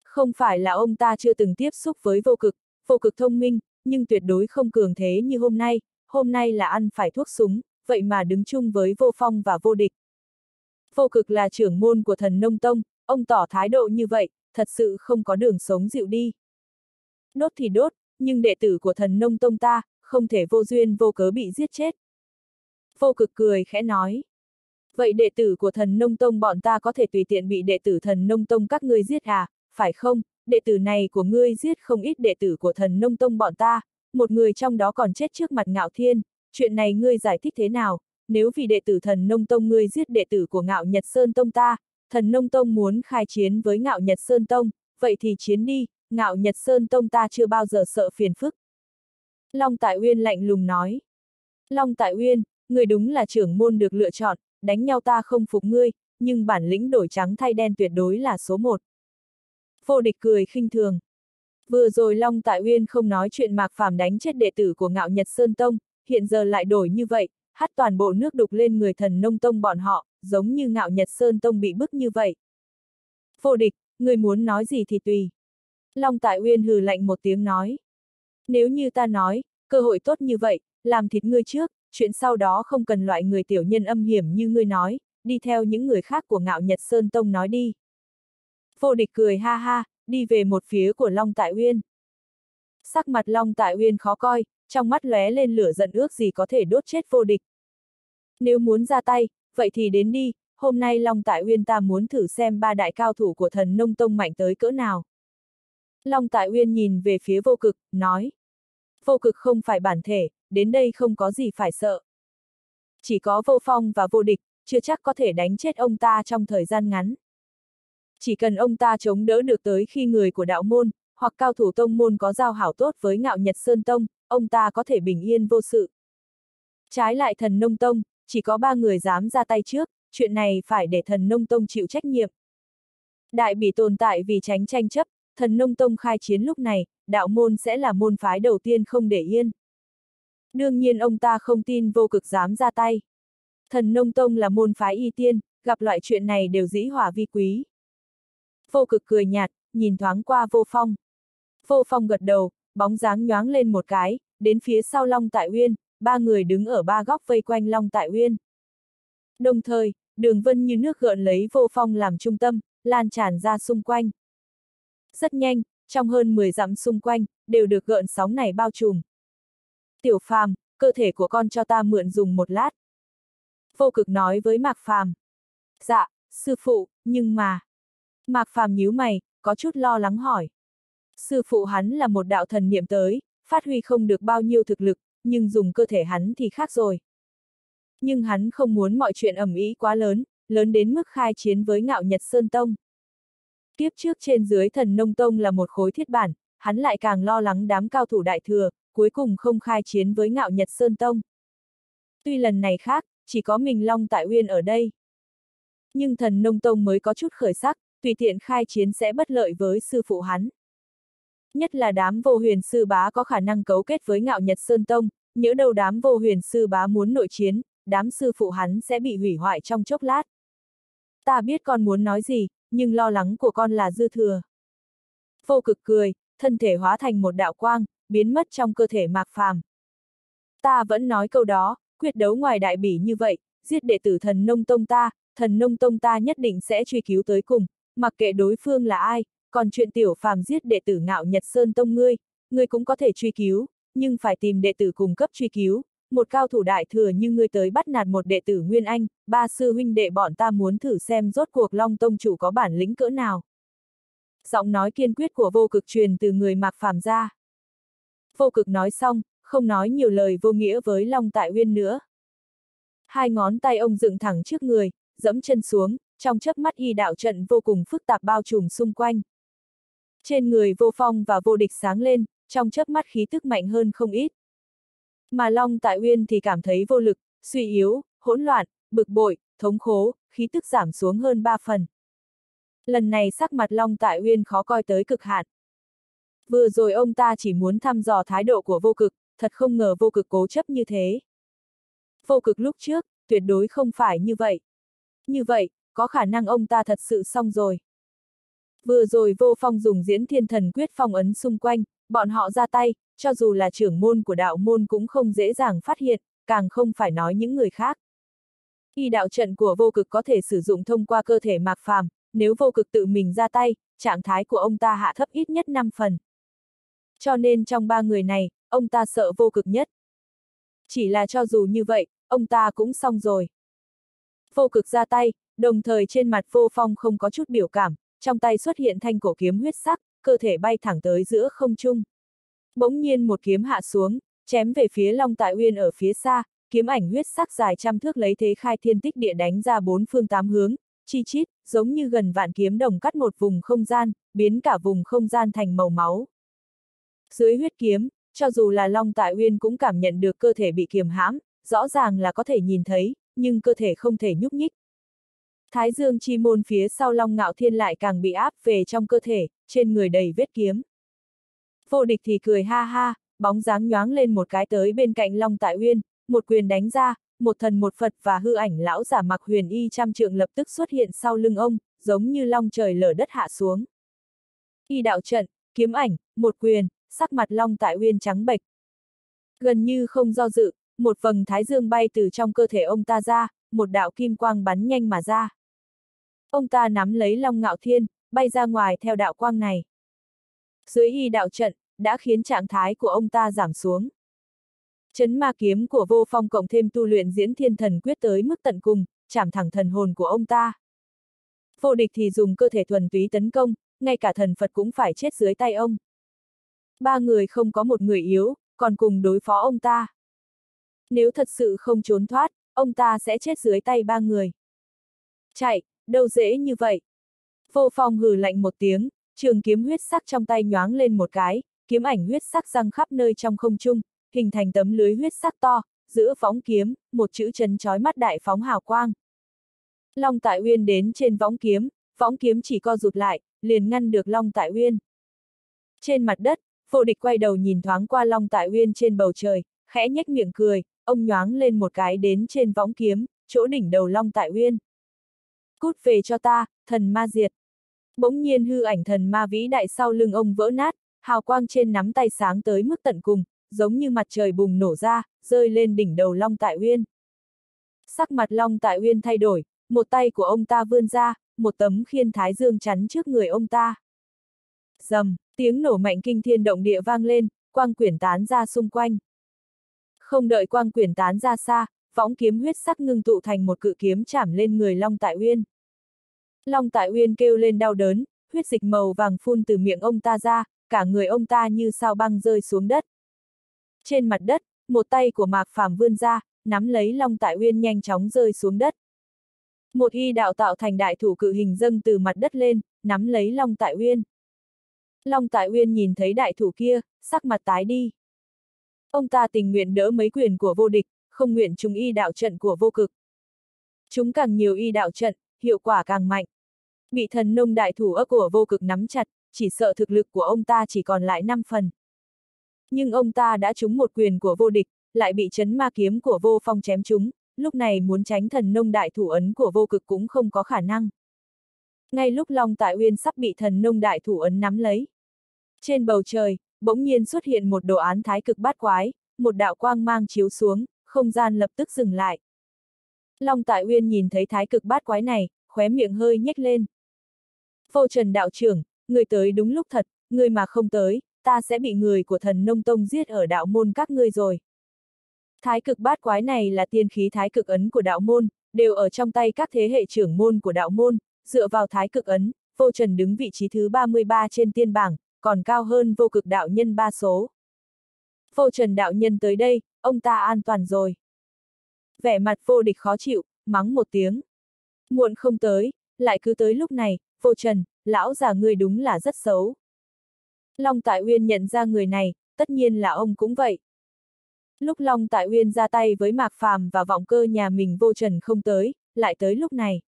Không phải là ông ta chưa từng tiếp xúc với vô cực, vô cực thông minh, nhưng tuyệt đối không cường thế như hôm nay, hôm nay là ăn phải thuốc súng, vậy mà đứng chung với vô phong và vô địch. Vô cực là trưởng môn của thần nông tông, ông tỏ thái độ như vậy, thật sự không có đường sống dịu đi. Đốt thì đốt, nhưng đệ tử của thần nông tông ta, không thể vô duyên vô cớ bị giết chết. Vô cực cười khẽ nói. Vậy đệ tử của thần nông tông bọn ta có thể tùy tiện bị đệ tử thần nông tông các ngươi giết à, phải không? Đệ tử này của ngươi giết không ít đệ tử của thần nông tông bọn ta, một người trong đó còn chết trước mặt ngạo thiên, chuyện này ngươi giải thích thế nào? Nếu vì đệ tử thần nông tông ngươi giết đệ tử của ngạo Nhật Sơn Tông ta, thần nông tông muốn khai chiến với ngạo Nhật Sơn Tông, vậy thì chiến đi, ngạo Nhật Sơn Tông ta chưa bao giờ sợ phiền phức. Long Tại Uyên lạnh lùng nói. Long Tại Uyên, người đúng là trưởng môn được lựa chọn, đánh nhau ta không phục ngươi, nhưng bản lĩnh đổi trắng thay đen tuyệt đối là số một. Vô địch cười khinh thường. Vừa rồi Long Tại Uyên không nói chuyện Mạc Phàm đánh chết đệ tử của ngạo Nhật Sơn Tông, hiện giờ lại đổi như vậy, hắt toàn bộ nước đục lên người thần nông tông bọn họ, giống như ngạo Nhật Sơn Tông bị bức như vậy. Vô địch, người muốn nói gì thì tùy. Long Tại Uyên hừ lạnh một tiếng nói. Nếu như ta nói, cơ hội tốt như vậy, làm thịt ngươi trước, chuyện sau đó không cần loại người tiểu nhân âm hiểm như ngươi nói, đi theo những người khác của ngạo Nhật Sơn Tông nói đi. Vô địch cười ha ha, đi về một phía của Long Tại Uyên. Sắc mặt Long Tại Uyên khó coi, trong mắt lóe lên lửa giận ước gì có thể đốt chết vô địch. Nếu muốn ra tay, vậy thì đến đi, hôm nay Long Tại Uyên ta muốn thử xem ba đại cao thủ của thần nông tông mạnh tới cỡ nào. Long Tại Uyên nhìn về phía vô cực, nói. Vô cực không phải bản thể, đến đây không có gì phải sợ. Chỉ có vô phong và vô địch, chưa chắc có thể đánh chết ông ta trong thời gian ngắn. Chỉ cần ông ta chống đỡ được tới khi người của đạo môn, hoặc cao thủ tông môn có giao hảo tốt với ngạo Nhật Sơn Tông, ông ta có thể bình yên vô sự. Trái lại thần nông tông, chỉ có ba người dám ra tay trước, chuyện này phải để thần nông tông chịu trách nhiệm. Đại bị tồn tại vì tránh tranh chấp, thần nông tông khai chiến lúc này, đạo môn sẽ là môn phái đầu tiên không để yên. Đương nhiên ông ta không tin vô cực dám ra tay. Thần nông tông là môn phái y tiên, gặp loại chuyện này đều dĩ hỏa vi quý. Vô cực cười nhạt, nhìn thoáng qua vô phong. Vô phong gật đầu, bóng dáng nhoáng lên một cái, đến phía sau Long Tại Uyên, ba người đứng ở ba góc vây quanh Long Tại Uyên. Đồng thời, đường vân như nước gợn lấy vô phong làm trung tâm, lan tràn ra xung quanh. Rất nhanh, trong hơn 10 dặm xung quanh, đều được gợn sóng này bao trùm. Tiểu phàm, cơ thể của con cho ta mượn dùng một lát. Vô cực nói với Mạc Phàm. Dạ, sư phụ, nhưng mà... Mạc Phàm nhíu mày, có chút lo lắng hỏi. Sư phụ hắn là một đạo thần niệm tới, phát huy không được bao nhiêu thực lực, nhưng dùng cơ thể hắn thì khác rồi. Nhưng hắn không muốn mọi chuyện ẩm ý quá lớn, lớn đến mức khai chiến với ngạo Nhật Sơn Tông. Kiếp trước trên dưới thần nông tông là một khối thiết bản, hắn lại càng lo lắng đám cao thủ đại thừa, cuối cùng không khai chiến với ngạo Nhật Sơn Tông. Tuy lần này khác, chỉ có mình Long Tại Uyên ở đây. Nhưng thần nông tông mới có chút khởi sắc, tùy tiện khai chiến sẽ bất lợi với sư phụ hắn. Nhất là đám vô huyền sư bá có khả năng cấu kết với ngạo Nhật Sơn Tông, nhớ đâu đám vô huyền sư bá muốn nội chiến, đám sư phụ hắn sẽ bị hủy hoại trong chốc lát. Ta biết con muốn nói gì, nhưng lo lắng của con là dư thừa. Vô cực cười, thân thể hóa thành một đạo quang, biến mất trong cơ thể mạc phàm. Ta vẫn nói câu đó, quyết đấu ngoài đại bỉ như vậy, giết đệ tử thần nông tông ta, thần nông tông ta nhất định sẽ truy cứu tới cùng, mặc kệ đối phương là ai, còn chuyện tiểu phàm giết đệ tử ngạo Nhật Sơn Tông ngươi, ngươi cũng có thể truy cứu, nhưng phải tìm đệ tử cung cấp truy cứu, một cao thủ đại thừa như ngươi tới bắt nạt một đệ tử Nguyên Anh, ba sư huynh đệ bọn ta muốn thử xem rốt cuộc Long Tông chủ có bản lĩnh cỡ nào. Giọng nói kiên quyết của vô cực truyền từ người mạc phàm ra. Vô cực nói xong, không nói nhiều lời vô nghĩa với Long Tại Uyên nữa. Hai ngón tay ông dựng thẳng trước người, dẫm chân xuống, trong chớp mắt y đạo trận vô cùng phức tạp bao trùm xung quanh. Trên người vô phong và vô địch sáng lên, trong chớp mắt khí tức mạnh hơn không ít. Mà Long Tại Uyên thì cảm thấy vô lực, suy yếu, hỗn loạn, bực bội, thống khố, khí tức giảm xuống hơn ba phần. Lần này sắc mặt Long Tại Uyên khó coi tới cực hạn. Vừa rồi ông ta chỉ muốn thăm dò thái độ của vô cực, thật không ngờ vô cực cố chấp như thế. Vô cực lúc trước, tuyệt đối không phải như vậy. Như vậy, có khả năng ông ta thật sự xong rồi. Vừa rồi vô phong dùng diễn thiên thần quyết phong ấn xung quanh, bọn họ ra tay, cho dù là trưởng môn của đạo môn cũng không dễ dàng phát hiện, càng không phải nói những người khác. Y đạo trận của vô cực có thể sử dụng thông qua cơ thể mạc phàm, nếu vô cực tự mình ra tay, trạng thái của ông ta hạ thấp ít nhất 5 phần. Cho nên trong ba người này, ông ta sợ vô cực nhất. Chỉ là cho dù như vậy, ông ta cũng xong rồi. Vô cực ra tay, đồng thời trên mặt vô phong không có chút biểu cảm, trong tay xuất hiện thanh cổ kiếm huyết sắc, cơ thể bay thẳng tới giữa không trung. Bỗng nhiên một kiếm hạ xuống, chém về phía Long Tại Uyên ở phía xa, kiếm ảnh huyết sắc dài trăm thước lấy thế khai thiên tích địa đánh ra bốn phương tám hướng, chi chít, giống như gần vạn kiếm đồng cắt một vùng không gian, biến cả vùng không gian thành màu máu. Dưới huyết kiếm, cho dù là Long Tại Uyên cũng cảm nhận được cơ thể bị kiềm hãm, rõ ràng là có thể nhìn thấy, nhưng cơ thể không thể nhúc nhích. Thái dương chi môn phía sau Long Ngạo Thiên lại càng bị áp về trong cơ thể, trên người đầy vết kiếm. Vô địch thì cười ha ha, bóng dáng nhoáng lên một cái tới bên cạnh Long Tại Uyên, một quyền đánh ra, một thần một Phật và hư ảnh lão giả mặc huyền y trăm trượng lập tức xuất hiện sau lưng ông, giống như long trời lở đất hạ xuống. Y đạo trận, kiếm ảnh, một quyền, sắc mặt Long Tại Uyên trắng bệch. Gần như không do dự, một vầng thái dương bay từ trong cơ thể ông ta ra, một đạo kim quang bắn nhanh mà ra. Ông ta nắm lấy Long Ngạo Thiên, bay ra ngoài theo đạo quang này. Dưới y đạo trận, đã khiến trạng thái của ông ta giảm xuống. Chấn ma kiếm của vô phong cộng thêm tu luyện diễn thiên thần quyết tới mức tận cùng, chạm thẳng thần hồn của ông ta. Vô địch thì dùng cơ thể thuần túy tấn công, ngay cả thần Phật cũng phải chết dưới tay ông. Ba người không có một người yếu, còn cùng đối phó ông ta. Nếu thật sự không trốn thoát, ông ta sẽ chết dưới tay ba người. Chạy, đâu dễ như vậy. Vô phong hừ lạnh một tiếng, trường kiếm huyết sắc trong tay nhoáng lên một cái, kiếm ảnh huyết sắc răng khắp nơi trong không trung, hình thành tấm lưới huyết sắc to, giữa phóng kiếm, một chữ chấn chói mắt đại phóng hào quang. Long Tại Uyên đến trên võng kiếm, võng kiếm chỉ co rụt lại, liền ngăn được Long Tại Uyên. Trên mặt đất, vô địch quay đầu nhìn thoáng qua Long Tại Uyên trên bầu trời, khẽ nhếch miệng cười, ông nhoáng lên một cái đến trên võng kiếm, chỗ đỉnh đầu Long Tại Uyên. Cút về cho ta, thần ma diệt. Bỗng nhiên hư ảnh thần ma vĩ đại sau lưng ông vỡ nát, hào quang trên nắm tay sáng tới mức tận cùng, giống như mặt trời bùng nổ ra, rơi lên đỉnh đầu Long Tại Uyên. Sắc mặt Long Tại Uyên thay đổi, một tay của ông ta vươn ra, một tấm khiên thái dương chắn trước người ông ta. Dầm, tiếng nổ mạnh kinh thiên động địa vang lên, quang quyển tán ra xung quanh. Không đợi quang quyển tán ra xa, võng kiếm huyết sắc ngưng tụ thành một cự kiếm chảm lên người Long Tại Uyên. Long Tại Uyên kêu lên đau đớn, huyết dịch màu vàng phun từ miệng ông ta ra, cả người ông ta như sao băng rơi xuống đất. Trên mặt đất, một tay của Mạc Phàm vươn ra, nắm lấy Long Tại Uyên nhanh chóng rơi xuống đất. Một y đạo tạo thành đại thủ cự hình dâng từ mặt đất lên, nắm lấy Long Tại Uyên. Long Tại Uyên nhìn thấy đại thủ kia, sắc mặt tái đi. Ông ta tình nguyện đỡ mấy quyền của vô địch, không nguyện chúng y đạo trận của vô cực. Chúng càng nhiều y đạo trận, hiệu quả càng mạnh. Bị thần nông đại thủ ấp của vô cực nắm chặt, chỉ sợ thực lực của ông ta chỉ còn lại 5 phần. Nhưng ông ta đã trúng một quyền của vô địch, lại bị chấn ma kiếm của vô phong chém trúng, lúc này muốn tránh thần nông đại thủ ấn của vô cực cũng không có khả năng. Ngay lúc Long Tại Uyên sắp bị thần nông đại thủ ấn nắm lấy. Trên bầu trời, bỗng nhiên xuất hiện một đồ án thái cực bát quái, một đạo quang mang chiếu xuống, không gian lập tức dừng lại. Long Tại Uyên nhìn thấy thái cực bát quái này, khóe miệng hơi nhếch lên. Vô trần đạo trưởng, người tới đúng lúc thật, người mà không tới, ta sẽ bị người của thần nông tông giết ở đạo môn các ngươi rồi. Thái cực bát quái này là tiên khí thái cực ấn của đạo môn, đều ở trong tay các thế hệ trưởng môn của đạo môn, dựa vào thái cực ấn, vô trần đứng vị trí thứ 33 trên tiên bảng, còn cao hơn vô cực đạo nhân ba số. Vô trần đạo nhân tới đây, ông ta an toàn rồi. Vẻ mặt vô địch khó chịu, mắng một tiếng. Muộn không tới, lại cứ tới lúc này, vô trần, lão già người đúng là rất xấu. Long Tại Uyên nhận ra người này, tất nhiên là ông cũng vậy. Lúc Long Tại Uyên ra tay với Mạc Phàm và vọng cơ nhà mình vô trần không tới, lại tới lúc này.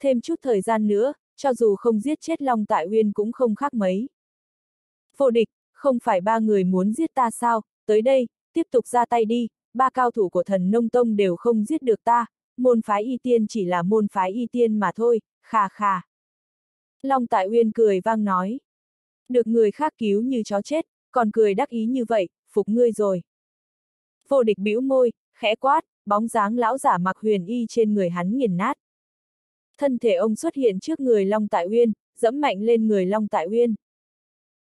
Thêm chút thời gian nữa, cho dù không giết chết Long Tại Uyên cũng không khác mấy. Vô địch, không phải ba người muốn giết ta sao, tới đây, tiếp tục ra tay đi, ba cao thủ của thần nông tông đều không giết được ta, môn phái y tiên chỉ là môn phái y tiên mà thôi, khà khà. Long Tại Uyên cười vang nói. Được người khác cứu như chó chết, còn cười đắc ý như vậy, phục ngươi rồi. Vô địch bĩu môi, khẽ quát, bóng dáng lão giả mặc huyền y trên người hắn nghiền nát. Thân thể ông xuất hiện trước người Long Tại Uyên, dẫm mạnh lên người Long Tại Uyên.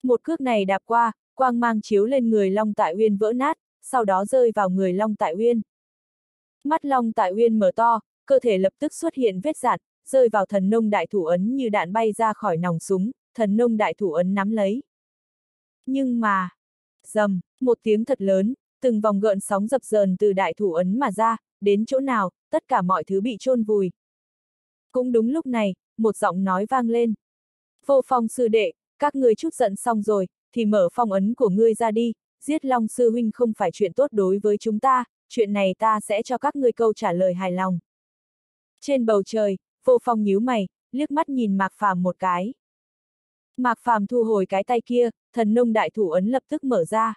Một cước này đạp qua, quang mang chiếu lên người Long Tại Uyên vỡ nát, sau đó rơi vào người Long Tại Uyên. Mắt Long Tại Uyên mở to, cơ thể lập tức xuất hiện vết dạn, rơi vào thần nông đại thủ ấn như đạn bay ra khỏi nòng súng, thần nông đại thủ ấn nắm lấy. Nhưng mà, dầm, một tiếng thật lớn, từng vòng gợn sóng dập dờn từ đại thủ ấn mà ra, đến chỗ nào, tất cả mọi thứ bị chôn vùi. Cũng đúng lúc này, một giọng nói vang lên. Vô phong sư đệ, các ngươi chút giận xong rồi, thì mở phong ấn của ngươi ra đi, giết Long sư huynh không phải chuyện tốt đối với chúng ta, chuyện này ta sẽ cho các ngươi câu trả lời hài lòng. Trên bầu trời, vô phong nhíu mày, liếc mắt nhìn Mạc Phàm một cái. Mạc Phàm thu hồi cái tay kia, thần nông đại thủ ấn lập tức mở ra.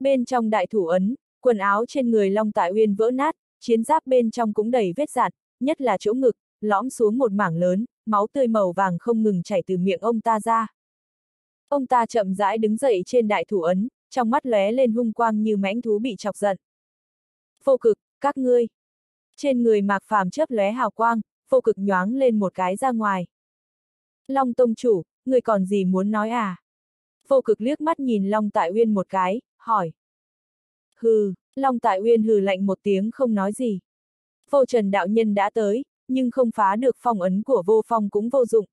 Bên trong đại thủ ấn, quần áo trên người Long Tại Uyên vỡ nát, chiến giáp bên trong cũng đầy vết dạn, nhất là chỗ ngực, lõm xuống một mảng lớn, máu tươi màu vàng không ngừng chảy từ miệng ông ta ra. Ông ta chậm rãi đứng dậy trên đại thủ ấn, trong mắt lóe lên hung quang như mãnh thú bị chọc giận. Vô cực, các ngươi. Trên người mạc phàm chớp lóe hào quang, vô cực nhoáng lên một cái ra ngoài. Long Tông Chủ, người còn gì muốn nói à? Vô cực liếc mắt nhìn Long Tại Uyên một cái, hỏi. Hừ, Long Tại Uyên hừ lạnh một tiếng không nói gì. Vô Trần Đạo Nhân đã tới, nhưng không phá được phong ấn của vô phong cũng vô dụng.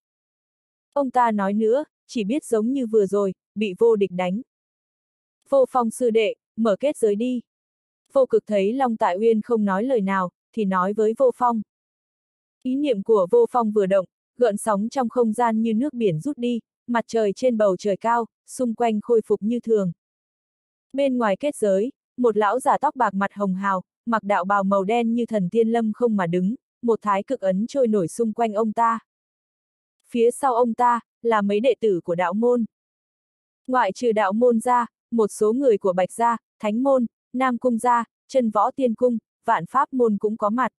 Ông ta nói nữa, chỉ biết giống như vừa rồi, bị vô địch đánh. Vô phong sư đệ, mở kết giới đi. Vô cực thấy Long Tại Uyên không nói lời nào, thì nói với vô phong. Ý niệm của vô phong vừa động, gợn sóng trong không gian như nước biển rút đi, mặt trời trên bầu trời cao, xung quanh khôi phục như thường. Bên ngoài kết giới, một lão giả tóc bạc mặt hồng hào, mặc đạo bào màu đen như thần tiên lâm không mà đứng, một thái cực ấn trôi nổi xung quanh ông ta. Phía sau ông ta, là mấy đệ tử của đạo môn. Ngoại trừ đạo môn ra, một số người của Bạch Gia, Thánh Môn, Nam Cung Gia, chân Võ Tiên Cung, Vạn Pháp Môn cũng có mặt.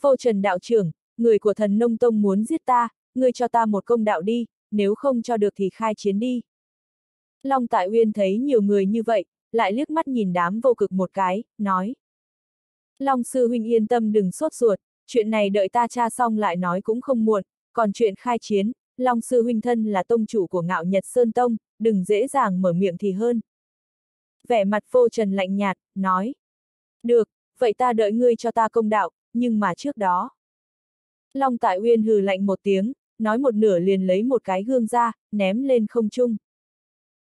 Vô Trần Đạo trưởng, người của thần nông tông muốn giết ta, ngươi cho ta một công đạo đi, nếu không cho được thì khai chiến đi. Long Tại Uyên thấy nhiều người như vậy, lại liếc mắt nhìn đám vô cực một cái, nói. Long Sư Huynh yên tâm đừng sốt ruột, chuyện này đợi ta tra xong lại nói cũng không muộn, còn chuyện khai chiến, Long Sư Huynh thân là tông chủ của ngạo Nhật Sơn Tông, đừng dễ dàng mở miệng thì hơn. Vẻ mặt vô trần lạnh nhạt, nói. Được, vậy ta đợi ngươi cho ta công đạo, nhưng mà trước đó. Long Tại Uyên hừ lạnh một tiếng, nói một nửa liền lấy một cái gương ra, ném lên không trung.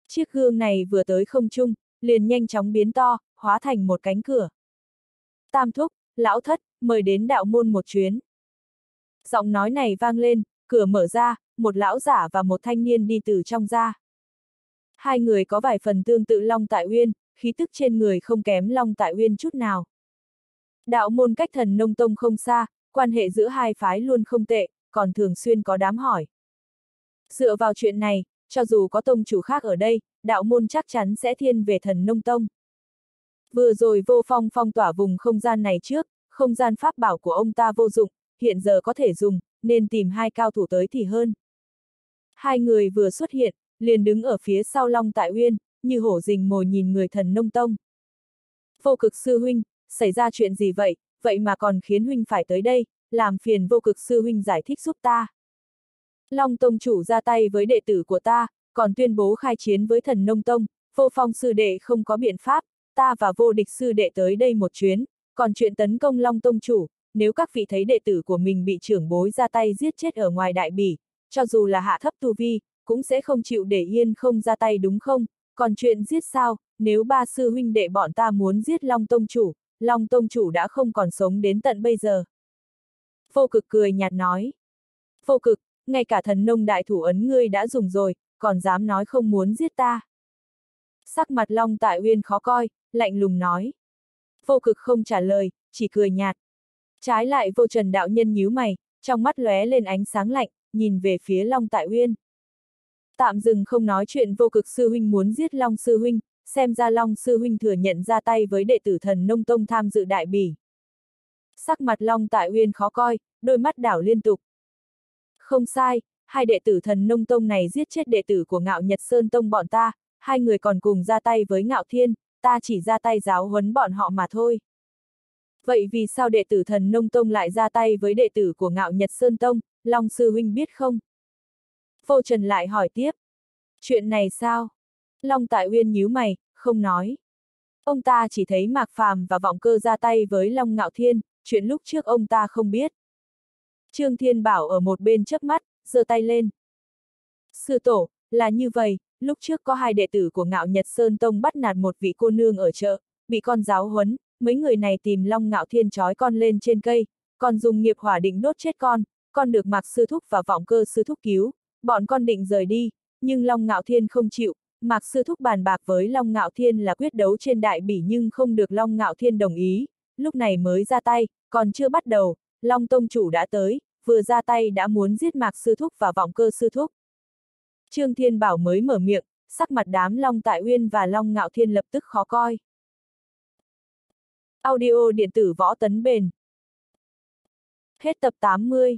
Chiếc gương này vừa tới không trung, liền nhanh chóng biến to, hóa thành một cánh cửa. Tam thúc, lão thất, mời đến đạo môn một chuyến. Giọng nói này vang lên, cửa mở ra, một lão giả và một thanh niên đi từ trong ra. Hai người có vài phần tương tự Long Tại Uyên, khí tức trên người không kém Long Tại Uyên chút nào. Đạo môn cách thần nông tông không xa, quan hệ giữa hai phái luôn không tệ, còn thường xuyên có đám hỏi. Dựa vào chuyện này, cho dù có tông chủ khác ở đây, đạo môn chắc chắn sẽ thiên về thần nông tông. Vừa rồi vô phong phong tỏa vùng không gian này trước, không gian pháp bảo của ông ta vô dụng, hiện giờ có thể dùng, nên tìm hai cao thủ tới thì hơn. Hai người vừa xuất hiện, liền đứng ở phía sau Long Tại Uyên, như hổ rình mồi nhìn người thần nông tông. Vô cực sư huynh, xảy ra chuyện gì vậy, vậy mà còn khiến huynh phải tới đây, làm phiền vô cực sư huynh giải thích giúp ta. Long Tông chủ ra tay với đệ tử của ta, còn tuyên bố khai chiến với thần nông tông, vô phong sư đệ không có biện pháp, ta và vô địch sư đệ tới đây một chuyến, còn chuyện tấn công Long Tông chủ, nếu các vị thấy đệ tử của mình bị trưởng bối ra tay giết chết ở ngoài đại bỉ, cho dù là hạ thấp tu vi, cũng sẽ không chịu để yên không ra tay đúng không? Còn chuyện giết sao, nếu ba sư huynh đệ bọn ta muốn giết Long Tông chủ, Long Tông chủ đã không còn sống đến tận bây giờ. Vô cực cười nhạt nói. Vô cực, ngay cả thần nông đại thủ ấn ngươi đã dùng rồi, còn dám nói không muốn giết ta. Sắc mặt Long Tại Uyên khó coi, lạnh lùng nói. Vô cực không trả lời, chỉ cười nhạt. Trái lại vô trần đạo nhân nhíu mày, trong mắt lóe lên ánh sáng lạnh, nhìn về phía Long Tại Uyên. Tạm dừng không nói chuyện vô cực sư huynh muốn giết Long sư huynh, xem ra Long sư huynh thừa nhận ra tay với đệ tử thần nông tông tham dự đại bỉ. Sắc mặt Long Tại Uyên khó coi, đôi mắt đảo liên tục. Không sai, hai đệ tử thần nông tông này giết chết đệ tử của ngạo Nhật Sơn Tông bọn ta, hai người còn cùng ra tay với ngạo thiên, ta chỉ ra tay giáo huấn bọn họ mà thôi. Vậy vì sao đệ tử thần nông tông lại ra tay với đệ tử của ngạo Nhật Sơn Tông, Long Sư Huynh biết không? Vô Trần lại hỏi tiếp. Chuyện này sao? Long Tại Uyên nhíu mày, không nói. Ông ta chỉ thấy Mạc Phàm và Vọng Cơ ra tay với Long Ngạo Thiên, chuyện lúc trước ông ta không biết. Trương Thiên Bảo ở một bên chớp mắt, giơ tay lên. Sư tổ, là như vậy, lúc trước có hai đệ tử của Ngạo Nhật Sơn Tông bắt nạt một vị cô nương ở chợ, bị con giáo huấn, mấy người này tìm Long Ngạo Thiên trói con lên trên cây, còn dùng nghiệp hỏa định đốt chết con, con được Mạc Sư Thúc và Vọng Cơ Sư Thúc cứu, bọn con định rời đi, nhưng Long Ngạo Thiên không chịu, Mạc Sư Thúc bàn bạc với Long Ngạo Thiên là quyết đấu trên đại bỉ nhưng không được Long Ngạo Thiên đồng ý, lúc này mới ra tay, còn chưa bắt đầu, Long Tông Chủ đã tới, vừa ra tay đã muốn giết Mạc Sư Thúc và Vọng Cơ Sư Thúc. Trương Thiên Bảo mới mở miệng, sắc mặt đám Long Tại Uyên và Long Ngạo Thiên lập tức khó coi. Audio điện tử võ tấn bền. Hết tập 80